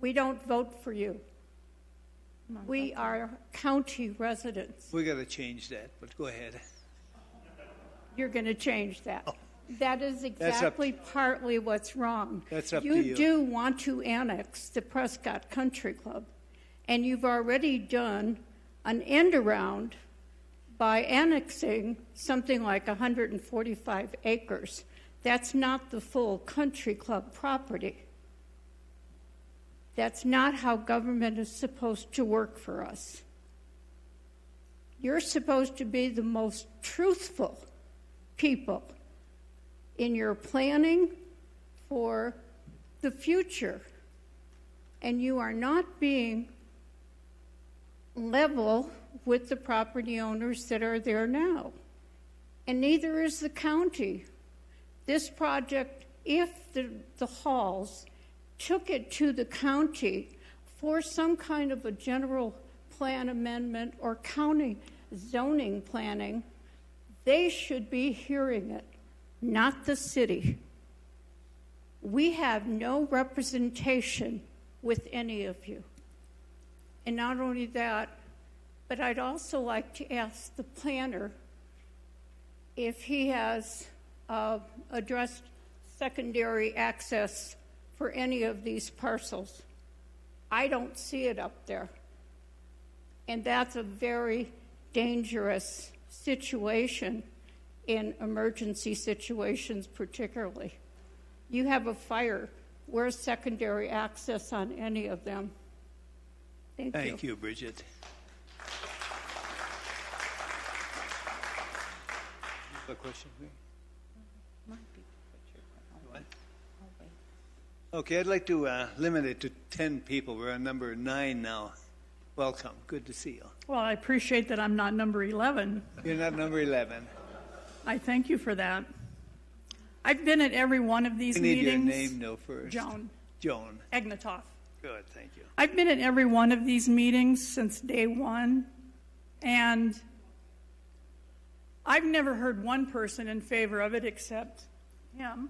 We don't vote for you. We are county residents. We got to change that, but go ahead. You're going to change that. That is up- exactly partly what's wrong. That's up you to you. do want to annex the Prescott Country Club, and you've already done an end around by annexing something like 145 acres. That's not the full country club property. That's not how government is supposed to work for us. You're supposed to be the most truthful people in your planning for the future. And you are not being level with the property owners that are there now. And neither is the county. This project, if the, the halls took it to the county for some kind of a general plan amendment or county zoning planning, they should be hearing it, not the city. We have no representation with any of you. And not only that, but I'd also like to ask the planner if he has uh, addressed secondary access for any of these parcels. I don't see it up there. And that's a very dangerous situation in emergency situations, particularly. You have a fire, where's secondary access on any of them? Thank, Thank you, Bridget. A question? for me? What? Okay, I'd like to uh, limit it to 10 people. We're on number nine now. Welcome. Good to see you. Well, I appreciate that I'm not number 11. You're not number 11. I thank you for that. I've been at every one of these I need meetings. your name, though, first. Joan Joan. Egnatoff. Good, thank you. I've been at every one of these meetings since day one, and I've never heard one person in favor of it except him.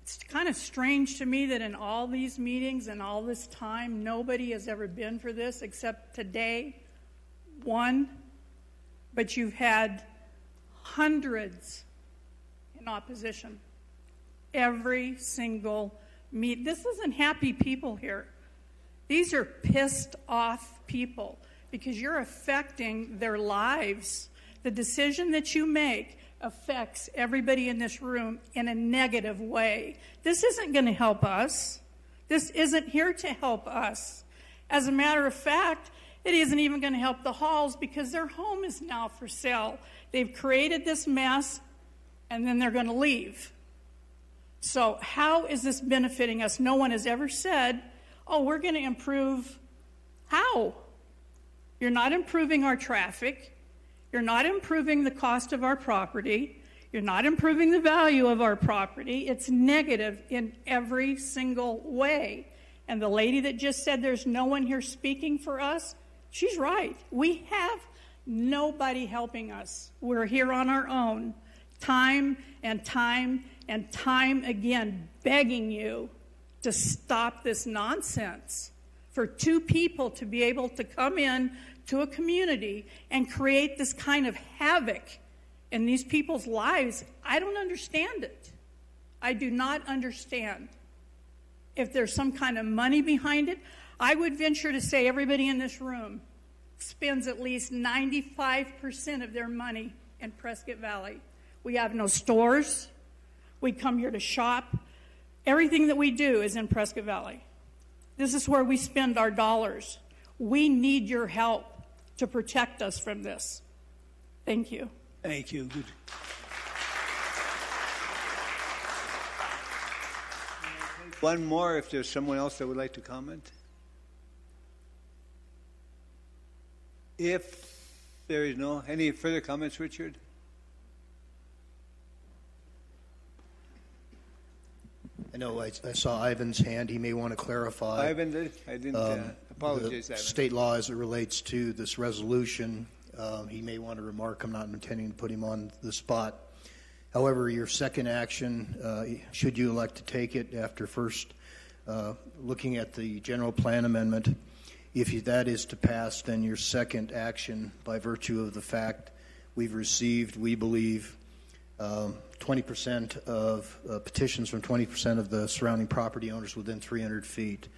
It's kind of strange to me that in all these meetings and all this time, nobody has ever been for this except today, one. But you've had hundreds in opposition. Every single meet. This isn't happy people here. These are pissed off people because you're affecting their lives. The decision that you make affects everybody in this room in a negative way. This isn't going to help us. This isn't here to help us. As a matter of fact, it isn't even going to help the Halls because their home is now for sale. They've created this mess and then they're going to leave. So, how is this benefiting us? No one has ever said, oh, we're going to improve. How? You're not improving our traffic. You're not improving the cost of our property. You're not improving the value of our property. It's negative in every single way. And the lady that just said there's no one here speaking for us, she's right. We have nobody helping us. We're here on our own, time and time and time again, begging you to stop this nonsense. For two people to be able to come in to a community and create this kind of havoc in these people's lives, I don't understand it. I do not understand. If there's some kind of money behind it, I would venture to say everybody in this room spends at least 95% of their money in Prescott Valley. We have no stores. We come here to shop. Everything that we do is in Prescott Valley. This is where we spend our dollars. We need your help to protect us from this. Thank you. Thank you. Good. One more if there's someone else that would like to comment. If there is no, any further comments, Richard? I know I, I saw Ivan's hand. He may want to clarify. Ivan did? I didn't uh, um, apologize, the Ivan. State law as it relates to this resolution. Um, he may want to remark. I'm not intending to put him on the spot. However, your second action, uh, should you elect to take it after first uh, looking at the general plan amendment, if you, that is to pass, then your second action, by virtue of the fact we've received, we believe, um, 20% of uh, petitions from 20% of the surrounding property owners within 300 feet.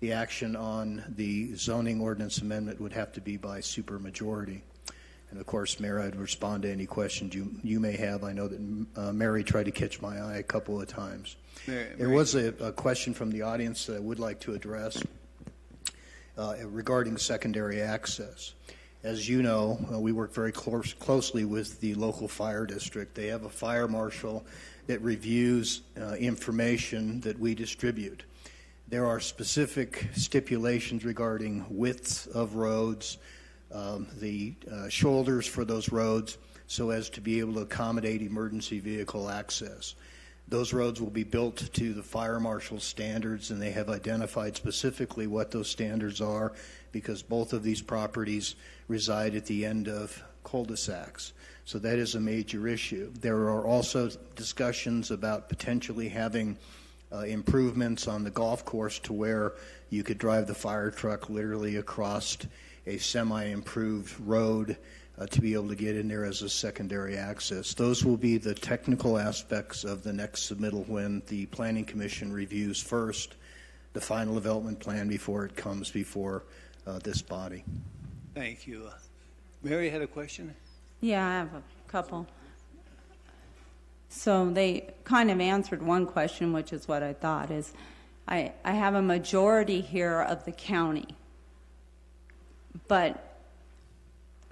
The action on the zoning ordinance amendment would have to be by supermajority. And of course, Mayor, I'd respond to any questions you, you may have. I know that uh, Mary tried to catch my eye a couple of times. Mary, there was a, a, question from the audience that I would like to address uh, regarding secondary access. As you know, uh, we work very close, closely with the local fire district. They have a fire marshal that reviews uh, information that we distribute. There are specific stipulations regarding widths of roads, um, the uh, shoulders for those roads, so as to be able to accommodate emergency vehicle access. Those roads will be built to the fire marshal's standards, and they have identified specifically what those standards are because both of these properties reside at the end of cul-de-sacs. So that is a major issue. There are also discussions about potentially having uh, improvements on the golf course to where you could drive the fire truck literally across a semi-improved road uh, to be able to get in there as a secondary access. Those will be the technical aspects of the next submittal when the Planning Commission reviews first the final development plan before it comes before uh, this body. Thank you. Uh, Mary had a question? Yeah, I have a couple. So they kind of answered one question, which is what I thought is I, I have a majority here of the county, but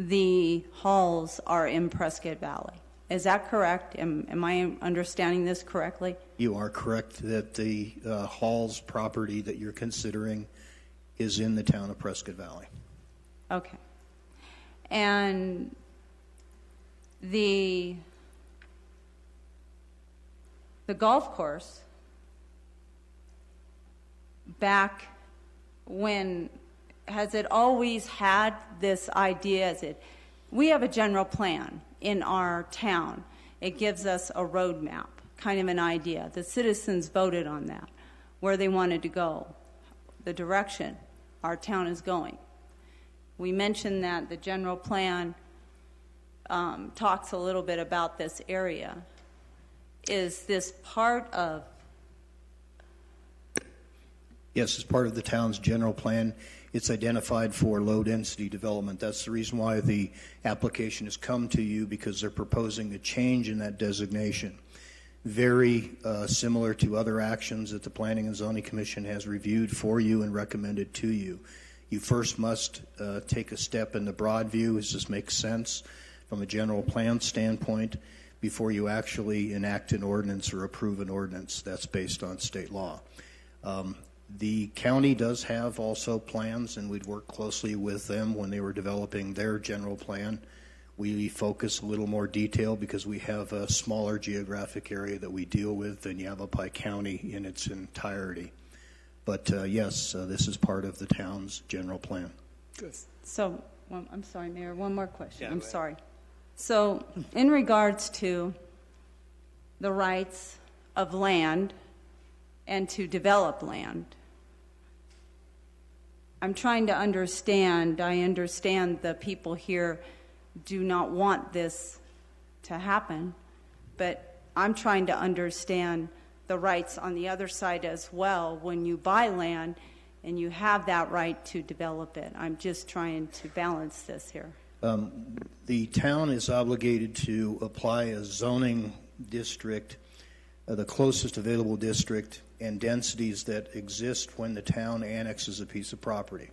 the halls are in Prescott Valley. Is that correct? Am, am I understanding this correctly? You are correct that the uh, Halls property that you're considering is in the town of Prescott Valley. Okay. And the the golf course back when has it always had this idea? As it we have a general plan in our town. It gives us a roadmap kind of an idea. The citizens voted on that where they wanted to go the direction our town is going we mentioned that the general plan um, talks a little bit about this area is this part of Yes, as part of the town's general plan, it's identified for low density development. That's the reason why the application has come to you because they're proposing a change in that designation. Very uh, similar to other actions that the Planning and Zoning Commission has reviewed for you and recommended to you. You first must uh, take a step in the broad view. Does this make sense from a general plan standpoint before you actually enact an ordinance or approve an ordinance? That's based on state law. Um, The county does have also plans, and we'd work closely with them when they were developing their general plan. We focus a little more detail because we have a smaller geographic area that we deal with than Yavapai County in its entirety. But uh, yes, uh, this is part of the town's general plan. Good. So, one, I'm sorry, Mayor, one more question. Yeah, I'm go ahead. sorry. So, in regards to the rights of land and to develop land, I'm trying to understand. I understand the people here do not want this to happen, but I'm trying to understand the rights on the other side as well when you buy land and you have that right to develop it. I'm just trying to balance this here. Um, the town is obligated to apply a zoning district, uh, the closest available district, and densities that exist when the town annexes a piece of property.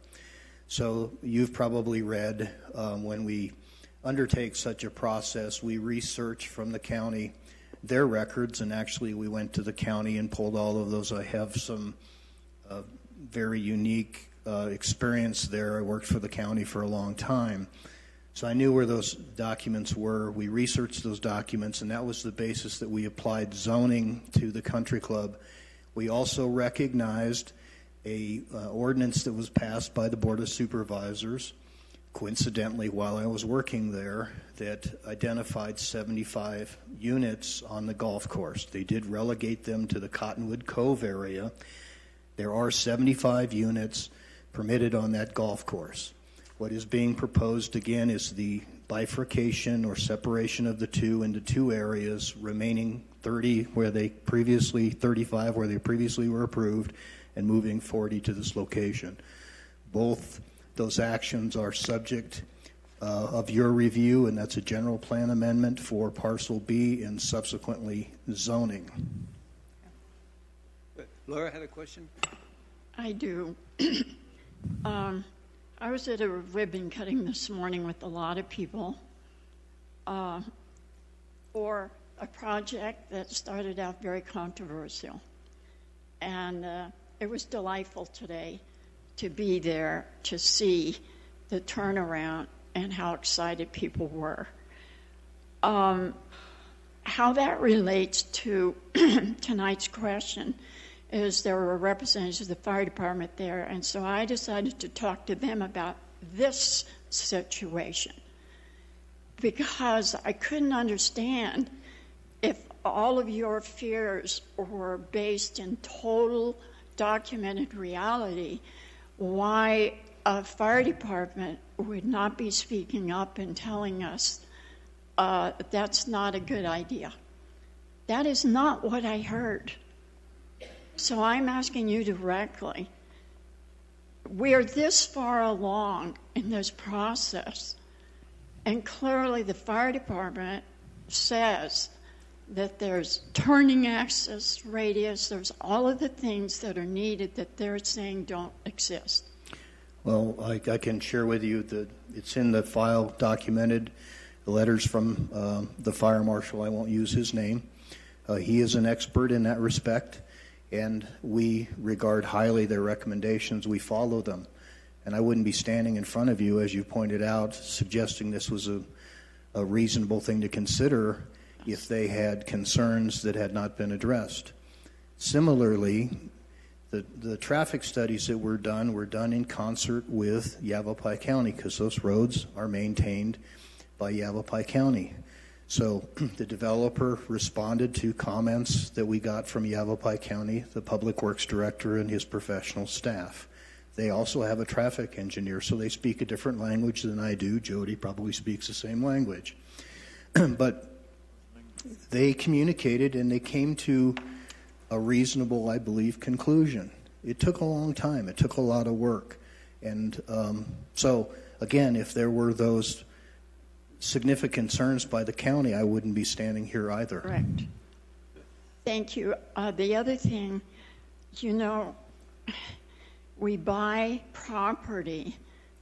So you've probably read um, when we undertake such a process, we research from the county their records, and actually we went to the county and pulled all of those. I have some uh, very unique uh, experience there. I worked for the county for a long time. So I knew where those documents were. We researched those documents, and that was the basis that we applied zoning to the country club. We also recognized a uh, ordinance that was passed by the Board of Supervisors, coincidentally while I was working there, that identified 75 units on the golf course. They did relegate them to the Cottonwood Cove area. There are 75 units permitted on that golf course. What is being proposed again is the bifurcation or separation of the two into two areas, remaining 30 where they previously, 35 where they previously were approved, and moving 40 to this location. Both those actions are subject uh, of your review, and that's a general plan amendment for parcel B and subsequently zoning. Laura had a question? I do. um, I was at a ribbon cutting this morning with a lot of people uh, for a project that started out very controversial. And uh, it was delightful today to be there to see the turnaround and how excited people were. Um, how that relates to tonight's question is there were representatives of the fire department there, and so I decided to talk to them about this situation because I couldn't understand if all of your fears were based in total documented reality, why a fire department would not be speaking up and telling us uh, that's not a good idea. That is not what I heard. So I'm asking you directly. We're this far along in this process, and clearly the fire department says that there's turning access radius, there's all of the things that are needed that they're saying don't exist. Well, I, I can share with you that it's in the file documented, letters from um, the fire marshal. I won't use his name. Uh, he is an expert in that respect, and we regard highly their recommendations. We follow them. And I wouldn't be standing in front of you, as you pointed out, suggesting this was a, a reasonable thing to consider if they had concerns that had not been addressed. Similarly, the, the traffic studies that were done were done in concert with Yavapai County because those roads are maintained by Yavapai County. So the developer responded to comments that we got from Yavapai County, the Public Works Director, and his professional staff. They also have a traffic engineer, so they speak a different language than I do. Jody probably speaks the same language. but they communicated and they came to a reasonable, I believe, conclusion. It took a long time, it took a lot of work. And um, so, again, if there were those significant concerns by the county, I wouldn't be standing here either. Correct. Thank you. Uh, the other thing, you know, we buy property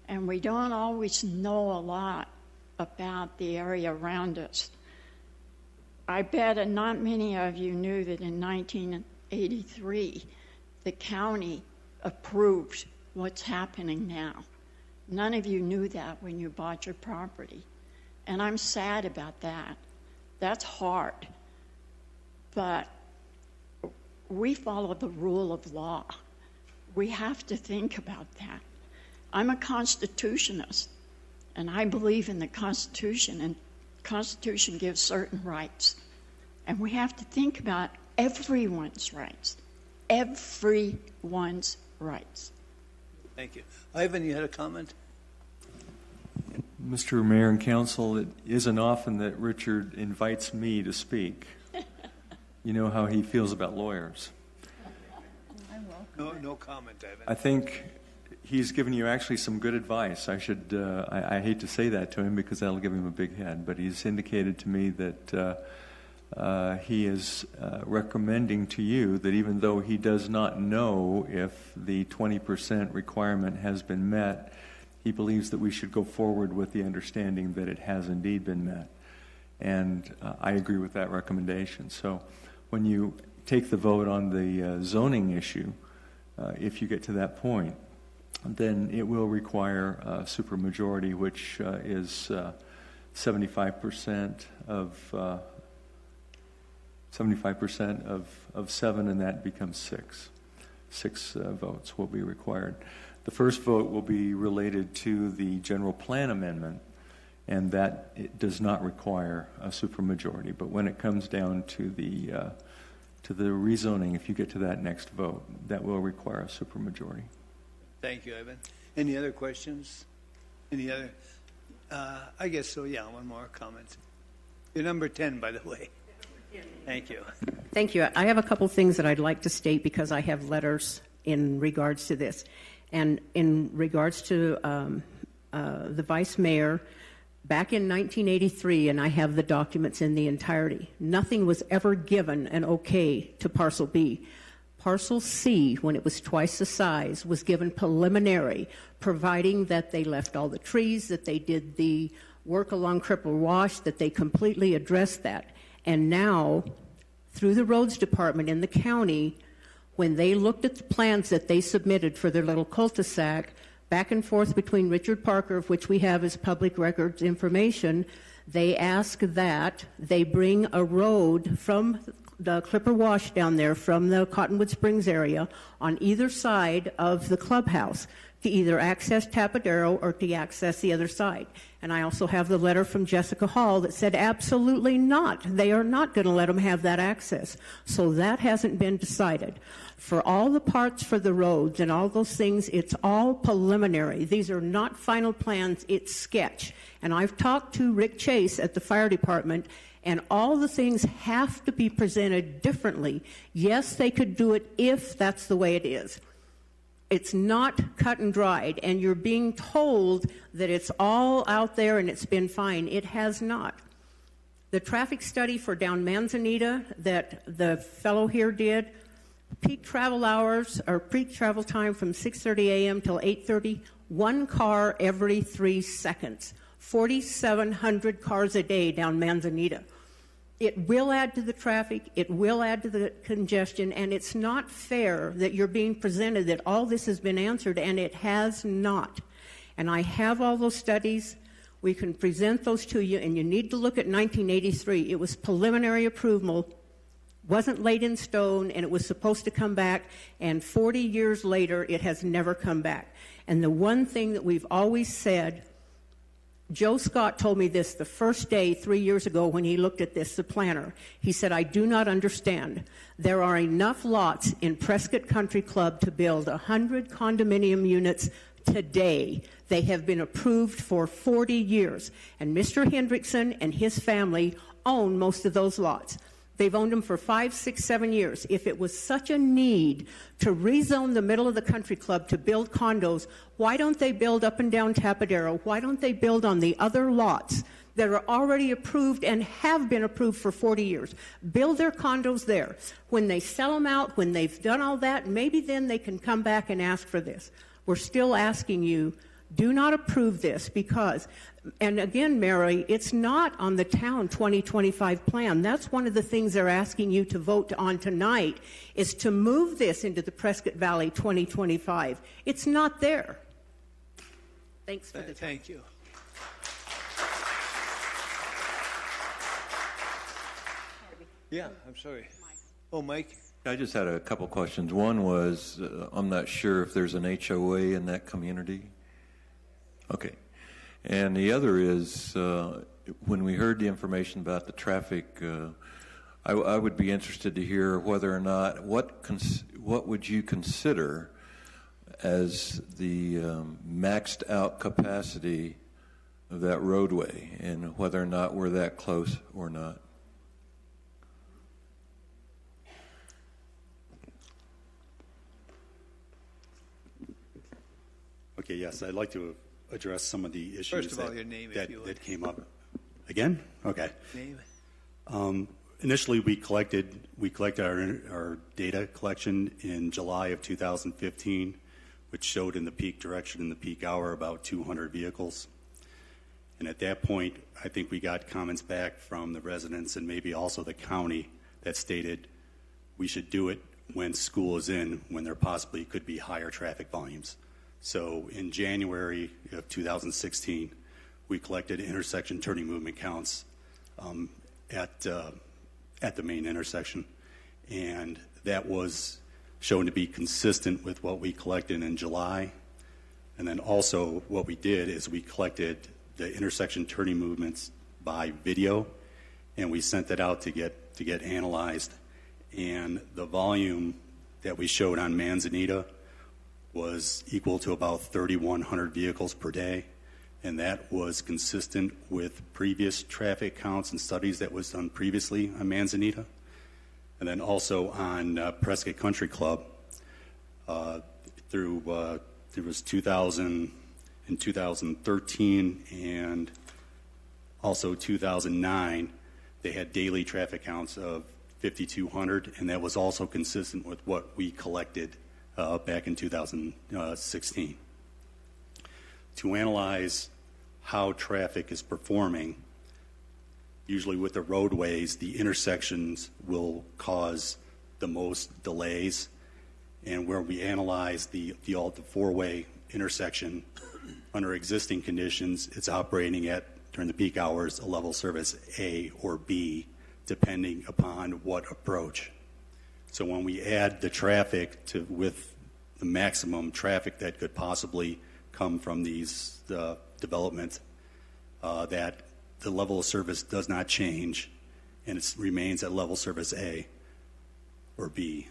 and we don't always know a lot about the area around us. I bet not many of you knew that in 1983, the county approved what's happening now. None of you knew that when you bought your property. And I'm sad about that. That's hard. But we follow the rule of law. We have to think about that. I'm a constitutionist, and I believe in the Constitution, and Constitution gives certain rights. And we have to think about everyone's rights. Everyone's rights. Thank you. Ivan, you had a comment? Mr. Mayor and Council, it isn't often that Richard invites me to speak. you know how he feels about lawyers. No, no comment, Ivan. I think he's given you actually some good advice. I should, uh, I, I, hate to say that to him because that'll give him a big head, but he's indicated to me that uh, uh, he is uh, recommending to you that even though he does not know if the 20% requirement has been met, he believes that we should go forward with the understanding that it has indeed been met. And uh, I agree with that recommendation. So when you take the vote on the uh, zoning issue, uh, if you get to that point, then it will require a supermajority, which uh, is 75% uh, of 75% of, of seven, and that becomes six. Six uh, votes will be required. The first vote will be related to the general plan amendment, and that it does not require a supermajority. But when it comes down to the uh, to the rezoning, if you get to that next vote, that will require a supermajority. Thank you, Ivan. Any other questions? Any other? Uh, I guess so. Yeah, one more comment. You're number ten, by the way. Thank you. Thank you. I have a couple things that I'd like to state because I have letters in regards to this. And in regards to um, uh, the vice mayor, back in 1983, and I have the documents in the entirety, nothing was ever given an okay to Parcel B. Parcel C, when it was twice the size, was given preliminary, providing that they left all the trees, that they did the work along Cripple Wash, that they completely addressed that. And now, through the roads department in the county, when they looked at the plans that they submitted for their little cul-de-sac, back and forth between Richard Parker, of which we have as public records information, they ask that they bring a road from the Clipper Wash down there from the Cottonwood Springs area on either side of the clubhouse to either access Tapadero or to access the other side. And I also have the letter from Jessica Hall that said absolutely not. They are not going to let them have that access. So that hasn't been decided. For all the parts for the roads and all those things, it's all preliminary. These are not final plans, it's sketch. And I've talked to Rick Chase at the fire department, and all the things have to be presented differently. Yes, they could do it if that's the way it is. It's not cut and dried, and you're being told that it's all out there and it's been fine. It has not. The traffic study for down Manzanita that the fellow here did peak travel hours or peak travel time from 6:30 a.m. till 8:30, one car every 3 seconds. 4700 cars a day down Manzanita. It will add to the traffic, it will add to the congestion, and it's not fair that you're being presented that all this has been answered, and it has not. And I have all those studies. We can present those to you, and you need to look at 1983. It was preliminary approval wasn't laid in stone and it was supposed to come back and 40 years later it has never come back and the one thing that we've always said joe scott told me this the first day three years ago when he looked at this the planner. He said i do not understand. There are enough lots in prescott country club to build 100 condominium units today. They have been approved for 40 years and mr hendrickson and his family own most of those lots They've owned them for five, six, seven years. If it was such a need to rezone the middle of the country club to build condos, why don't they build up and down Tapadero? Why don't they build on the other lots that are already approved and have been approved for 40 years? Build their condos there. When they sell them out, when they've done all that, maybe then they can come back and ask for this. We're still asking you do not approve this because, and again, Mary, it's not on the town 2025 plan. That's one of the things they're asking you to vote on tonight is to move this into the Prescott Valley 2025. It's not there. Thanks for the time. Thank you. Yeah, I'm sorry. Oh, Mike? I just had a couple questions. One was, uh, I'm not sure if there's an HOA in that community. Okay. And the other is, uh, when we heard the information about the traffic, uh, I, I would be interested to hear whether or not, what, cons- what would you consider as the um, maxed out capacity of that roadway and whether or not we're that close or not? Okay, yes, I'd like to address some of the issues First of all, that, your name, if that, you would. that came up. Again? Okay. Name? Um, initially, we collected we collected our, our data collection in July of 2015, which showed in the peak direction in the peak hour about 200 vehicles. And at that point, I think we got comments back from the residents and maybe also the county that stated we should do it when school is in, when there possibly could be higher traffic volumes. So in January of 2016, we collected intersection turning movement counts um, at uh, at the main intersection, and that was shown to be consistent with what we collected in July. And then also what we did is we collected the intersection turning movements by video, and we sent that out to get to get analyzed. And the volume that we showed on Manzanita was equal to about 3,100 vehicles per day, and that was consistent with previous traffic counts and studies that was done previously on Manzanita. And then also on uh, Prescott Country Club, uh, through uh, there was 2000 in 2013 and also 2009, they had daily traffic counts of 5,200, and that was also consistent with what we collected uh, back in 2016. To analyze how traffic is performing, usually with the roadways, the intersections will cause the most delays. And where we analyze the, the, the four-way intersection under existing conditions, it's operating at, during the peak hours, a level service A or B, depending upon what approach. So when we add the traffic to with the maximum traffic that could possibly come from these uh, developments, uh, that the level of service does not change, and it remains at level service A or B.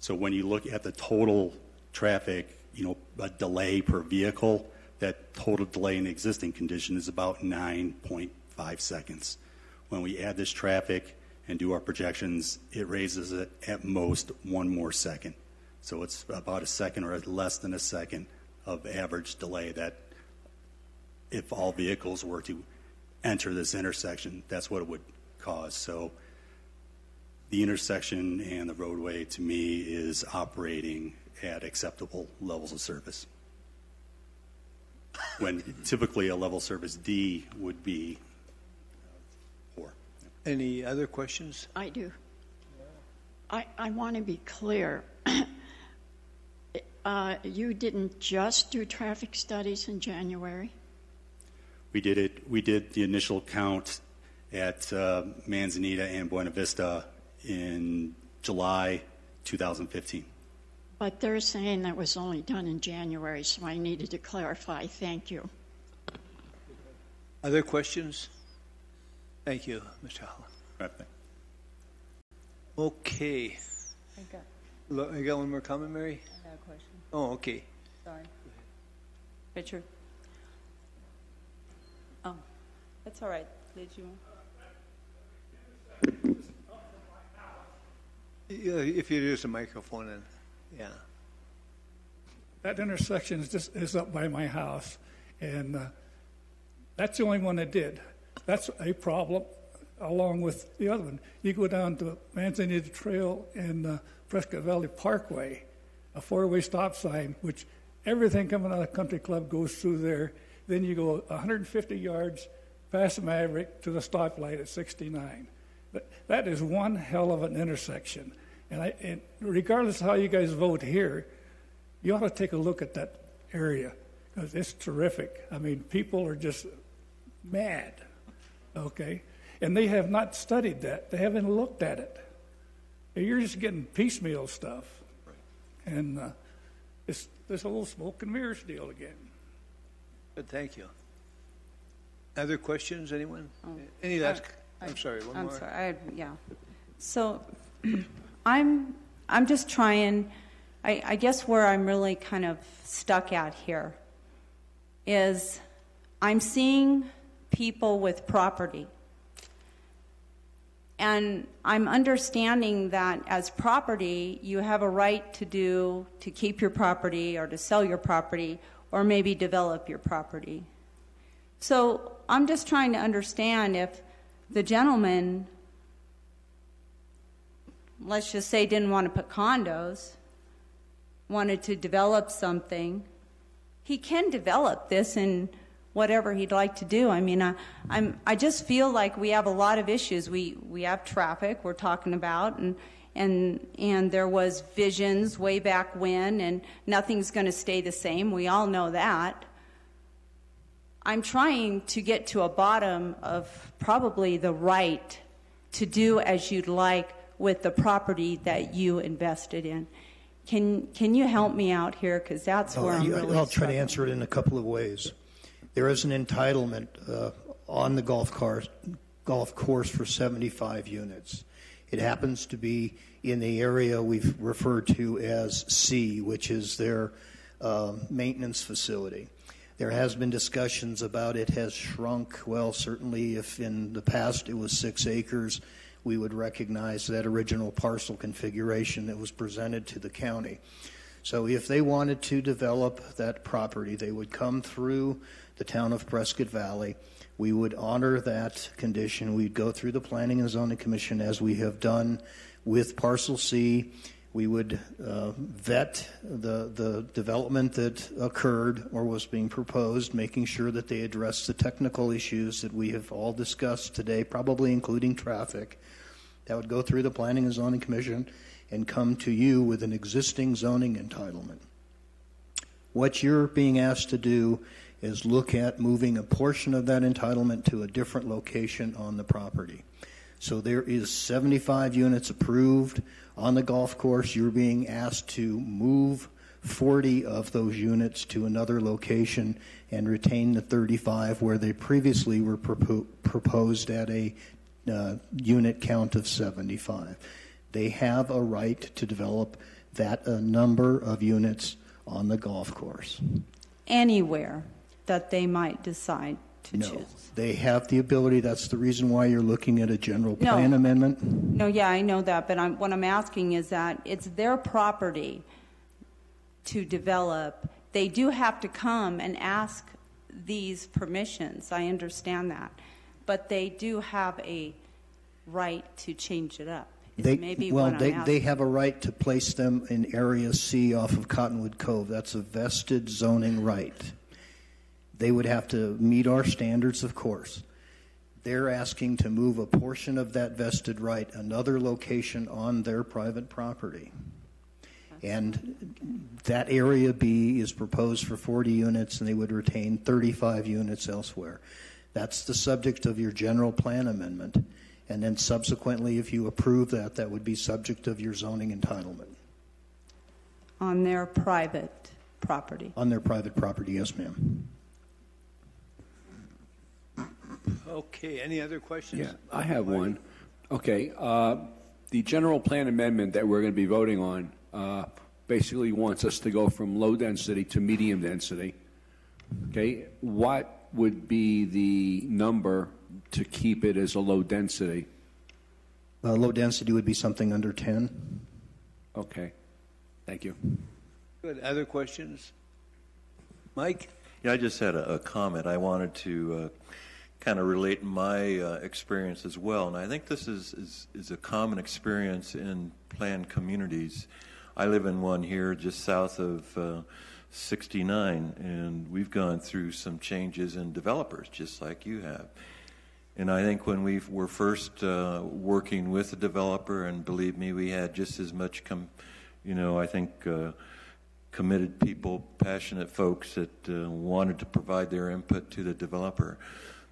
So when you look at the total traffic, you know, a delay per vehicle, that total delay in existing condition is about 9.5 seconds. When we add this traffic and do our projections, it raises it at most one more second. So it's about a second or less than a second of average delay that if all vehicles were to enter this intersection, that's what it would cause. So the intersection and the roadway to me is operating at acceptable levels of service. When typically a level service D would be. Any other questions? I do. I, I want to be clear. uh, you didn't just do traffic studies in January? We did it. We did the initial count at uh, Manzanita and Buena Vista in July 2015. But they're saying that was only done in January, so I needed to clarify. Thank you. Other questions? Thank you, Mr. Holland. Okay. I got, Lo- You got one more comment, Mary? I got a question. Oh, okay. Sorry. Richard? Oh, that's all right. Did you? Yeah, If you use a microphone and, yeah. That intersection is just is up by my house, and uh, that's the only one that did. That's a problem, along with the other one. You go down to Manzanita Trail and uh, Prescott Valley Parkway, a four-way stop sign, which Everything coming out of country club goes through there. Then you go 150 yards past Maverick to the stoplight at 69. That- That is one hell of an intersection. And, I, and regardless of how you guys vote here, you ought to take a look at that area because it's terrific. I mean, people are just mad, okay? And they have not studied that. They haven't looked at it. You're just getting piecemeal stuff. And uh, it's this whole smoke and mirrors deal again. Good, thank you. Other questions, anyone? Any last, I- I'm sorry, one I'm more. sorry, I, yeah. So, I'm, I'm just trying, I, I guess where I'm really kind of stuck at here is I'm seeing people with property. And I'm understanding that as property, you have a right to do, to keep your property or to sell your property or maybe develop your property. So I'm just trying to understand if the gentleman, let's just say, didn't want to put condos, wanted to develop something, he can develop this in whatever he'd like to do. I mean, I, I'm, I just feel like we have a lot of issues. We, we have traffic we're talking about, and, and, and there was visions way back when, and nothing's going to stay the same. We all know that. I'm trying to get to a bottom of probably the right to do as you'd like with the property that you invested in. Can, can you help me out here? Because that's where I'm really I'll try to struggling. answer it in a couple of ways. There is an entitlement uh, on the golf cars, golf course for 75 units. It happens to be in the area we've referred to as C, which is their uh, maintenance facility. There has been discussions about it has shrunk. Well, certainly if in the past it was six acres, we would recognize that original parcel configuration that was presented to the county. So if they wanted to develop that property, they would come through the town of Prescott Valley. We would honor that condition. We'd go through the Planning and Zoning Commission as we have done with Parcel C. We would uh, vet the, the development that occurred or was being proposed, making sure that they address the technical issues that we have all discussed today, probably including traffic. That would go through the Planning and Zoning Commission and come to you with an existing zoning entitlement. What you're being asked to do is look at moving a portion of that entitlement to a different location on the property. So there is 75 units approved on the golf course. You're being asked to move 40 of those units to another location and retain the 35 where they previously were propo- proposed at a uh, unit count of 75. They have a right to develop that uh, number of units on the golf course. Anywhere that they might decide to No, choose. they have the ability. That's the reason why you're looking at a general No. plan amendment. No, yeah, I know that, but I'm, what I'm asking is that it's their property to develop. They do have to come and ask these permissions. I understand that. But they do have a right to change it up. Is They, maybe well, what I'm they, asking. they have a right to place them in Area C off of Cottonwood Cove. That's a vested zoning right. They would have to meet our standards, of course. They're asking to move a portion of that vested right another location on their private property. And that Area B is proposed for 40 units, and they would retain 35 units elsewhere. That's the subject of your general plan amendment. And then subsequently, if you approve that, that would be subject of your zoning entitlement on their private property. on their private property. Yes, ma'am. Okay, any other questions? Yeah, I have one. Okay, uh, the general plan amendment that we're going to be voting on uh, basically wants us to go from low density to medium density. Okay, what would be the number to keep it as a low density? Uh, low density would be something under 10. Okay, thank you. Good, other questions? Mike? Yeah, I just had a, a comment. I wanted to uh, kind of relate my uh, experience as well, and I think this is, is, is a common experience in planned communities. I live in one here just south of uh, '69, and we've gone through some changes in developers, just like you have. And I think when we were first uh, working with a developer, and believe me, we had just as much, com- you know, I think uh, committed people, passionate folks that uh, wanted to provide their input to the developer.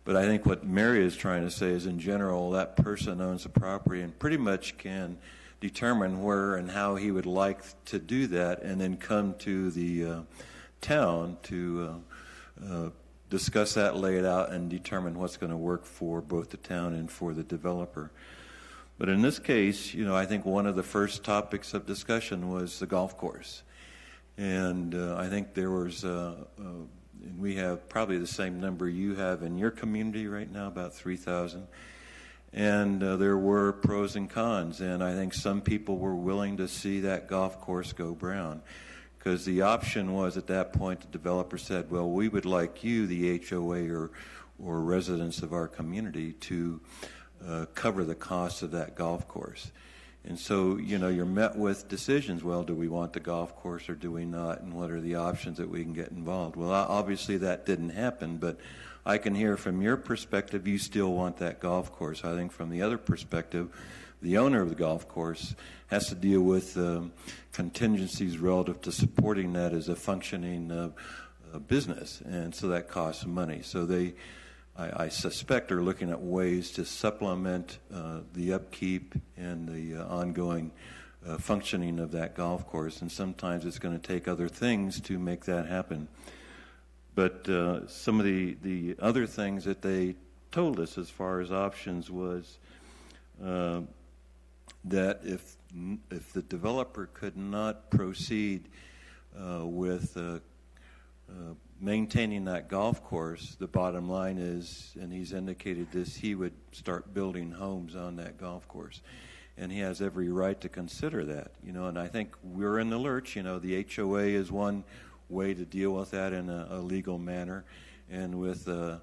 But I think what Mary is trying to say is, in general, that person owns the property and pretty much can determine where and how he would like to do that, and then come to the uh, town to uh, uh, discuss that, lay it out, and determine what's going to work for both the town and for the developer. But in this case, you know, I think one of the first topics of discussion was the golf course. And uh, I think there was, uh, uh, and we have probably the same number you have in your community right now, about 3,000. And uh, there were pros and cons. And I think some people were willing to see that golf course go brown. Because the option was at that point, the developer said, well, we would like you, the HOA or, or residents of our community, to uh, cover the cost of that golf course. And so, you know, you're met with decisions. Well, do we want the golf course or do we not? And what are the options that we can get involved? Well, obviously that didn't happen, but I can hear from your perspective, you still want that golf course. I think from the other perspective, the owner of the golf course has to deal with um, contingencies relative to supporting that as a functioning uh, uh, business, and so that costs money. So they I, I suspect are looking at ways to supplement uh, the upkeep and the uh, ongoing uh, functioning of that golf course. And sometimes it's going to take other things to make that happen. But uh, some of the, the other things that they told us as far as options was uh, that if if the developer could not proceed uh, with maintaining that golf course, the bottom line is, and he's indicated this, he would start building homes on that golf course. And he has every right to consider that, you know, and I think we're in the lurch, you know, the HOA is one way to deal with that in a, a legal manner and with uh,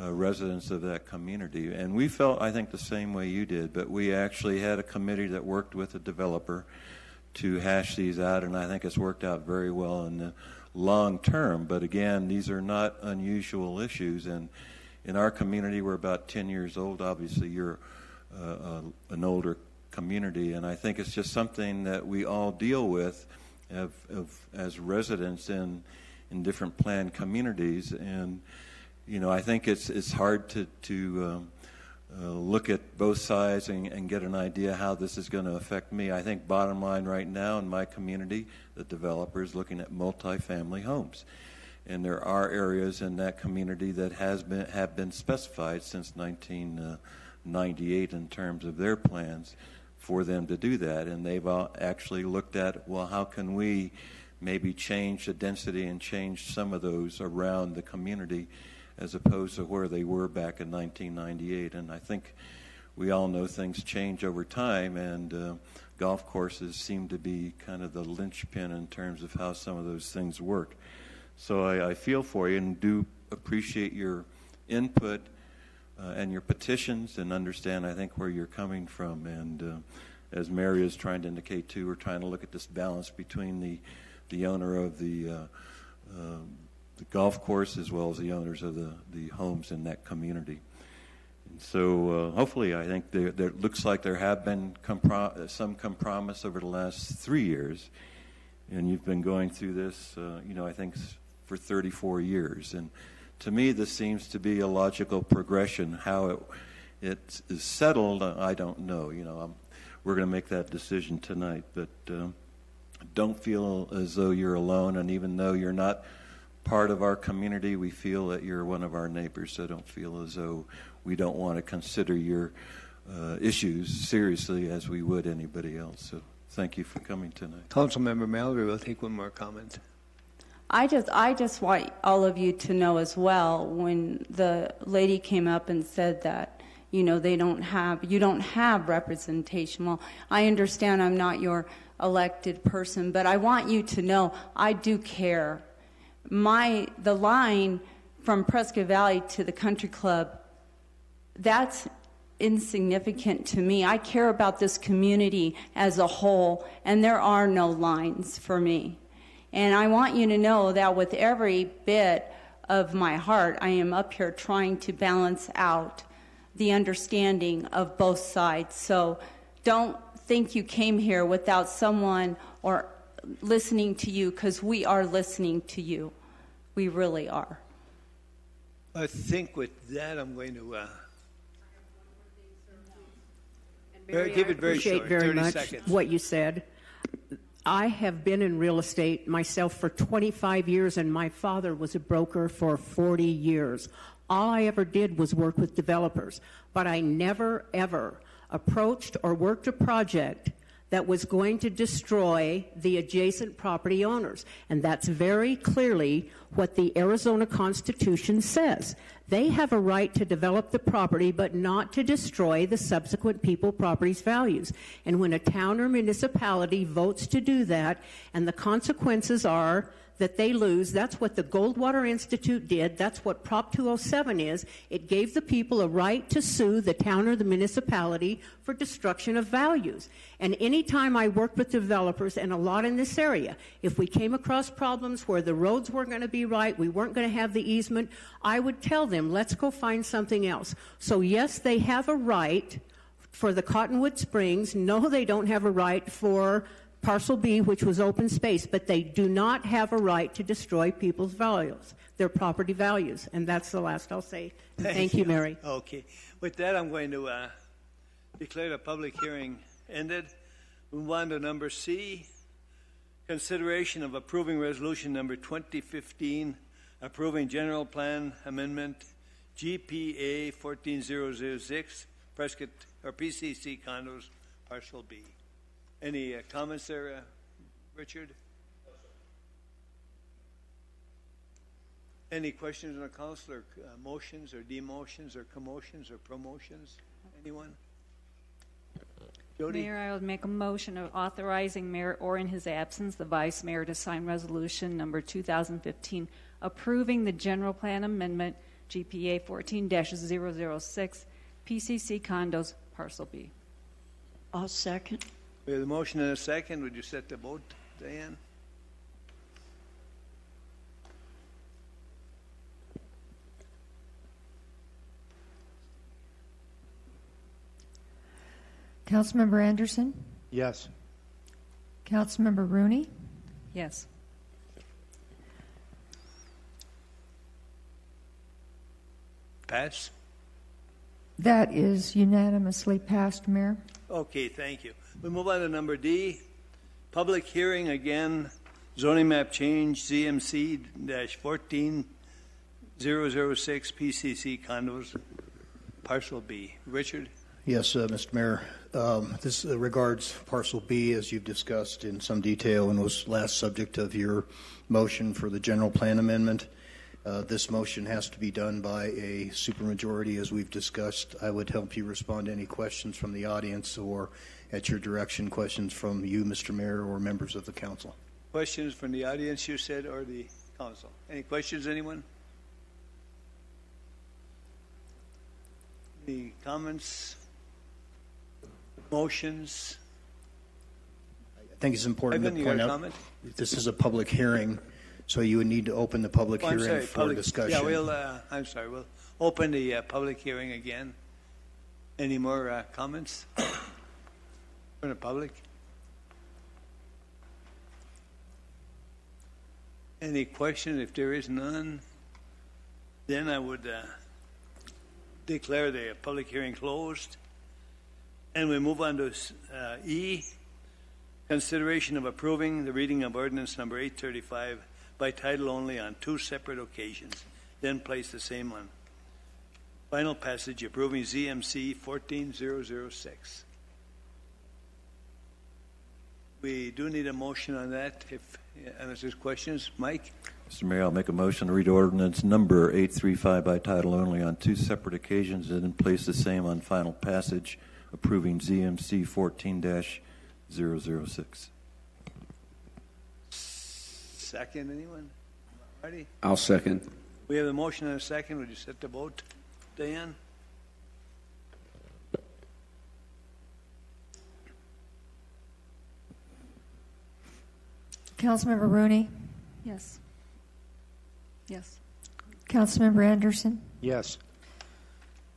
uh, residents of that community. And we felt, I think, the same way you did, but we actually had a committee that worked with the developer to hash these out, and I think it's worked out very well. And long term. But again, these are not unusual issues. And in our community, we're about 10 years old. Obviously, you're uh, uh, an older community. And I think it's just something that we all deal with of, of, as residents in, in different planned communities. And, you know, I think it's, it's hard to, to um, uh, look at both sides and, and, get an idea how this is going to affect me. I think bottom line right now in my community, the developer is looking at multifamily homes. And there are areas in that community that has been have been specified since 1998 in terms of their plans for them to do that. And they've actually looked at, well, how can we maybe change the density and change some of those around the community as opposed to where they were back in 1998. And I think we all know things change over time, and uh, golf courses seem to be kind of the linchpin in terms of how some of those things work. So I, I feel for you and do appreciate your input uh, and your petitions and understand, I think, where you're coming from. And uh, as Mary is trying to indicate, too, we're trying to look at this balance between the, the owner of the uh, um, the golf course as well as the owners of the, the homes in that community. And so uh, hopefully, I think there, there looks like there have been comprom- some compromise over the last three years, and you've been going through this, uh, you know, I think for 34 years. And to me, this seems to be a logical progression. How it it is settled, I don't know. You know, I'm, we're going to make that decision tonight, but uh, don't feel as though you're alone. And even though you're not part of our community. We feel that you're one of our neighbors, so don't feel as though we don't want to consider your uh, issues seriously as we would anybody else. So thank you for coming tonight. Councilmember Mallory will take one more comment. I just, I just want all of you to know as well. When the lady came up and said that, you know, they don't have, you don't have representation. Well, I understand I'm not your elected person, but I want you to know I do care my the line from Prescott Valley to the country club that's insignificant to me. I care about this community as a whole and there are no lines for me. And I want you to know that with every bit of my heart, I am up here trying to balance out the understanding of both sides. So don't think you came here without someone or listening to you because we are listening to you. We really are. I think with that, I'm going to, uh, very- Mary, keep it very appreciate short, very 30 much seconds. what you said. I have been in real estate myself for 25 years, and my father was a broker for 40 years. All I ever did was work with developers, but I never, ever approached or worked a project that was going to destroy the adjacent property owners. And that's very clearly what the Arizona Constitution says. They have a right to develop the property, but not to destroy the subsequent people property's values. And when a town or municipality votes to do that, and the consequences are that they lose. That's what the Goldwater Institute did. That's what Prop 207 is. It gave the people a right to sue the town or the municipality for destruction of values. And anytime I worked with developers, and a lot in this area, if we came across problems where the roads weren't going to be right, we weren't going to have the easement, I would tell them, let's go find something else. So, yes, they have a right for the Cottonwood Springs. No, they don't have a right for parcel B, which was open space, but they do not have a right to destroy people's values, their property values. And that's the last I'll say. Thank, you, Mary. Okay. With that, I'm going to uh, declare the public hearing ended. Move on to number C, consideration of approving resolution number 2015, approving general plan amendment GPA 14006, Prescott, or PCC condos, parcel B. Any uh, comments there, uh, Richard? Any questions on the council, or uh, motions, or demotions, or commotions, or promotions? Anyone? Jody? Mayor, I would make a motion of authorizing mayor or in his absence, the vice mayor to sign resolution number 2015 approving the general plan amendment GPA 14-006 PCC condos parcel B. I'll second. We have a motion and a second. Would you set the vote, Diane? Councilmember Anderson, Yes. Councilmember Rooney, Yes. Pass? that is unanimously passed, Mayor. Okay, thank you. We move on to number D, public hearing again, zoning map change, ZMC dash fourteen zero zero six PCC condos, parcel B. Richard? Yes, uh, Mr. Mayor. Um, This uh, regards parcel B, as you've discussed in some detail, and was last subject of your motion for the general plan amendment. Uh, This motion has to be done by a supermajority, as we've discussed. I would help you respond to any questions from the audience or, at your direction, questions from you, Mr. Mayor, or members of the council. Questions from the audience, you said, or the council? Any questions, anyone? Any comments? Motions? I think it's important Ivan, to point out, comment? this is a public hearing, so you would need to open the public Oh, hearing sorry, for public- discussion. Yeah, we'll, uh, I'm sorry, we'll open the uh, public hearing again. Any more uh, comments the public? Any question? If there is none, then I would uh, declare the public hearing closed. And we move on to uh, E, consideration of approving the reading of ordinance number 835 by title only on two separate occasions, then place the same on final passage approving ZMC 14006. We do need a motion on that if, uh, unless there's questions. Mike? Mr. Mayor, I'll make a motion to read ordinance number 835 by title only on two separate occasions and then place the same on final passage, approving ZMC 14-006. Second, anyone? Ready? I'll second. We have a motion and a second. Would you set the vote, Diane? Councilmember Rooney, Yes. Yes. Councilmember Anderson? Yes.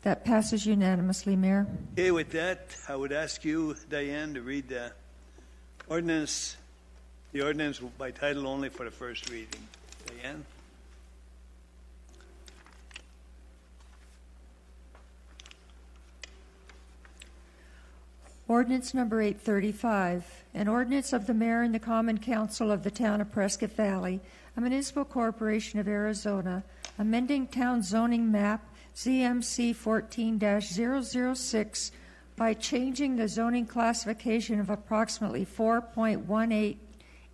That passes unanimously, Mayor. Okay, with that, I would ask you, Diane, to read the ordinance, the ordinance by title only for the first reading. Diane? Ordinance number 835, an ordinance of the mayor and the common council of the town of Prescott Valley, a municipal corporation of Arizona, amending town zoning map ZMC 14-006 by changing the zoning classification of approximately 4.18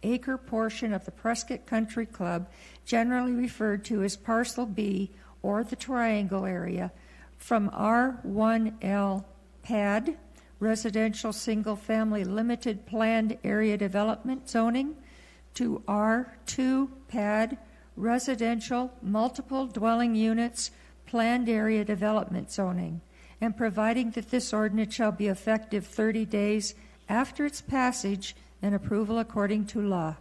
acre portion of the Prescott Country Club, generally referred to as Parcel B or the Triangle area, from R1L PAD, residential single family limited planned area development zoning, to R2 PAD, residential multiple dwelling units planned area development zoning, and providing that this ordinance shall be effective 30 days after its passage and approval according to law.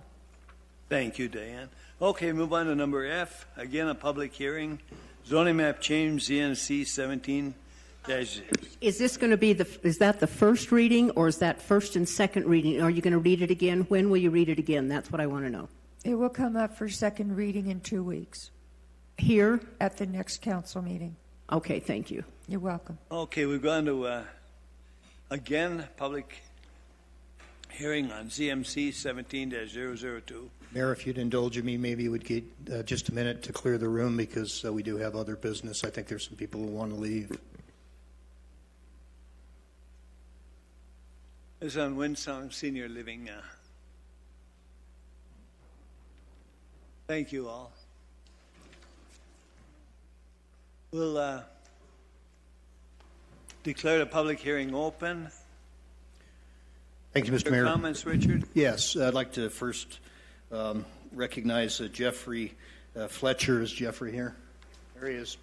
Thank you, Diane. Okay, move on to number F. Again, a public hearing. Zoning map change, ZMC 17 dash. Is this going to be the, is that the first reading, or is that first and second reading? Are you going to read it again? When will you read it again? That's what I want to know. It will come up for second reading in two weeks Here? at the next council meeting. Okay, thank you. You're welcome. Okay, we're going to, uh, again, public hearing on ZMC 17 002. Mayor, if you'd indulge me, maybe it would get uh, just a minute to clear the room because uh, we do have other business. I think there's some people who want to leave. Is on Windsong Senior Living. Uh, thank you all. We'll uh, declare the public hearing open. Thank you, Mr. Your Mayor. comments, Richard? Yes, I'd like to first um, recognize uh, Jeffrey uh, Fletcher. Is Jeffrey here? There he is.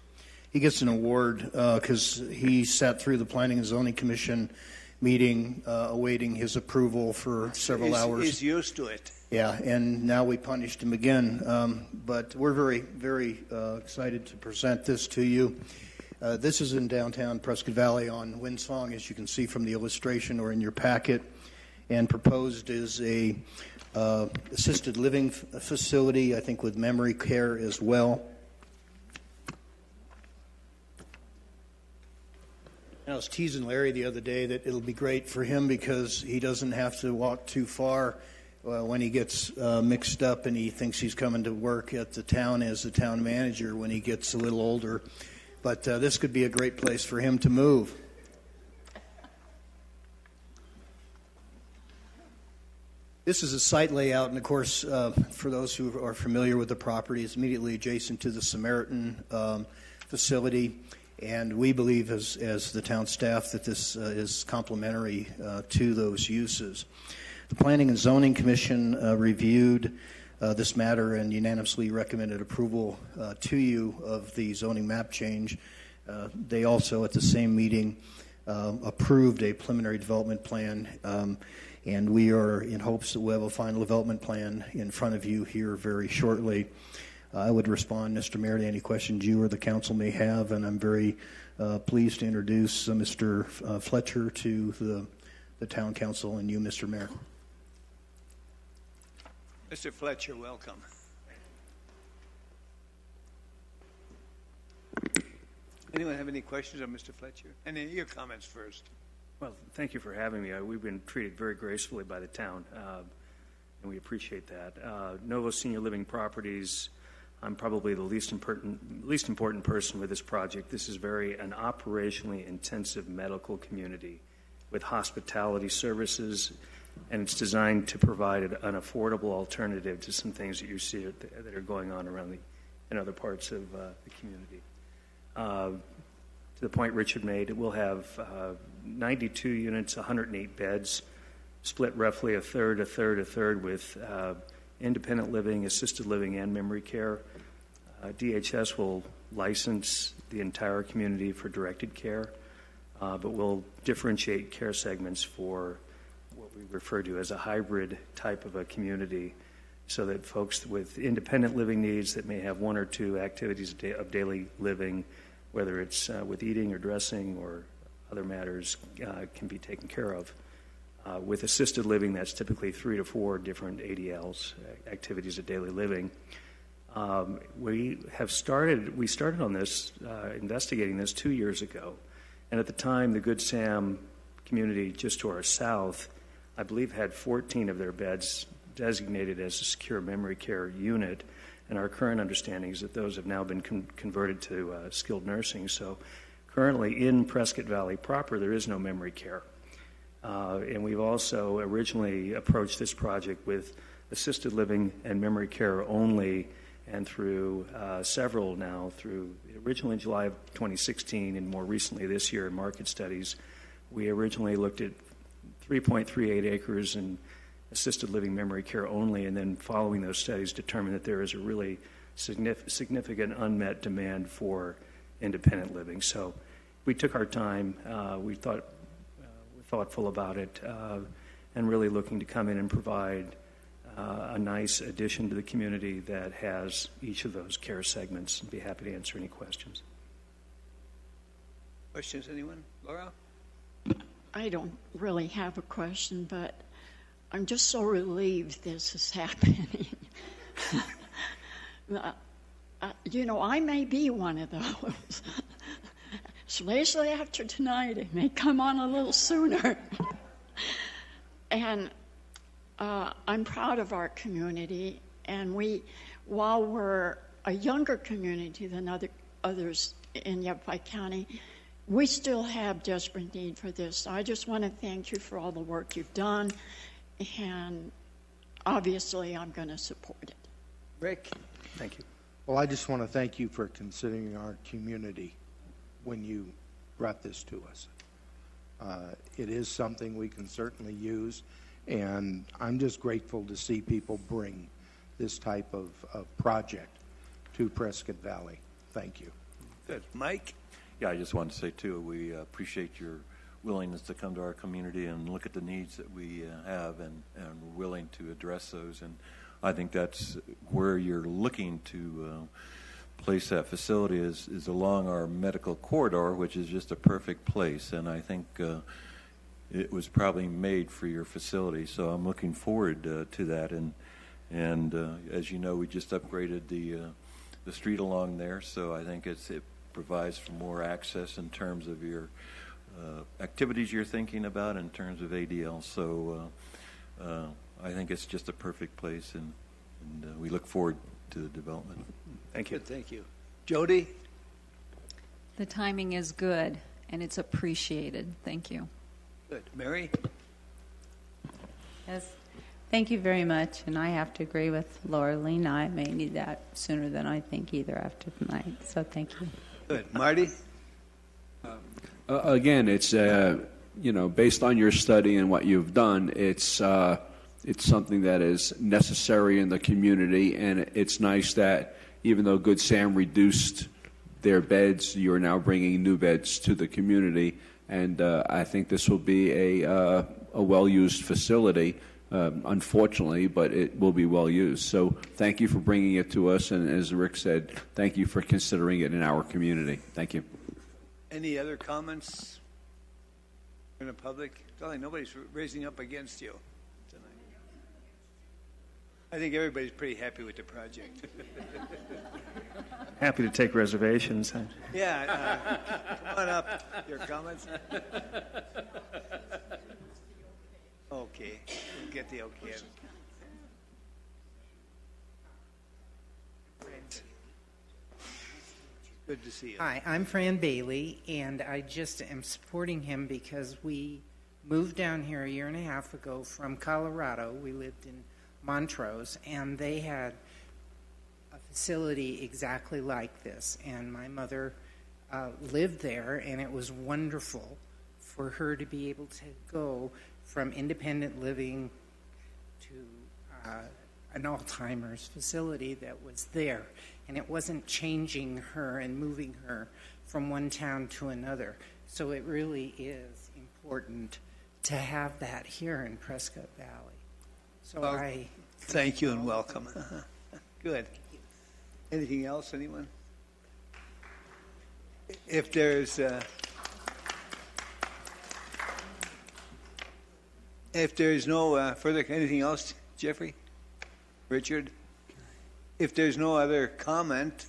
He gets an award because he sat through the Planning and Zoning Commission meeting uh, awaiting his approval for several he's, hours. He's used to it. Yeah, and now we punished him again. Um, but we're very, very uh, excited to present this to you. Uh, this is in downtown Prescott Valley on Windsong, as you can see from the illustration or in your packet. And proposed is a uh, assisted living f- facility, I think with memory care as well. And I was teasing Larry the other day that it'll be great for him because he doesn't have to walk too far uh, when he gets uh, mixed up and he thinks he's coming to work at the town as the town manager when he gets a little older. But uh, this could be a great place for him to move. This is a site layout, and of course, uh, for those who are familiar with the property, it's immediately adjacent to the Samaritan um, facility. And we believe, as, as the town staff, that this uh, is complementary uh, to those uses. The Planning and Zoning Commission uh, reviewed uh, this matter and unanimously recommended approval uh, to you of the zoning map change. Uh, they also, at the same meeting, um, approved a preliminary development plan, um, and we are in hopes that we'll have a final development plan in front of you here very shortly. I would respond, Mr. Mayor, to any questions you or the council may have, and I'm very uh, pleased to introduce uh, Mr. F- uh, Fletcher to the, the town council and you, Mr. Mayor. Mr. Fletcher, welcome. Anyone have any questions on Mr. Fletcher? Any your comments first? Well, thank you for having me. Uh, we've been treated very gracefully by the town, uh, and we appreciate that. Uh, Novo Senior Living Properties, I'm probably the least important, least important person with this project. This is very an operationally intensive medical community with hospitality services, and it's designed to provide an affordable alternative to some things that you see that are going on around the, in other parts of uh, the community. Uh, to the point Richard made, we'll have uh, 92 units, 108 beds, split roughly a third, a third, a third with uh, independent living, assisted living, and memory care. Uh, DHS will license the entire community for directed care, uh, but we'll differentiate care segments for what we refer to as a hybrid type of a community so that folks with independent living needs that may have one or two activities of daily living, whether it's uh, with eating or dressing or other matters, uh, can be taken care of. Uh, with assisted living, that's typically three to four different ADLs, uh, activities of daily living. Um, we have started. We started on this, uh, investigating this two years ago, and at the time, the Good Sam community just to our south, I believe, had 14 of their beds designated as a secure memory care unit. And our current understanding is that those have now been con- converted to uh, skilled nursing. So, currently in Prescott Valley proper, there is no memory care. Uh, and we've also originally approached this project with assisted living and memory care only, and through uh, several now, through originally in July of 2016 and more recently this year in market studies, we originally looked at 3.38 acres in assisted living memory care only, and then following those studies determined that there is a really significant unmet demand for independent living. So we took our time. Uh, we thought thoughtful about it uh, and really looking to come in and provide uh, a nice addition to the community that has each of those care segments. I'd be happy to answer any questions. Questions, anyone? Lora? I don't really have a question, but I'm just so relieved this is happening. uh, uh, you know, I may be one of those. especially after tonight, it may come on a little sooner. and uh, I'm proud of our community, and we, while we're a younger community than other others in Yavapai County, we still have desperate need for this. So I just want to thank you for all the work you've done, and obviously, I'm going to support it. Rick? Thank you. Well, I just want to thank you for considering our community when you brought this to us. Uh, it is something we can certainly use, and I'm just grateful to see people bring this type of, of project to Prescott Valley. Thank you. Good. Mike? Yeah, I just wanted to say, too, we uh, appreciate your willingness to come to our community and look at the needs that we uh, have and, and we're willing to address those. And I think that's where you're looking to uh, place that facility is, is along our medical corridor, which is just a perfect place. And I think uh, it was probably made for your facility. So I'm looking forward uh, to that. And, and uh, as you know, we just upgraded the, uh, the street along there. So I think it's, it provides for more access in terms of your uh, activities you're thinking about in terms of ADL. So uh, I think it's just a perfect place, and, and we look forward to the development. Thank you. Good, thank you. Jody? The timing is good, and it's appreciated. Thank you. Good. Mary? Yes, thank you very much. And I have to agree with Lora Lena. I may need that sooner than I think either after tonight. So thank you. Good. Marty? Uh, again, it's uh, you know based on your study and what you've done, it's uh, it's something that is necessary in the community, and it's nice that even though Good Sam reduced their beds, you're now bringing new beds to the community, and uh, I think this will be a uh, a well-used facility. Um, unfortunately, but it will be well used. So, thank you for bringing it to us, and as Rick said, thank you for considering it in our community. Thank you. Any other comments in the public? Golly, nobody's raising up against you. I think everybody's pretty happy with the project. Happy to take reservations. yeah, uh, come on up. Your comments? okay, we'll get the okay. Good to see you. Hi, I'm Fran Bailey, and I just am supporting him because we moved down here a year and a half ago from Colorado. We lived in Montrose, and they had a facility exactly like this. And my mother uh, lived there, and it was wonderful for her to be able to go from independent living to uh, an Alzheimer's facility that was there. And it wasn't changing her and moving her from one town to another. So it really is important to have that here in Prescott Valley. So Well, I Thank you and welcome. Good. Anything else, anyone? If there's, uh, if there's no uh, further, anything else, Jeffrey? Richard? If there's no other comment,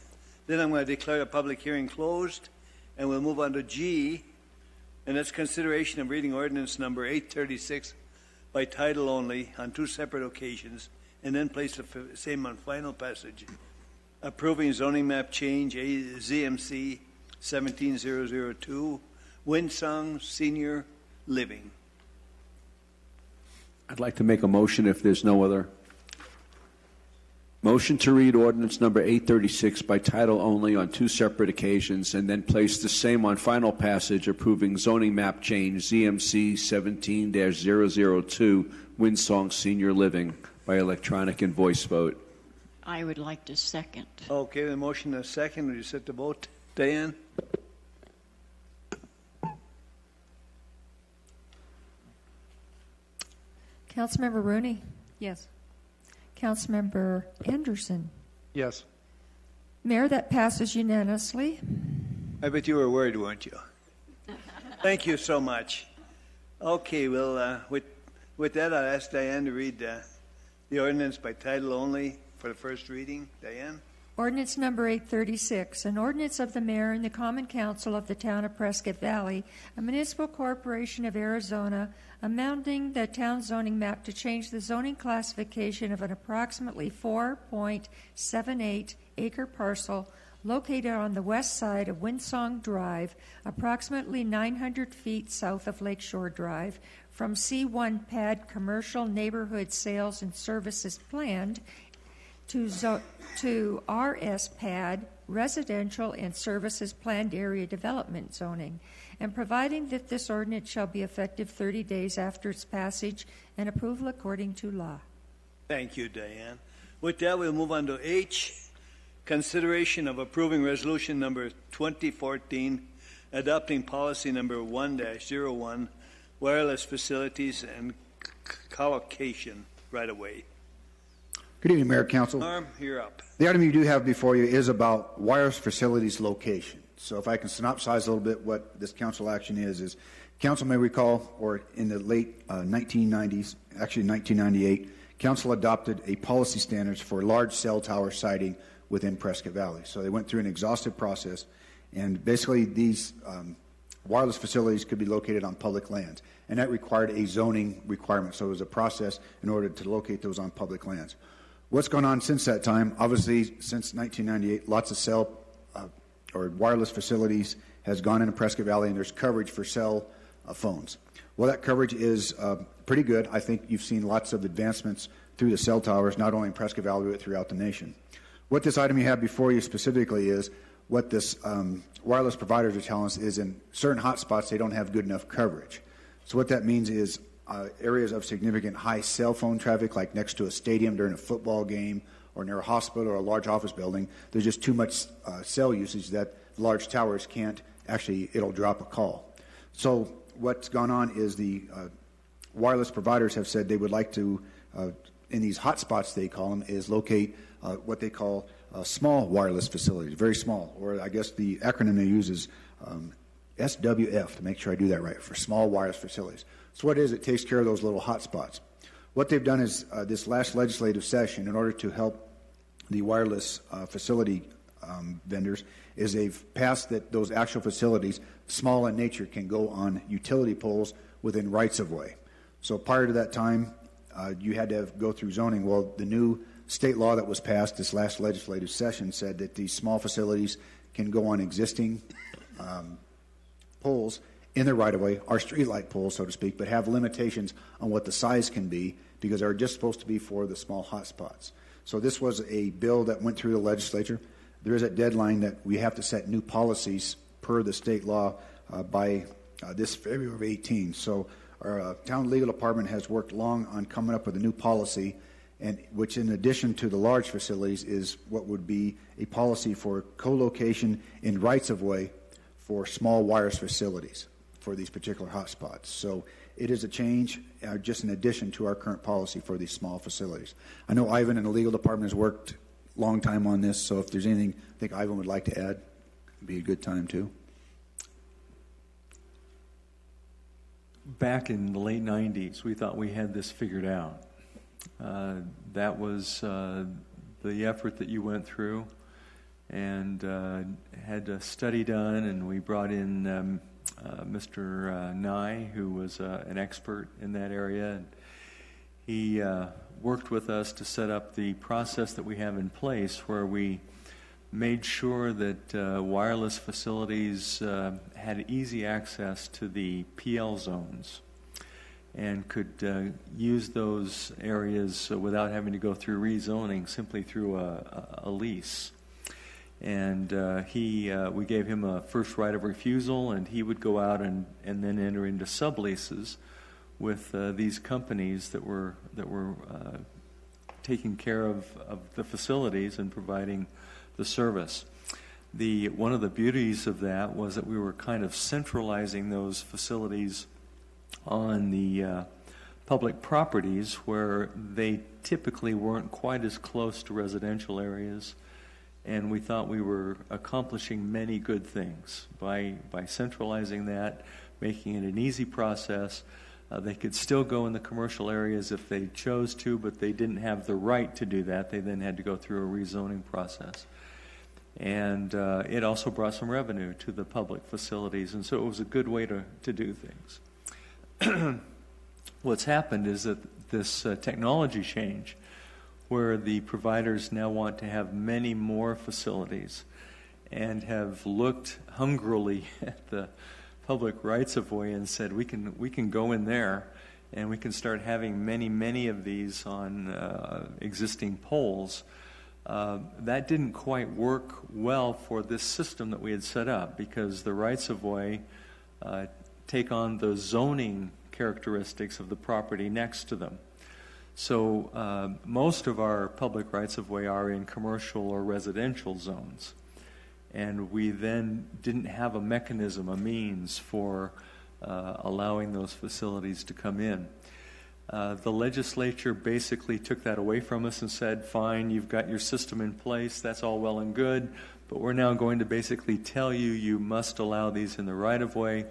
then I'm going to declare the public hearing closed, and we'll move on to G, and that's consideration of reading ordinance number 836 by title only on two separate occasions, and then place the f- same on final passage. Approving zoning map change A- ZMC 17002, Windsong Senior Living. I'd like to make a motion if there's no other. Motion to read ordinance number 836 by title only on two separate occasions and then place the same on final passage approving zoning map change ZMC 17-002 Windsong Senior Living by electronic and voice vote. I would like to second. Okay, the motion is second. Will you set the vote? Dan? Councilmember Rooney. Yes. Councilmember Anderson. Yes. Mayor, that passes unanimously. I bet you were worried, weren't you? Thank you so much. Okay, well, uh, with, with that, I'll ask Diane to read uh, the ordinance by title only for the first reading. Diane? Ordinance number 836, an ordinance of the mayor and the common council of the town of Prescott Valley, a municipal corporation of Arizona, amending the town zoning map to change the zoning classification of an approximately 4.78 acre parcel located on the west side of Windsong Drive, approximately 900 feet south of Lakeshore Drive, from C1 pad commercial neighborhood sales and services planned to, zo- to RS pad residential and services planned area development zoning, and providing that this ordinance shall be effective 30 days after its passage and approval according to law. Thank you, Diane. With that, we'll move on to H, consideration of approving resolution number 2014, adopting policy number 1-01, wireless facilities and collocation right away. Good evening, Mayor, Council. Norm, you're up. The item you do have before you is about wireless facilities location. So if I can synopsize a little bit what this council action is, is council may recall, or in the late uh, 1990s, actually 1998, council adopted a policy standards for large cell tower siting within Prescott Valley. So they went through an exhaustive process, and basically these um, wireless facilities could be located on public lands, and that required a zoning requirement. So it was a process in order to locate those on public lands. What's gone on since that time? Obviously, since 1998, lots of cell uh, or wireless facilities has gone into Prescott Valley, and there's coverage for cell uh, phones. Well, that coverage is uh, pretty good. I think you've seen lots of advancements through the cell towers, not only in Prescott Valley but throughout the nation. What this item you have before you specifically is what this um, wireless providers are telling us is in certain hotspots they don't have good enough coverage. So what that means is uh, areas of significant high cell phone traffic, like next to a stadium during a football game or near a hospital or a large office building, there's just too much uh, cell usage that large towers can't actually, it'll drop a call. So what's gone on is the uh, wireless providers have said they would like to, uh, in these hotspots they call them, is locate uh, what they call uh, small wireless facilities, very small, or I guess the acronym they use is um, SWF to make sure I do that right for small wireless facilities. So what it is, it takes care of those little hot spots. What they've done is uh, this last legislative session, in order to help the wireless uh, facility um, vendors, is they've passed that those actual facilities, small in nature, can go on utility poles within rights of way. So prior to that time, uh, you had to have, go through zoning. Well, the new state law that was passed this last legislative session said that these small facilities can go on existing um, poles in the right of way, our streetlight poles, so to speak, but have limitations on what the size can be because they're just supposed to be for the small hotspots. So this was a bill that went through the legislature. There is a deadline that we have to set new policies per the state law uh, by uh, this February 18. So our uh, town legal department has worked long on coming up with a new policy, and which, in addition to the large facilities, is what would be a policy for co-location in rights of way for small wires facilities for these particular hotspots. So It is a change, uh, just an addition to our current policy for these small facilities. I know Ivan in the legal department has worked a long time on this, so if there's anything I think Ivan would like to add, it'd be a good time too. Back in the late 90s, we thought we had this figured out. Uh, that was uh, the effort that you went through and uh, had a study done, and we brought in um, uh, Mr. Uh, Nye, who was uh, an expert in that area. And he uh, worked with us to set up the process that we have in place where we made sure that uh, wireless facilities uh, had easy access to the PL zones and could uh, use those areas without having to go through rezoning simply through a, a lease. And uh, he, uh, we gave him a first right of refusal, and he would go out and, and then enter into subleases with uh, these companies that were that were uh, taking care of, of the facilities and providing the service. The one of the beauties of that was that we were kind of centralizing those facilities on the uh, public properties where they typically weren't quite as close to residential areas. And we thought we were accomplishing many good things by, by centralizing that, making it an easy process. Uh, they could still go in the commercial areas if they chose to, but they didn't have the right to do that. They then had to go through a rezoning process. And uh, it also brought some revenue to the public facilities, and so it was a good way to, to do things. what's happened is that this uh, technology change, where the providers now want to have many more facilities and have looked hungrily at the public rights of way and said, we can, we can go in there and we can start having many, many of these on uh, existing poles. Uh, that didn't quite work well for this system that we had set up because the rights of way uh, take on the zoning characteristics of the property next to them. So uh, most of our public rights of way are in commercial or residential zones. And we then didn't have a mechanism, a means for uh, allowing those facilities to come in. Uh, the legislature basically took that away from us and said, fine, you've got your system in place, that's all well and good, but we're now going to basically tell you you must allow these in the right of way,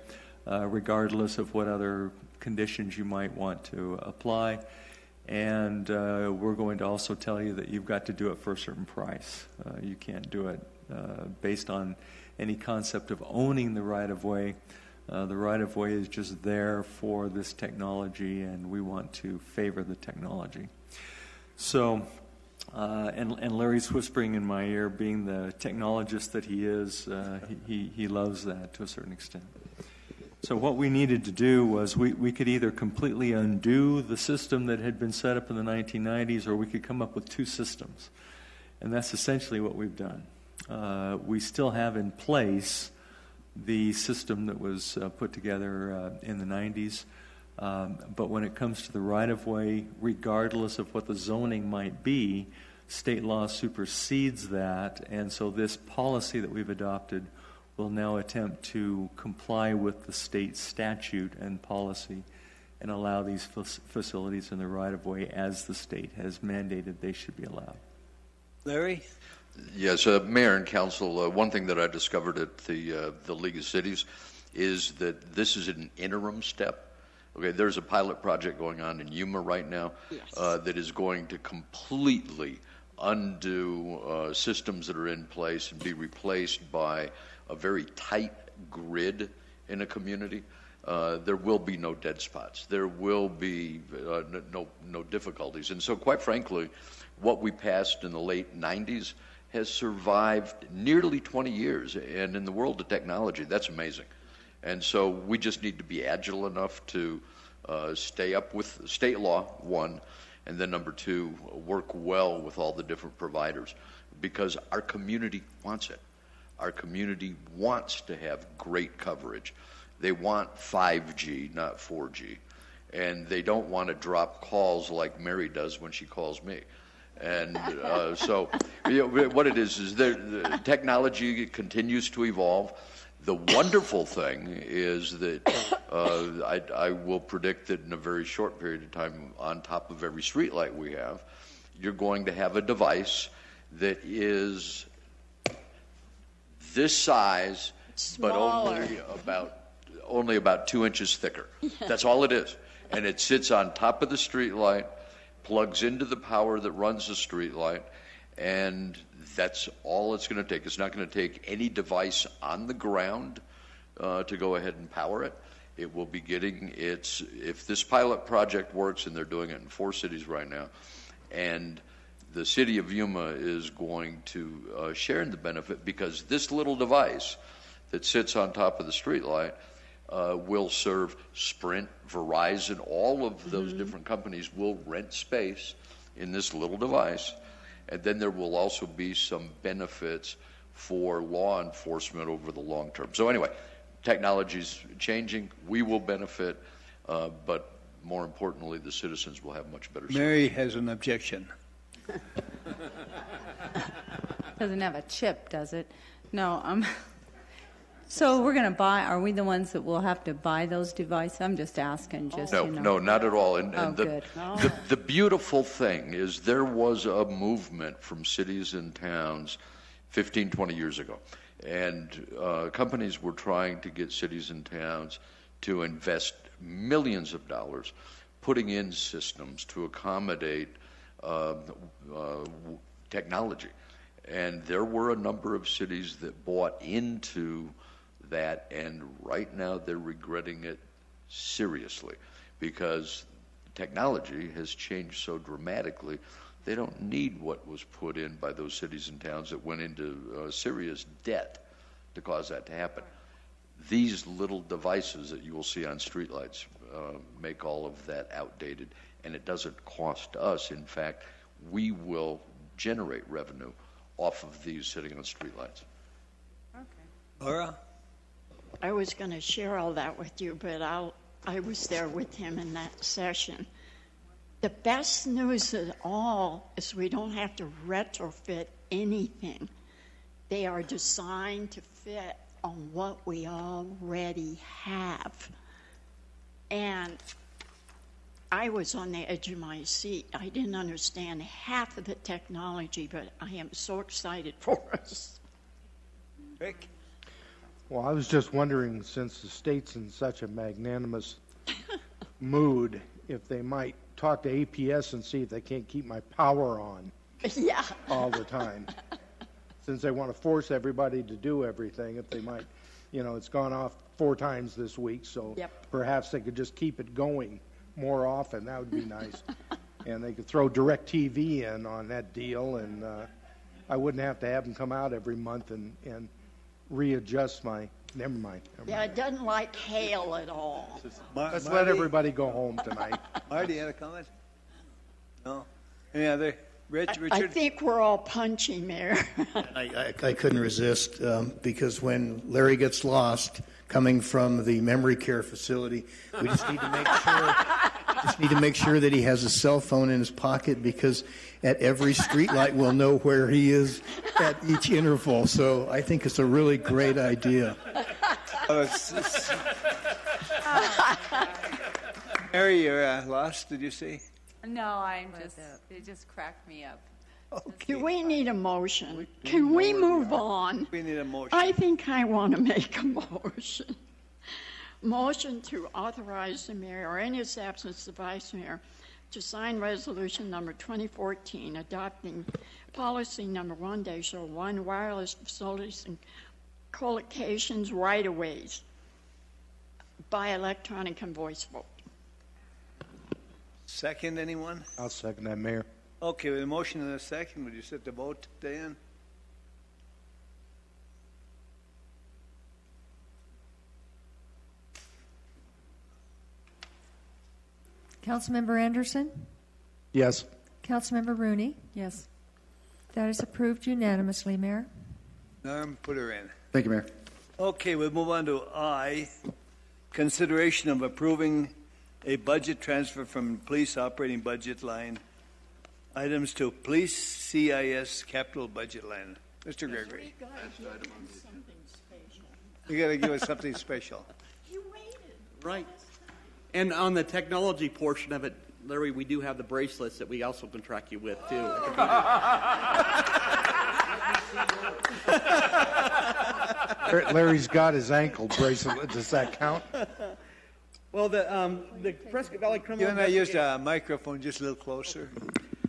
uh, regardless of what other conditions you might want to apply. And uh, we're going to also tell you that you've got to do it for a certain price. Uh, you can't do it uh, based on any concept of owning the right of way. Uh, the right of way is just there for this technology, and we want to favor the technology. So, uh, and, and Larry's whispering in my ear, being the technologist that he is, uh, he, he loves that to a certain extent. So, what we needed to do was we, we could either completely undo the system that had been set up in the 1990s, or we could come up with two systems. And that's essentially what we've done. Uh, we still have in place the system that was uh, put together uh, in the 90s. Um, but when it comes to the right of way, regardless of what the zoning might be, state law supersedes that. And so, this policy that we've adopted will now attempt to comply with the state statute and policy and allow these facilities in the right of way as the state has mandated they should be allowed. Larry? Yes, uh, Mayor and Council, uh, one thing that I discovered at the, uh, the League of Cities is that this is an interim step. Okay, there's a pilot project going on in Yuma right now yes. Uh, that is going to completely undo uh, systems that are in place and be replaced by a very tight grid in a community. Uh, there will be no dead spots. There will be uh, no, no difficulties. And so, quite frankly, what we passed in the late 90s has survived nearly 20 years. And in the world of technology, that's amazing. And so, we just need to be agile enough to uh, stay up with state law, one, and then number two, work well with all the different providers because our community wants it. Our community wants to have great coverage. They want 5G, not 4G. And they don't want to drop calls like Mary does when she calls me. And uh, so, you know, what it is is the technology continues to evolve. The wonderful thing is that uh, I, I will predict that in a very short period of time, on top of every streetlight we have, you're going to have a device that is this size, but only about only about two inches thicker. That's all it is, and it sits on top of the street light, plugs into the power that runs the street light, and that's all it's going to take. It's not going to take any device on the ground uh, to go ahead and power it. It will be getting its if this pilot project works, and they're doing it in four cities right now, and the city of Yuma is going to uh, share in the benefit because this little device that sits on top of the streetlight uh, will serve Sprint, Verizon, all of those different companies will rent space in this little device. And then there will also be some benefits for law enforcement over the long term. So, anyway, technology is changing. We will benefit, uh, but more importantly, the citizens will have much better service. Mary has an objection. Doesn't have a chip, does it? No. Um, so we're going to buy. Are we the ones that will have to buy those devices? I'm just asking. Just No, you know. no, not at all. And, Oh, the, good. the, the beautiful thing is there was a movement from cities and towns 15, 20 years ago. And uh, companies were trying to get cities and towns to invest millions of dollars putting in systems to accommodate uh, uh, technology. And there were a number of cities that bought into that, and right now they're regretting it seriously because technology has changed so dramatically. They don't need what was put in by those cities and towns that went into uh, serious debt to cause that to happen. These little devices that you will see on streetlights uh, make all of that outdated, and it doesn't cost us. In fact, we will generate revenue off of these sitting on streetlights. Okay. Lora? I was going to share all that with you, but I'll, I was there with him in that session. The best news of all is we don't have to retrofit anything. They are designed to fit on what we already have. And I was on the edge of my seat. I didn't understand half of the technology, but I am so excited for us. Rick? Well, I was just wondering, since the state's in such a magnanimous mood, if they might talk to APS and see if they can't keep my power on Yeah. all the time. Since they want to force everybody to do everything, if they might, you know, it's gone off four times this week, so Yep. perhaps they could just keep it going more often. That would be nice. and they could throw DirecTV in on that deal, and uh, I wouldn't have to have them come out every month and, and readjust my. Never mind. Never Yeah, it doesn't like hail at all. Mar- Let's let everybody go home tonight. Marty, you had a comment? No? Any other? Rich, I Richard? think we're all punching there. I, I, I couldn't resist um, because when Larry gets lost coming from the memory care facility, we just need to make sure just need to make sure that he has a cell phone in his pocket because at every streetlight we'll know where he is at each interval. So I think it's a really great idea. It's- it's- Mary, you're uh, lost, did you see? No, I'm just, it just cracked me up. Do we need a motion? Can we move on? We need a motion. I think I want to make a motion. Motion to authorize the mayor, or in his absence, the vice mayor, to sign resolution number 2014 adopting policy number 1-01 wireless facilities and collocations right-of-ways by electronic and voice vote. Second, anyone? I'll second that, Mayor. Okay, with a motion and a second, would you set the vote, Dan? Councilmember Anderson? Yes. Councilmember Rooney? Yes. That is approved unanimously, Mayor. Norm, put her in. Thank you, Mayor. Okay, we'll move on to I, consideration of approving a budget transfer from police operating budget line items to police CIS capital budget line. Mr. Gregory. You got to give us something special. Right. And on the technology portion of it, Larry, we do have the bracelets that we also can track you with, too. Larry's got his ankle bracelet. Does that count? Well, the, um, the Prescott Valley You Criminal want to use Investigation- the microphone just a little closer?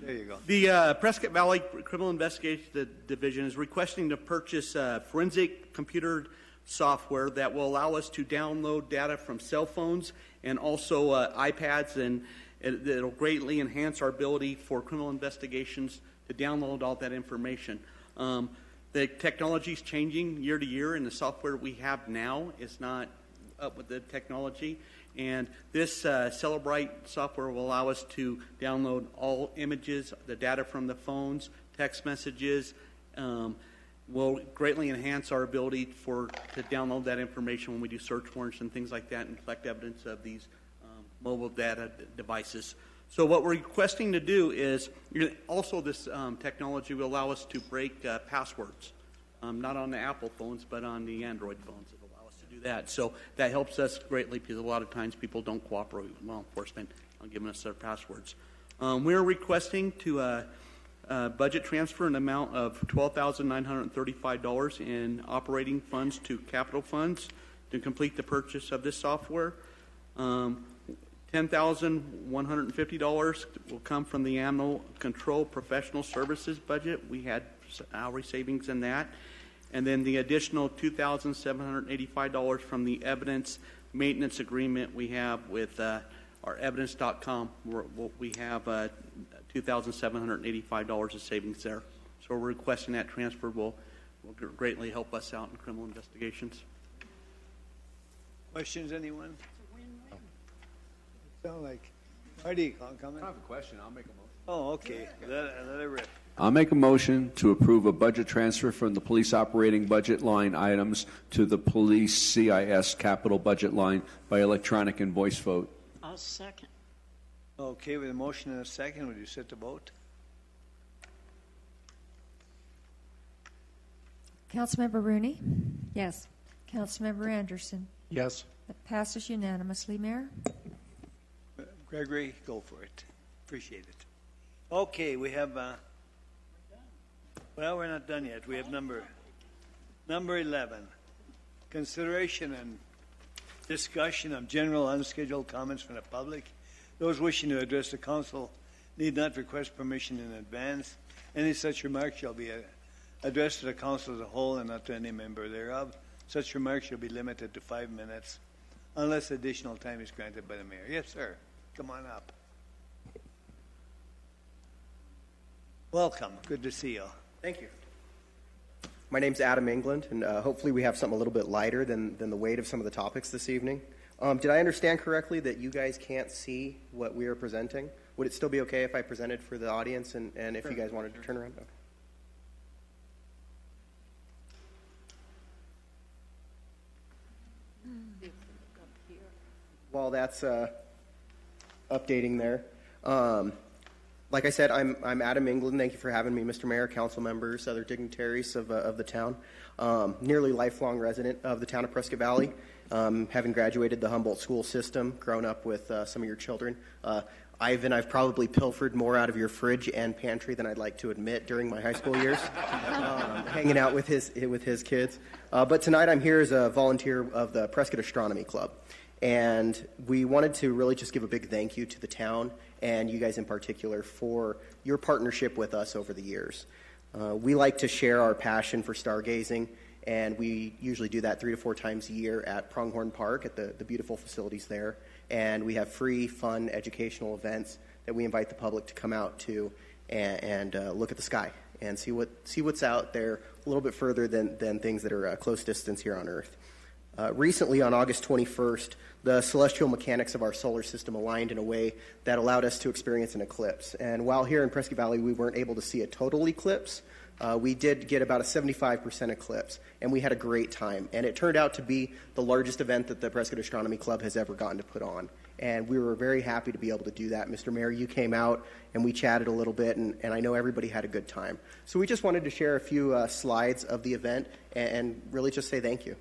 There you go. The uh, Prescott Valley Criminal Investigation Division is requesting to purchase uh, forensic computer software that will allow us to download data from cell phones and also uh, iPads, and it, it'll greatly enhance our ability for criminal investigations to download all that information. Um, the technology is changing year to year, and the software we have now is not up with the technology. And this uh, Cellebrite software will allow us to download all images, the data from the phones, text messages. Um, will greatly enhance our ability for to download that information when we do search warrants and things like that and collect evidence of these um, mobile data d- devices. So what we're requesting to do is also this um, technology will allow us to break uh, passwords, um, not on the Apple phones but on the Android phones. It'll allow us to that. So that helps us greatly because a lot of times people don't cooperate with law enforcement on giving us their passwords. Um, we're requesting to uh, uh, budget transfer an amount of $12,935 in operating funds to capital funds to complete the purchase of this software. Um, $10,150 will come from the animal control professional services budget. We had salary savings in that. And then the additional $2,785 from the evidence maintenance agreement we have with uh, our evidence.com. We're, we'll- have uh, $2,785 of savings there. So we're requesting that transfer will, will greatly help us out in criminal investigations. Questions, anyone? Sound like, Marty, comment? I have a question. I'll make a motion. Oh, okay. Let, let it rip. I'll make a motion to approve a budget transfer from the police operating budget line items to the police CIS capital budget line by electronic and voice vote. I'll second. Okay, with a motion and a second, would you set the vote? Councilmember Rooney? Yes. Councilmember Anderson? Yes. That passes unanimously, Mayor. Gregory, go for it. Appreciate it. Okay, we have, uh, well, we're not done yet. We have number, number 11. Consideration and discussion of general unscheduled comments from the public. Those wishing to address the council need not request permission in advance. Any such remarks shall be uh, addressed to the council as a whole and not to any member thereof. Such remarks shall be limited to five minutes unless additional time is granted by the mayor. Yes, sir. Come on up. Welcome. Good to see you. Thank you. My name's Adam England, and uh, hopefully we have something a little bit lighter than, than the weight of some of the topics this evening. Um, did I understand correctly that you guys can't see what we are presenting? Would it still be okay if I presented for the audience and, and if you guys wanted to turn around? Okay. While that's uh, updating there, um, like I said, I'm, I'm Adam England. Thank you for having me, Mr. Mayor, council members, other dignitaries of, uh, of the town. Um, nearly lifelong resident of the town of Prescott Valley, um, having graduated the Humboldt school system, grown up with uh, some of your children. Uh, Ivan, I've probably pilfered more out of your fridge and pantry than I'd like to admit during my high school years, um, hanging out with his, with his kids. Uh, but tonight I'm here as a volunteer of the Prescott Astronomy Club. And we wanted to really just give a big thank you to the town and you guys in particular for your partnership with us over the years. Uh, we like to share our passion for stargazing, and we usually do that three to four times a year at Pronghorn Park at the, the beautiful facilities there. And we have free, fun, educational events that we invite the public to come out to and, and uh, look at the sky and see, what, see what's out there a little bit further than, than things that are uh, close distance here on Earth. Uh, recently, on August 21st, the celestial mechanics of our solar system aligned in a way that allowed us to experience an eclipse. And while here in Prescott Valley we weren't able to see a total eclipse, uh, we did get about a 75% eclipse, and we had a great time. And it turned out to be the largest event that the Prescott Astronomy Club has ever gotten to put on. And we were very happy to be able to do that. Mr. Mayor, you came out and we chatted a little bit, and, and I know everybody had a good time. So we just wanted to share a few uh, slides of the event and, and really just say thank you.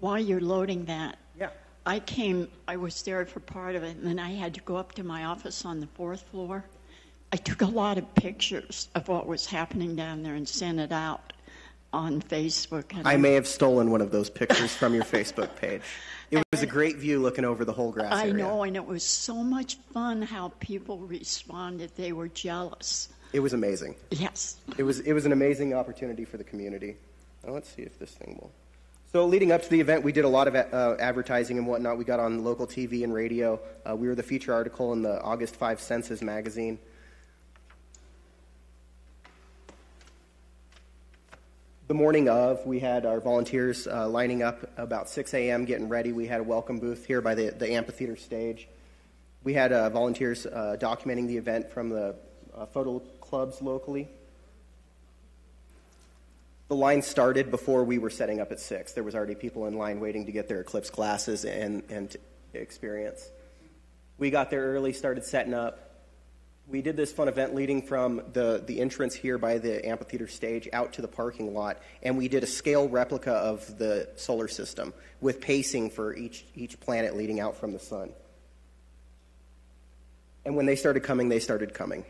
While you're loading that, Yeah. I came, I was there for part of it, and then I had to go up to my office on the fourth floor. I took a lot of pictures of what was happening down there and sent it out on Facebook. and I may have stolen one of those pictures from your Facebook page. It was a great view looking over the whole grass I area. know, and it was so much fun how people responded. They were jealous. It was amazing. Yes. It was it was an amazing opportunity for the community. Now, let's see if this thing will. So leading up to the event, we did a lot of uh, advertising and whatnot. We got on local TV and radio. Uh, we were the feature article in the August 5 Census magazine. The morning of, we had our volunteers uh, lining up about 6 a.m. getting ready. We had a welcome booth here by the, the amphitheater stage. We had uh, volunteers uh, documenting the event from the uh, photo clubs locally. The line started before we were setting up at 6. There was already people in line waiting to get their Eclipse glasses and, and experience. We got there early, started setting up. We did this fun event leading from the, the entrance here by the amphitheater stage out to the parking lot, and we did a scale replica of the solar system with pacing for each, each planet leading out from the sun. And when they started coming, they started coming.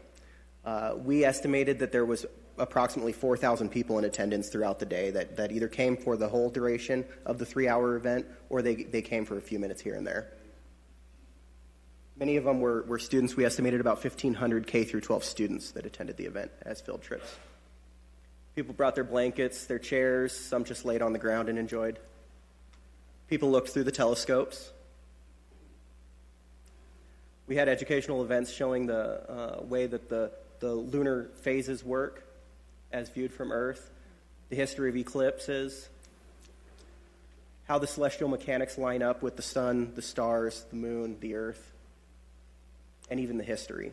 Uh, we estimated that there was approximately 4,000 people in attendance throughout the day that, that either came for the whole duration of the three hour event or they, they came for a few minutes here and there. Many of them were, were students. We estimated about 1,500 K through 12 students that attended the event as field trips. People brought their blankets, their chairs, some just laid on the ground and enjoyed. People looked through the telescopes. We had educational events showing the uh, way that the, the lunar phases work as viewed from Earth, the history of eclipses, how the celestial mechanics line up with the sun, the stars, the moon, the Earth, and even the history.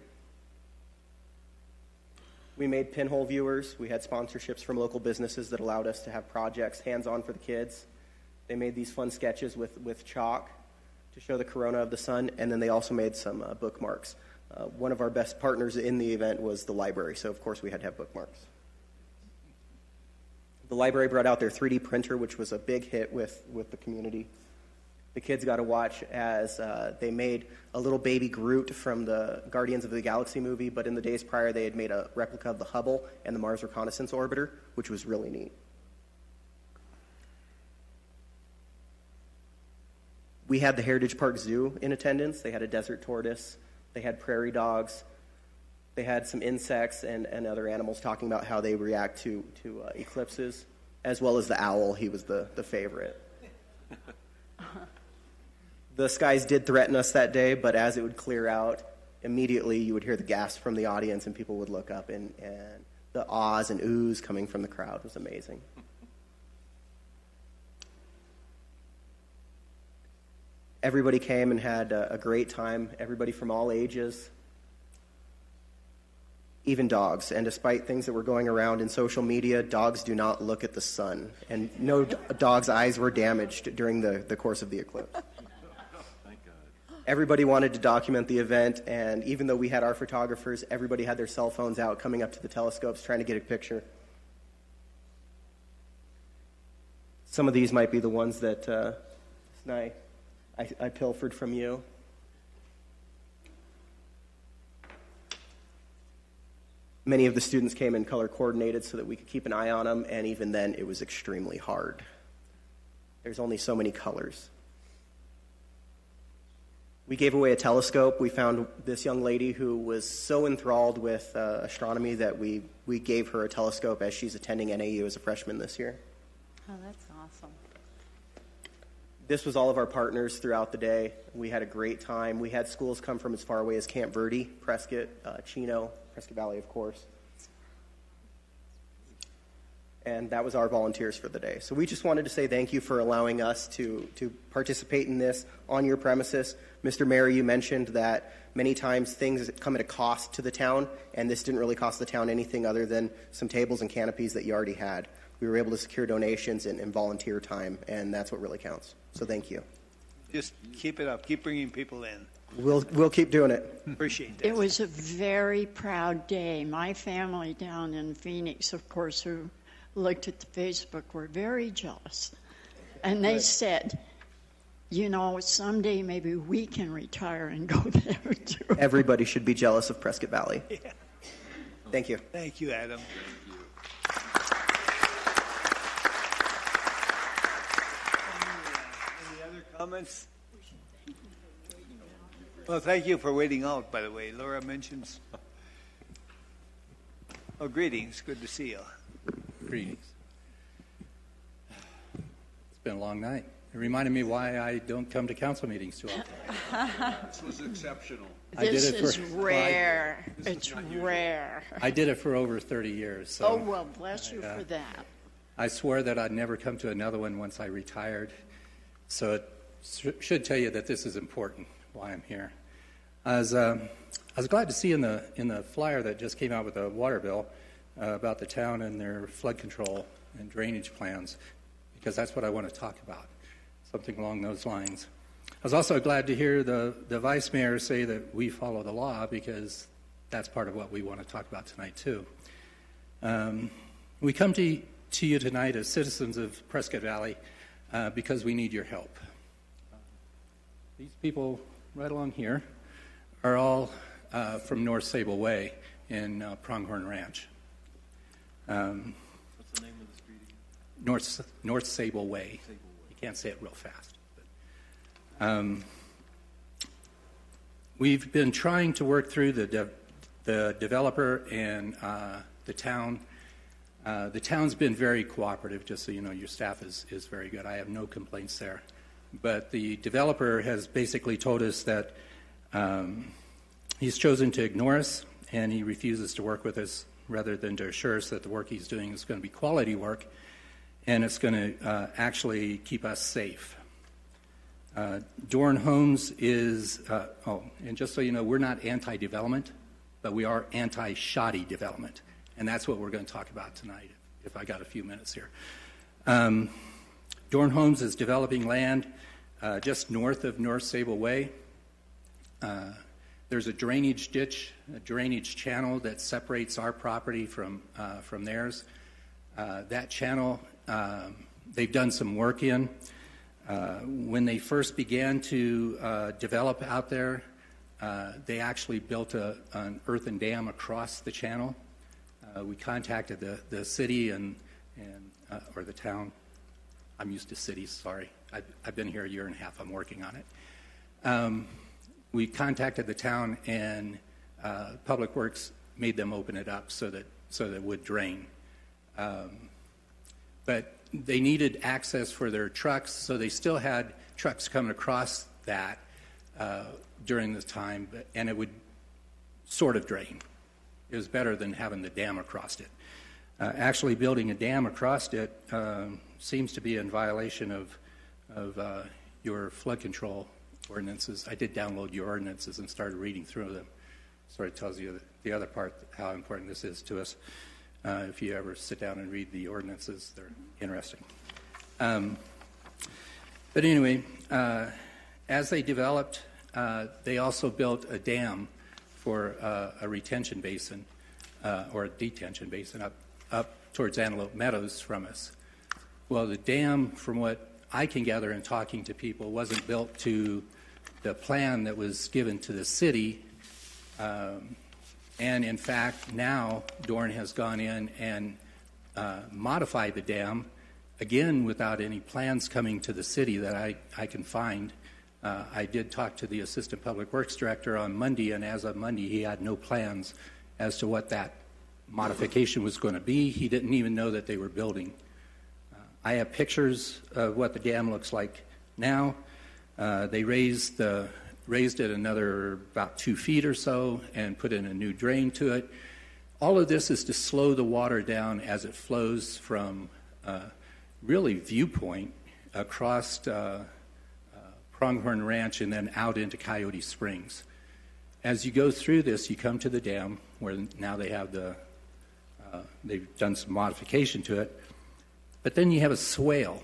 We made pinhole viewers. We had sponsorships from local businesses that allowed us to have projects hands on for the kids. They made these fun sketches with, with chalk to show the corona of the sun, and then they also made some uh, bookmarks. Uh, one of our best partners in the event was the library, so of course we had to have bookmarks. The library brought out their 3D printer, which was a big hit with, with the community. The kids got to watch as uh, they made a little baby Groot from the Guardians of the Galaxy movie, but in the days prior, they had made a replica of the Hubble and the Mars Reconnaissance Orbiter, which was really neat. We had the Heritage Park Zoo in attendance. They had a desert tortoise, they had prairie dogs, they had some insects and, and other animals talking about how they react to, to uh, eclipses, as well as the owl. He was the, the favorite. the skies did threaten us that day, but as it would clear out, immediately you would hear the gasp from the audience and people would look up, and, and the ahs and oohs coming from the crowd was amazing. Everybody came and had a, a great time, everybody from all ages even dogs. And despite things that were going around in social media, dogs do not look at the sun. And no dog's eyes were damaged during the, the course of the eclipse. Everybody wanted to document the event, and even though we had our photographers, everybody had their cell phones out coming up to the telescopes trying to get a picture. Some of these might be the ones that uh, I, I pilfered from you. Many of the students came in color coordinated so that we could keep an eye on them, and even then, it was extremely hard. There's only so many colors. We gave away a telescope. We found this young lady who was so enthralled with uh, astronomy that we, we gave her a telescope as she's attending NAU as a freshman this year. Oh, that's awesome. This was all of our partners throughout the day. We had a great time. We had schools come from as far away as Camp Verde, Prescott, uh, Chino, Prescott Valley, of course. And that was our volunteers for the day. So we just wanted to say thank you for allowing us to, to participate in this on your premises. Mr. Mayor, you mentioned that many times things come at a cost to the town, and this didn't really cost the town anything other than some tables and canopies that you already had. We were able to secure donations and, and volunteer time, and that's what really counts. So thank you. Just keep it up. Keep bringing people in. We'll, we'll keep doing it. Appreciate that. It was a very proud day. My family down in Phoenix, of course, who looked at the Facebook, were very jealous. And they Good. said, you know, someday maybe we can retire and go there too. Everybody should be jealous of Prescott Valley. Thank you. Thank you, Adam. Any other comments? Well, thank you for waiting out, by the way. Lora mentions. Oh, greetings. Good to see you. Greetings. It's been a long night. It reminded me why I don't come to council meetings too often. This was exceptional. I did This it for- is rare. It's rare. I did it for over 30 years. So Oh, well, bless you uh, for that. I swore that I'd never come to another one once I retired. So it sh- should tell you that this is important, why I'm here. I was, um, I was glad to see in the, in the flyer that just came out with the water bill uh, about the town and their flood control and drainage plans, because that's what I want to talk about, something along those lines. I was also glad to hear the, the vice mayor say that we follow the law, because that's part of what we want to talk about tonight, too. Um, we come to, to you tonight as citizens of Prescott Valley uh, because we need your help. These people right along here are all uh, from North Sable Way in uh, Pronghorn Ranch. Um, What's the name of the street again? North, North Sable Way. You can't say it real fast. But, um, we've been trying to work through the, de- the developer and uh, the town. Uh, the town's been very cooperative, just so you know, your staff is, is very good. I have no complaints there. But the developer has basically told us that um, he's chosen to ignore us and he refuses to work with us rather than to assure us that the work he's doing is going to be quality work and it's going to uh, actually keep us safe. Uh, Dorn Homes is, uh, oh, and just so you know, we're not anti development, but we are anti shoddy development. And that's what we're going to talk about tonight, if I got a few minutes here. Um, Dorn Homes is developing land uh, just north of North Sable Way. Uh, there's a drainage ditch, a drainage channel that separates our property from, uh, from theirs. Uh, that channel, um, they've done some work in. Uh, when they first began to uh, develop out there, they actually built a, an earthen dam across the channel. We contacted the, the city and, and or the town. I'm used to cities, sorry. I've, I've been here a year and a half. I'm working on it. Um, we contacted the town, and uh, Public Works made them open it up so that so that it would drain. Um, but they needed access for their trucks, so they still had trucks coming across that uh, during the time, but, and it would sort of drain. It was better than having the dam across it. Uh, actually, building a dam across it um, seems to be in violation of, of uh, your flood control ordinances. I did download your ordinances and started reading through them. Sort of tells you the other part, how important this is to us. Uh, if you ever sit down and read the ordinances, they're interesting. Um, but anyway, uh, as they developed, uh, they also built a dam for uh, a retention basin or a detention basin up, up towards Antelope Meadows from us. Well, the dam, from what I can gather in talking to people, wasn't built to the plan that was given to the city. Um, and in fact, now Dorn has gone in and uh, modified the dam, again, without any plans coming to the city that I, I can find. Uh, I did talk to the Assistant Public Works Director on Monday, and as of Monday, he had no plans as to what that modification was going to be. He didn't even know that they were building. Uh, I have pictures of what the dam looks like now. Uh, they raised, the, raised it another about two feet or so and put in a new drain to it. All of this is to slow the water down as it flows from uh, really viewpoint across uh, uh, Pronghorn Ranch and then out into Coyote Springs. As you go through this, you come to the dam where now they have the, uh, they've done some modification to it, but then you have a swale.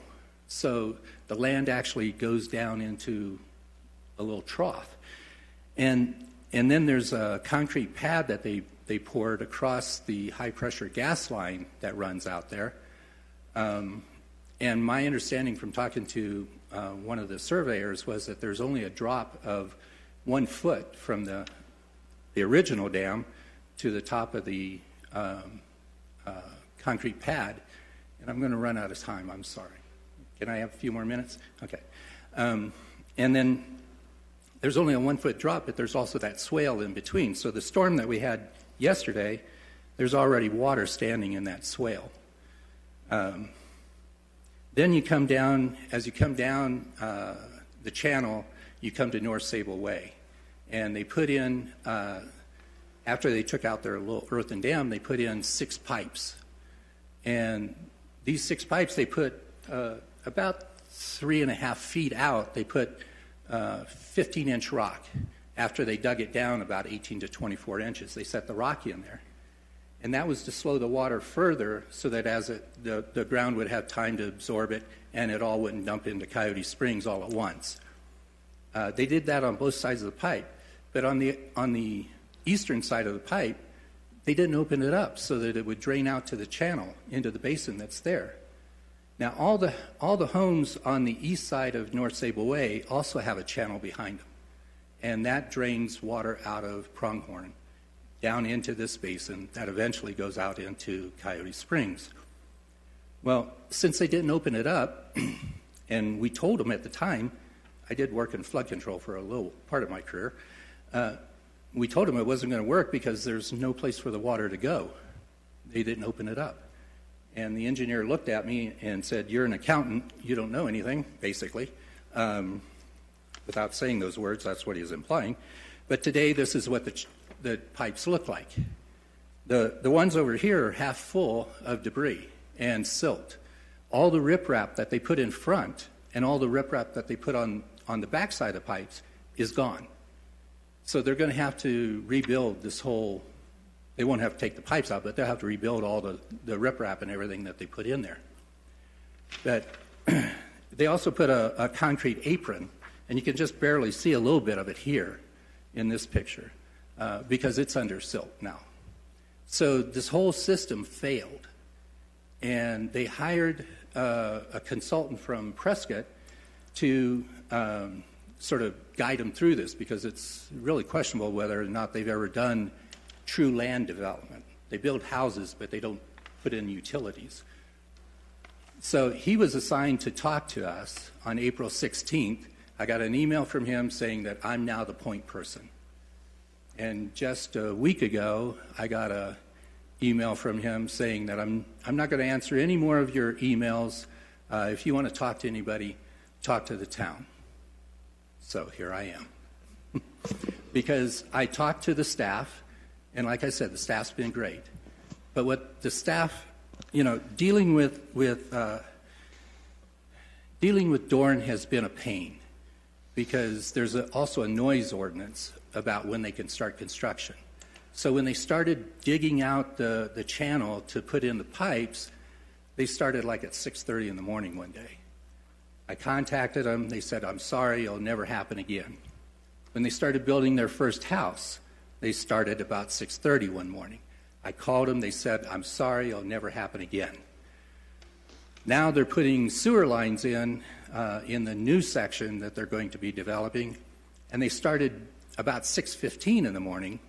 So the land actually goes down into a little trough. And, and then there's a concrete pad that they, they poured across the high pressure gas line that runs out there. Um, and my understanding from talking to uh, one of the surveyors was that there's only a drop of one foot from the, the original dam to the top of the um, uh, concrete pad. And I'm going to run out of time. I'm sorry. Can I have a few more minutes? Okay. Um, and then there's only a one foot drop, but there's also that swale in between. So the storm that we had yesterday, there's already water standing in that swale. Um, then you come down, as you come down uh, the channel, you come to North Sable Way. And they put in, uh, after they took out their little earthen dam, they put in six pipes. And these six pipes, they put uh, about three and a half feet out, they put 15 inch rock. After they dug it down about 18 to 24 inches, they set the rock in there. And that was to slow the water further so that as it, the, the ground would have time to absorb it and it all wouldn't dump into Coyote Springs all at once. Uh, they did that on both sides of the pipe. But on the, on the eastern side of the pipe, they didn't open it up so that it would drain out to the channel into the basin that's there. Now, all the, all the homes on the east side of North Sable Way also have a channel behind them, and that drains water out of Pronghorn down into this basin that eventually goes out into Coyote Springs. Well, since they didn't open it up, and we told them at the time, I did work in flood control for a little part of my career. Uh, we told them it wasn't going to work because there's no place for the water to go. They didn't open it up. And the engineer looked at me and said, You're an accountant, you don't know anything, basically. Um, without saying those words, that's what he's implying. But today, this is what the, the pipes look like. The, the ones over here are half full of debris and silt. All the riprap that they put in front and all the riprap that they put on, on the backside of pipes is gone. So they're going to have to rebuild this whole they won't have to take the pipes out, but they'll have to rebuild all the, the riprap and everything that they put in there. But they also put a, a concrete apron, and you can just barely see a little bit of it here in this picture uh, because it's under silt now. So this whole system failed, and they hired uh, a consultant from Prescott to um, sort of guide them through this because it's really questionable whether or not they've ever done true land development. They build houses, but they don't put in utilities. So he was assigned to talk to us on April 16th. I got an email from him saying that I'm now the point person. And just a week ago, I got a email from him saying that I'm, I'm not going to answer any more of your emails. Uh, if you want to talk to anybody, talk to the town. So here I am. because I talked to the staff, and like I said, the staff's been great. But what the staff, you know, dealing with with uh, dealing with Dorn has been a pain because there's a, also a noise ordinance about when they can start construction. So when they started digging out the, the channel to put in the pipes, they started like at 6:30 in the morning one day. I contacted them. They said, "I'm sorry, it'll never happen again." When they started building their first house, they started about 6:30 one morning. I called them. They said, "I'm sorry, it'll never happen again." Now they're putting sewer lines in uh, in the new section that they're going to be developing, and they started about 6:15 in the morning.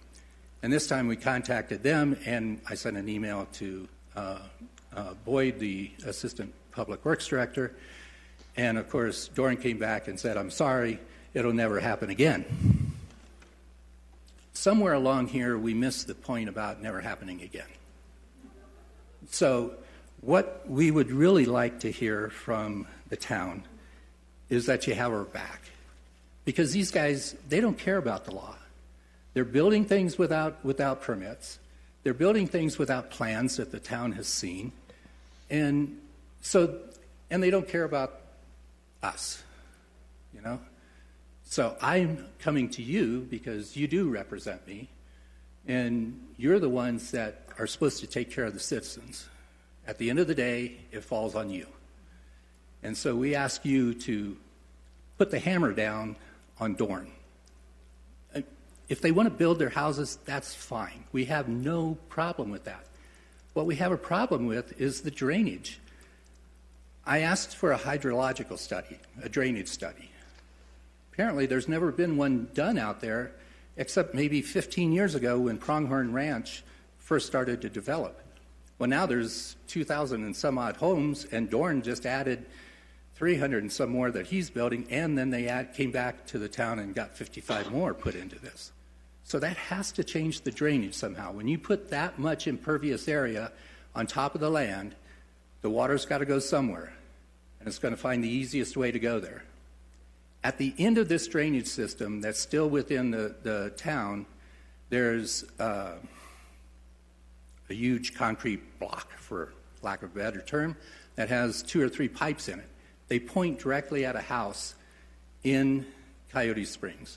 And this time we contacted them, and I sent an email to uh, uh, Boyd, the assistant public works director, and of course Doran came back and said, "I'm sorry, it'll never happen again." somewhere along here we missed the point about never happening again. So, what we would really like to hear from the town is that you have our back. Because these guys, they don't care about the law. They're building things without, without permits, they're building things without plans that the town has seen. And so, and they don't care about us, you know? So I'm coming to you because you do represent me, and you're the ones that are supposed to take care of the citizens. At the end of the day, it falls on you. And so we ask you to put the hammer down on Dorn. Uh, If they want to build their houses, that's fine. We have no problem with that. What we have a problem with is the drainage. I asked for a hydrological study, a drainage study. Apparently, there's never been one done out there except maybe 15 years ago when Pronghorn Ranch first started to develop. Well, now there's 2,000 and some odd homes, and Dorn just added 300 and some more that he's building, and then they add, came back to the town and got 55 more put into this. So that has to change the drainage somehow. When you put that much impervious area on top of the land, the water's got to go somewhere, and it's going to find the easiest way to go there. At the end of this drainage system that's still within the, the town, there's uh, a huge concrete block, for lack of a better term, that has two or three pipes in it. They point directly at a house in Coyote Springs.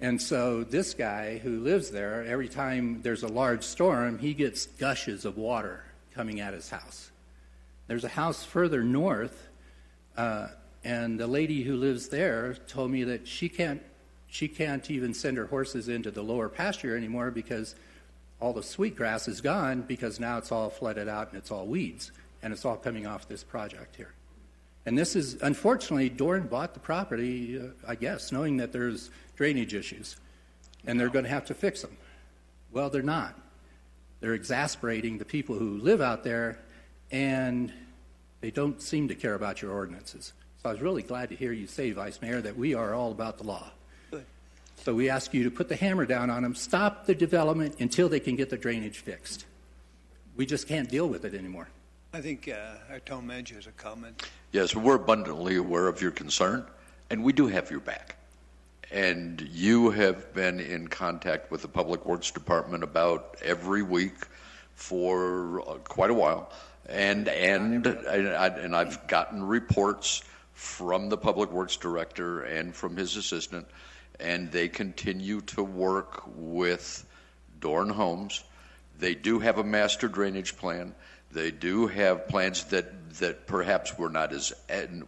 And so this guy who lives there, every time there's a large storm, he gets gushes of water coming at his house. There's a house further north, uh, and the lady who lives there told me that she can't she can't even send her horses into the lower pasture anymore because all the sweet grass is gone because now it's all flooded out and it's all weeds and it's all coming off this project here. And this is unfortunately Dorn bought the property, uh, I guess, knowing that there's drainage issues and they're going to have to fix them. Well, they're not. They're exasperating the people who live out there and they don't seem to care about your ordinances. So I was really glad to hear you say, Vice Mayor, that we are all about the law. Good. So we ask you to put the hammer down on them, stop the development until they can get the drainage fixed. We just can't deal with it anymore. I think uh, our town manager has a comment. Yes, we're abundantly aware of your concern, and we do have your back. And you have been in contact with the Public Works Department about every week for uh, quite a while. And, and, and, I, and I've gotten reports from the Public Works Director and from his assistant, and they continue to work with Dorn Homes. They do have a master drainage plan. They do have plans that, that perhaps were not as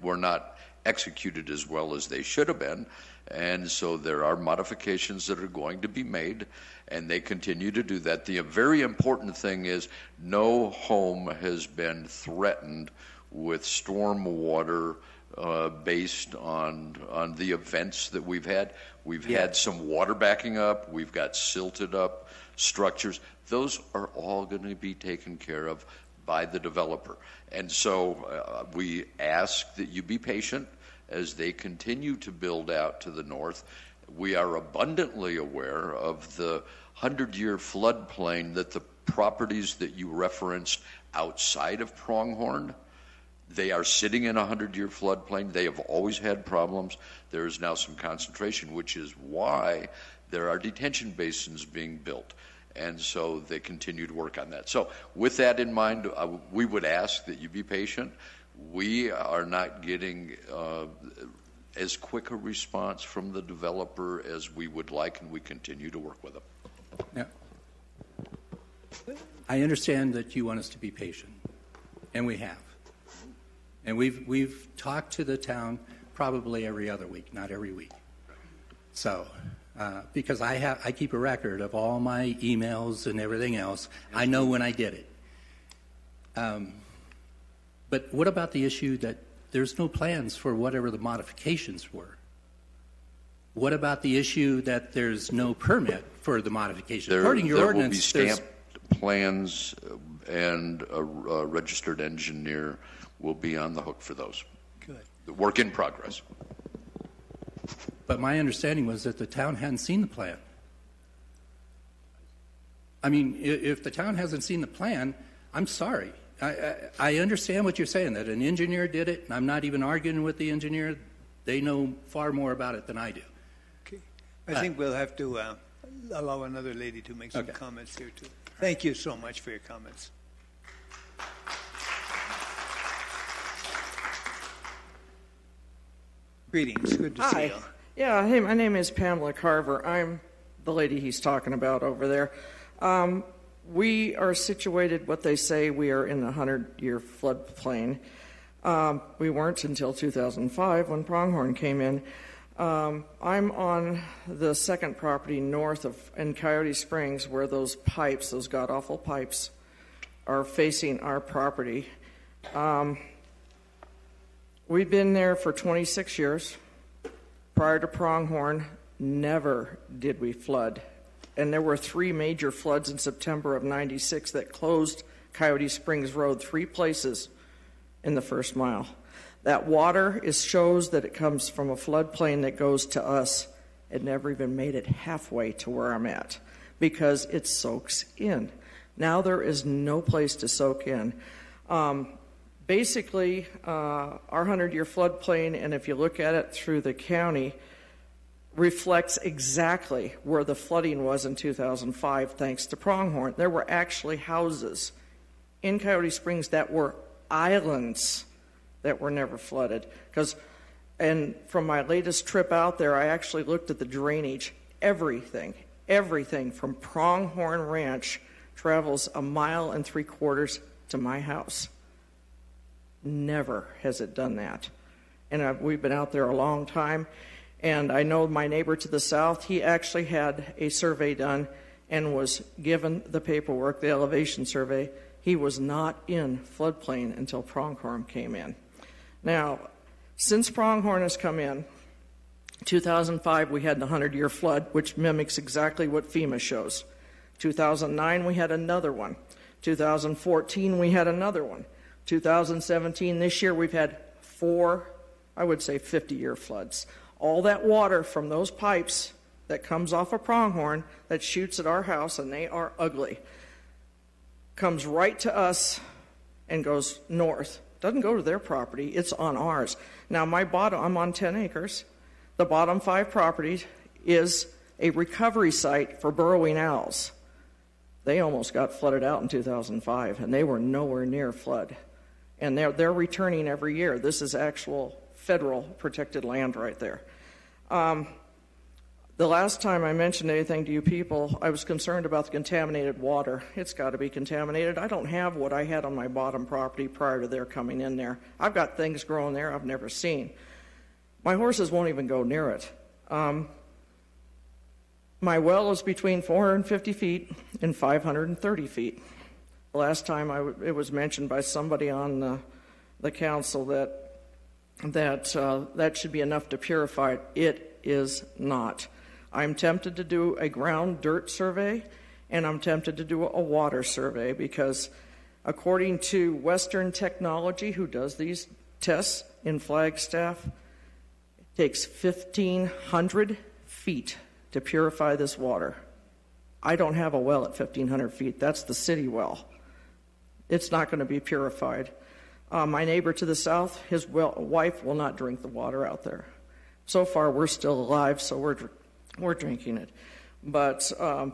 were not executed as well as they should have been, and so there are modifications that are going to be made, and they continue to do that. The very important thing is no home has been threatened with storm water uh, based on on the events that we've had. We've Yeah. had some water backing up. We've got silted up structures. Those are all going to be taken care of by the developer. And so uh, we ask that you be patient as they continue to build out to the north. We are abundantly aware of the 100 year floodplain that the properties that you referenced outside of Pronghorn. They are sitting in a 100 year floodplain. They have always had problems. There is now some concentration, which is why there are detention basins being built. And so they continue to work on that. So, with that in mind, uh, we would ask that you be patient. We are not getting uh, as quick a response from the developer as we would like, and we continue to work with them. Now, I understand that you want us to be patient, and we have. And we've, we've talked to the town probably every other week, not every week. So, uh, because I, have, I keep a record of all my emails and everything else, I know when I get it. Um, but what about the issue that there's no plans for whatever the modifications were? What about the issue that there's no permit for the modification? There, According to your there ordinance, will be there's- stamped plans, uh, and a, a registered engineer will be on the hook for those. Good. The work in progress. But my understanding was that the town hadn't seen the plan. I mean, i- if the town hasn't seen the plan, I'm sorry. I, I, I understand what you're saying, that an engineer did it, and I'm not even arguing with the engineer. They know far more about it than I do. Okay. I think we'll have to uh, allow another lady to make some Okay. comments here, too. Thank you so much for your comments. Greetings, good to see Hi. you. Yeah, hey, my name is Pamela Carver. I'm the lady he's talking about over there. Um, we are situated, what they say, we are in the 100 year floodplain. Um, we weren't until 2005 when Pronghorn came in. Um, I'm on the second property north of in Coyote Springs where those pipes, those god awful pipes, are facing our property. Um, we've been there for 26 years. Prior to Pronghorn, never did we flood. And there were three major floods in September of 96 that closed Coyote Springs Road three places in the first mile. That water is shows that it comes from a floodplain that goes to us. It never even made it halfway to where I'm at because it soaks in. Now there is no place to soak in. Um, basically, uh, our 100 year floodplain, and if you look at it through the county, reflects exactly where the flooding was in 2005 thanks to Pronghorn. There were actually houses in Coyote Springs that were islands that were never flooded. Because, and from my latest trip out there, I actually looked at the drainage. Everything, everything from Pronghorn Ranch travels a mile and three quarters to my house. Never has it done that. And i we've been out there a long time. And I know my neighbor to the south, he actually had a survey done and was given the paperwork, the elevation survey. He was not in floodplain until Pronghorn came in. Now, since Pronghorn has come in, 2005 we had the 100 year flood, which mimics exactly what FEMA shows. 2009 we had another one. 2014 we had another one. 2017, this year we've had four, I would say 50 year floods. All that water from those pipes that comes off a pronghorn that shoots at our house, and they are ugly, comes right to us and goes north doesn't go to their property, it's on ours. Now, my bottom, I'm on 10 acres. The bottom five properties is a recovery site for burrowing owls. They almost got flooded out in 2005, and they were nowhere near flood. And they're, they're returning every year. This is actual federal protected land right there. Um, the last time I mentioned anything to you people, I was concerned about the contaminated water. It's got to be contaminated. I don't have what I had on my bottom property prior to their coming in there. I've got things growing there I've never seen. My horses won't even go near it. Um, my well is between 450 feet and 530 feet. The last time I w- it was mentioned by somebody on the, the council that that uh, that should be enough to purify it. It is not. I'm tempted to do a ground dirt survey and I'm tempted to do a water survey because, according to Western Technology, who does these tests in Flagstaff, it takes 1,500 feet to purify this water. I don't have a well at 1,500 feet. That's the city well. It's not going to be purified. Uh, my neighbor to the south, his well, wife will not drink the water out there. So far, we're still alive, so we're we're drinking it. But um,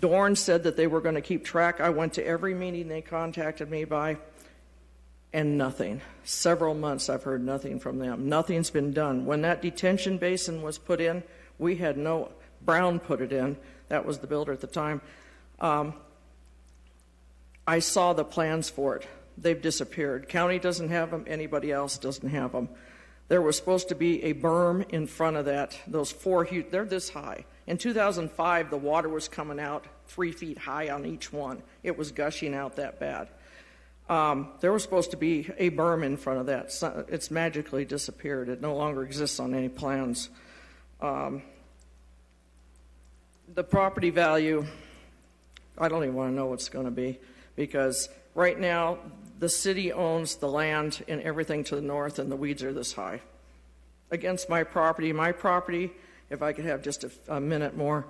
Dorn said that they were going to keep track. I went to every meeting they contacted me by, and nothing. Several months I've heard nothing from them. Nothing's been done. When that detention basin was put in, we had no. Brown put it in. That was the builder at the time. Um, I saw the plans for it. They've disappeared. County doesn't have them. Anybody else doesn't have them. There was supposed to be a berm in front of that. Those four huge, they're this high. In 2005, the water was coming out three feet high on each one. It was gushing out that bad. Um, there was supposed to be a berm in front of that. It's magically disappeared. It no longer exists on any plans. Um, the property value, I don't even want to know what's going to be because right now the city owns the land and everything to the north, and the weeds are this high. Against my property, my property, if I could have just a, a minute more,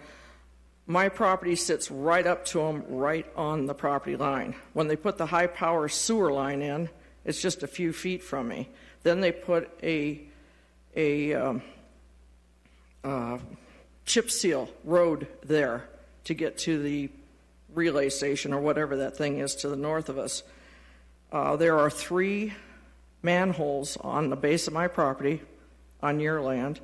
my property sits right up to them, right on the property line. When they put the high power sewer line in, it's just a few feet from me. Then they put a, a um, uh, chip seal road there to get to the relay station or whatever that thing is to the north of us. Uh, there are three manholes on the base of my property on your land.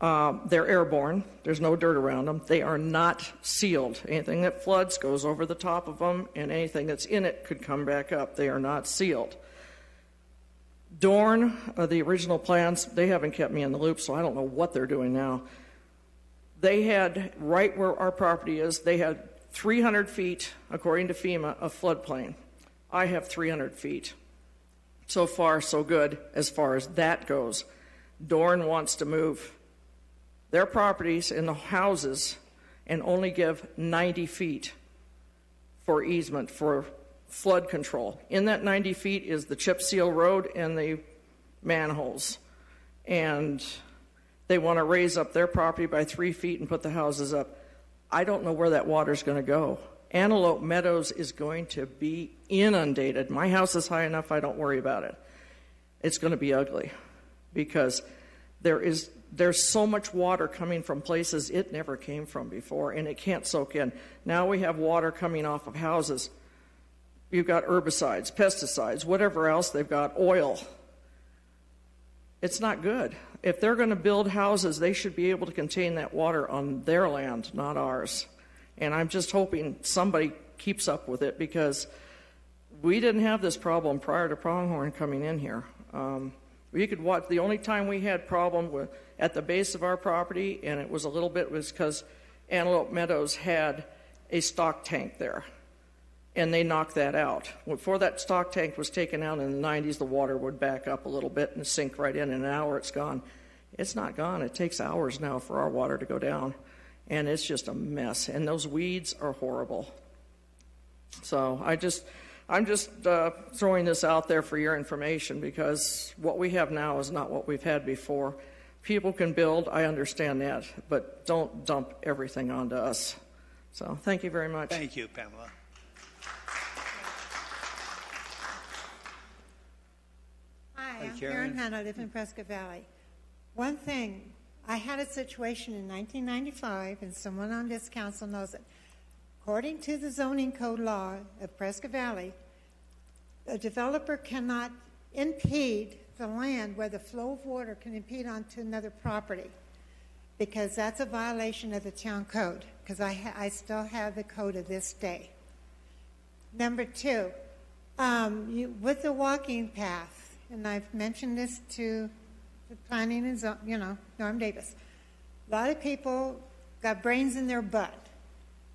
Uh, they're airborne. There's no dirt around them. They are not sealed. Anything that floods goes over the top of them, and anything that's in it could come back up. They are not sealed. Dorn, uh, the original plans, they haven't kept me in the loop, so I don't know what they're doing now. They had, right where our property is, they had 300 feet, according to FEMA, of floodplain. I have 300 feet. So far, so good as far as that goes. Dorn wants to move their properties in the houses and only give 90 feet for easement for flood control. In that 90 feet is the chip seal road and the manholes. And they want to raise up their property by three feet and put the houses up. I don't know where that water's going to go. Antelope Meadows is going to be inundated. My house is high enough, I don't worry about it. It's going to be ugly because there is there's so much water coming from places it never came from before and it can't soak in. Now we have water coming off of houses. You've got herbicides, pesticides, whatever else they've got, oil. It's not good. If they're going to build houses, they should be able to contain that water on their land, not ours. And I'm just hoping somebody keeps up with it because we didn't have this problem prior to pronghorn coming in here. Um, we could watch. The only time we had problem with at the base of our property, and it was a little bit, was because Antelope Meadows had a stock tank there, and they knocked that out. Before that stock tank was taken out in the 90s, the water would back up a little bit and sink right in. In an hour, it's gone. It's not gone. It takes hours now for our water to go down, and it's just a mess. And those weeds are horrible. So I just. I'm just uh, throwing this out there for your information because what we have now is not what we've had before. People can build, I understand that, but don't dump everything onto us. So thank you very much. Thank you, Pamela. Hi, Hi, I'm Karen. Karen Hunt. I live in Prescott Valley. One thing, I had a situation in 1995, and someone on this council knows it. According to the zoning code law of Prescott Valley, a developer cannot impede the land where the flow of water can impede onto another property because that's a violation of the town code because I, ha- I still have the code of this day. Number two, um, you, with the walking path, and I've mentioned this to the planning and zone, you know, Norm Davis. A lot of people got brains in their butt.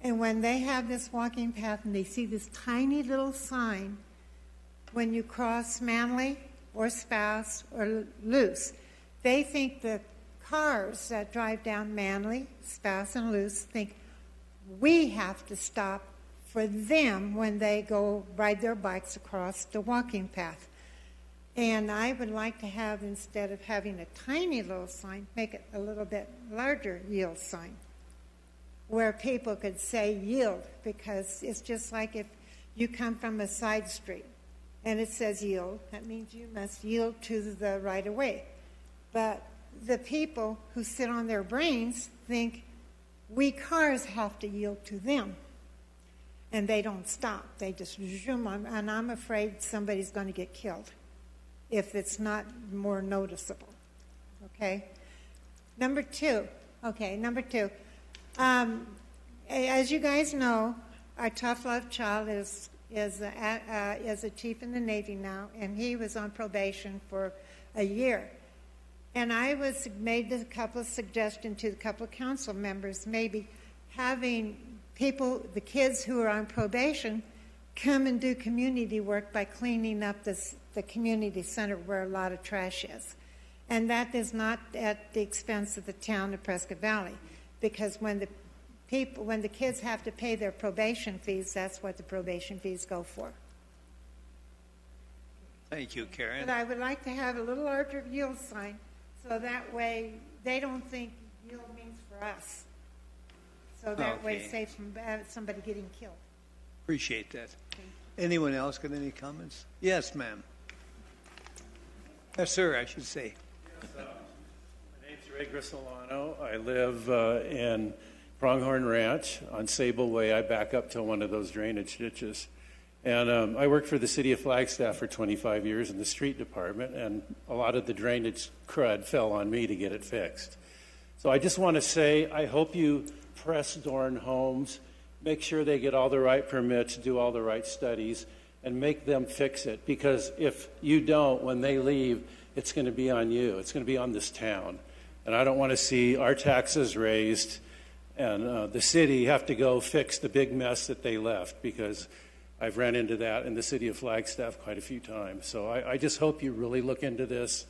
And when they have this walking path and they see this tiny little sign when you cross Manly or Spouse or Loos, they think the cars that drive down Manly, Spouse, and Loos think we have to stop for them when they go ride their bikes across the walking path. And I would like to have, instead of having a tiny little sign, make it a little bit larger yield sign where people could say yield because it's just like if you come from a side street and it says yield, that means you must yield to the right of way. But the people who sit on their brains think we cars have to yield to them. And they don't stop. They just zoom on. And I'm afraid somebody's going to get killed if it's not more noticeable. Okay? Number two. Okay, number two. Um, as you guys know, our tough love child is is a, uh, is a chief in the Navy now, and he was on probation for a year. And I was made a couple of suggestions to a couple of council members, maybe having people, the kids who are on probation, come and do community work by cleaning up this, the community center where a lot of trash is. And that is not at the expense of the town of Prescott Valley because when the people when the kids have to pay their probation fees that's what the probation fees go for Thank you, Karen. but i would like to have a little larger yield sign so that way they don't think yield means for us so that way Okay. it's safe from uh, somebody getting killed Appreciate that. Anyone else got any comments? Yes, ma'am. Yes, sir, I should say. My name's Ray Grisolano. I live uh, in Pronghorn Ranch on Sable Way. I back up to one of those drainage ditches. And um, I worked for the city of Flagstaff for 25 years in the street department, and a lot of the drainage crud fell on me to get it fixed. So I just want to say I hope you press Dorn Homes, make sure they get all the right permits, do all the right studies, and make them fix it. Because if you don't, when they leave, it's going to be on you. It's going to be on this town. And I don't want to see our taxes raised and uh, the city have to go fix the big mess that they left because I've ran into that in the city of Flagstaff quite a few times. So I, I just hope you really look into this.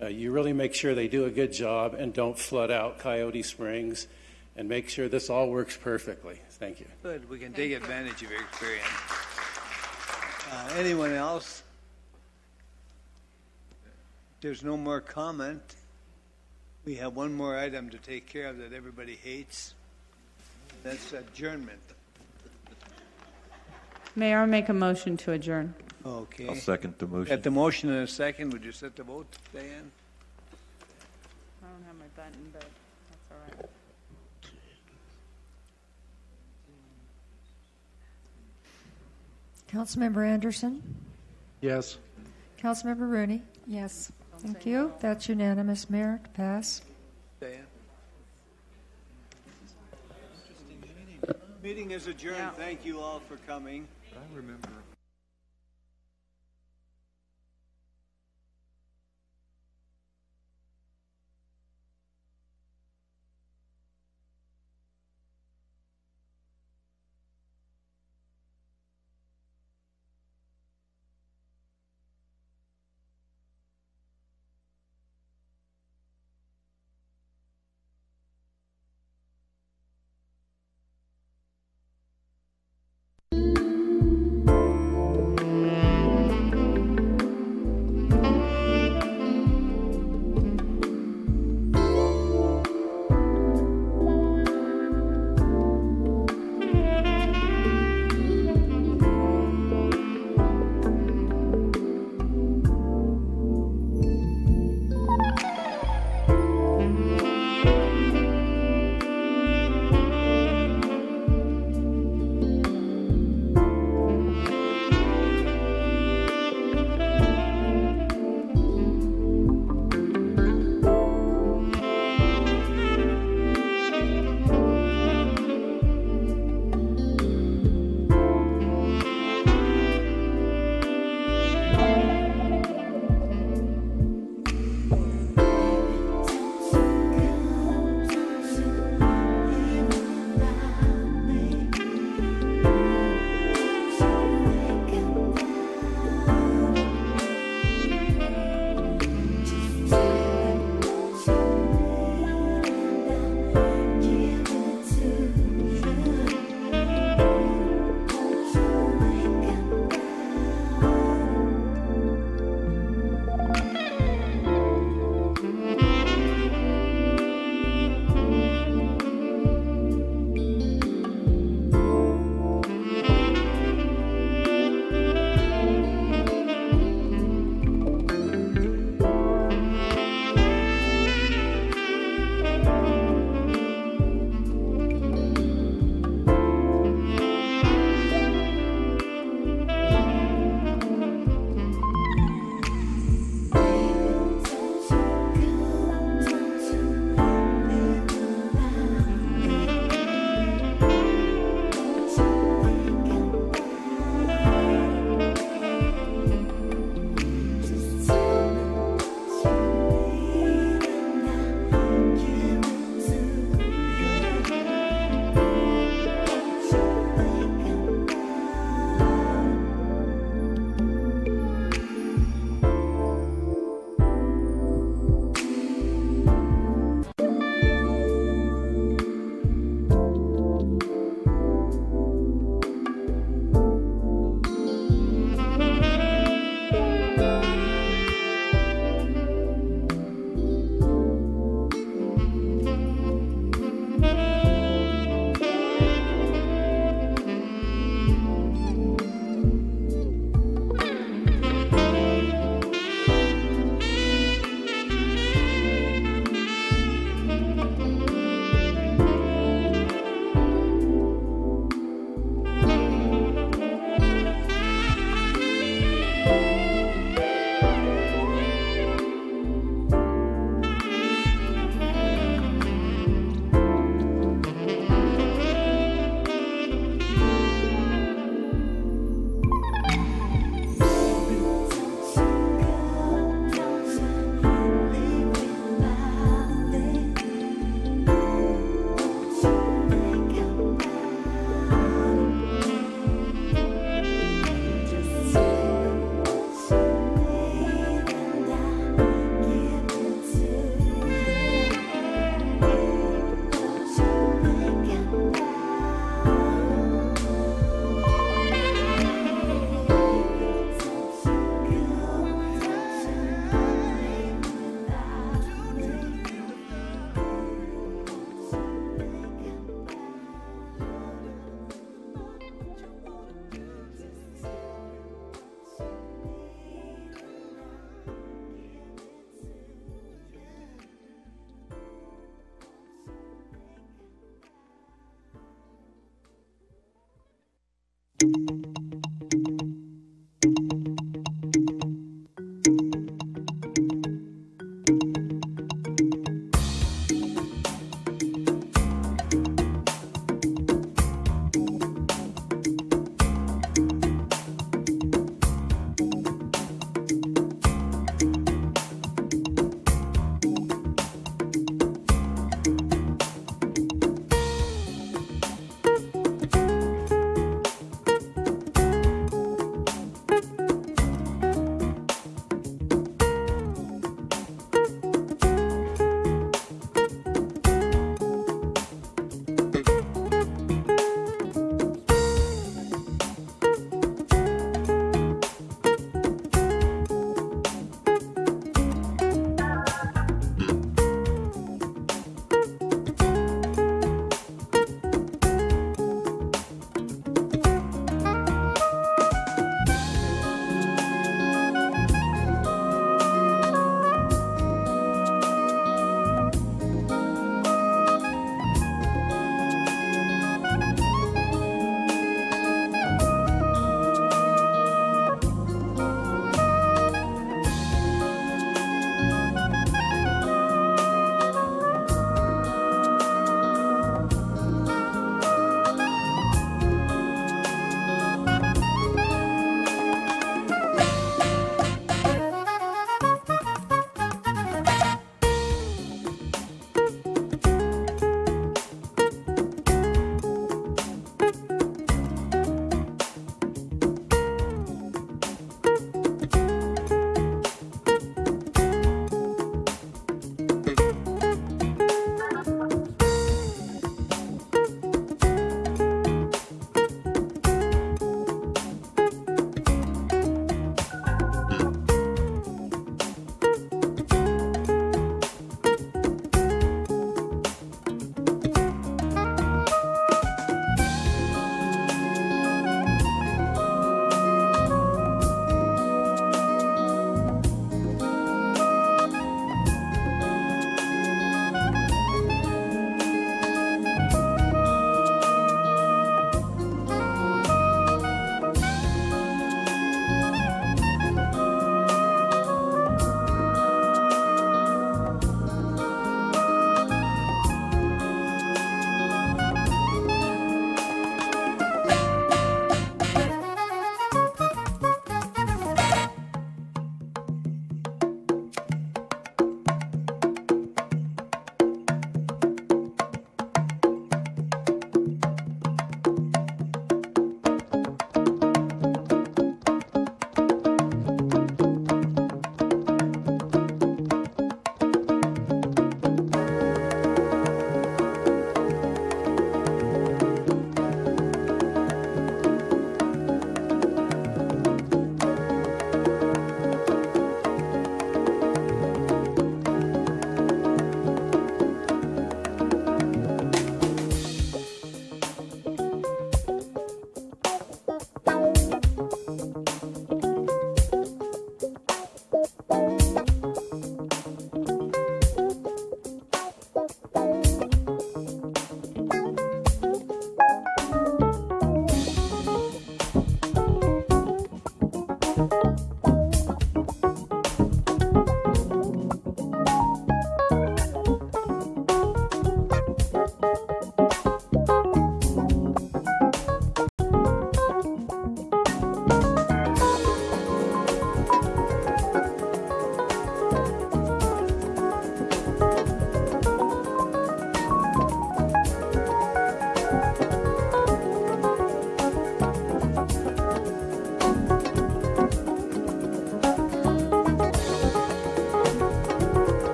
Uh, you really make sure they do a good job and don't flood out Coyote Springs and make sure this all works perfectly. Thank you. Good, we can take advantage of your experience. Uh, Anyone else? There's no more comment. We have one more item to take care of that everybody hates. That's adjournment. Mayor, I'll make a motion to adjourn. Okay. I'll second the motion. At the motion and a second, would you set the vote, Diane? I don't have my button, but that's all right. Councilmember Anderson? Yes. Councilmember Rooney? Yes. Thank you. That's unanimous, Mayor, to pass. Diane? Meeting is adjourned. Thank you all for coming. I remember.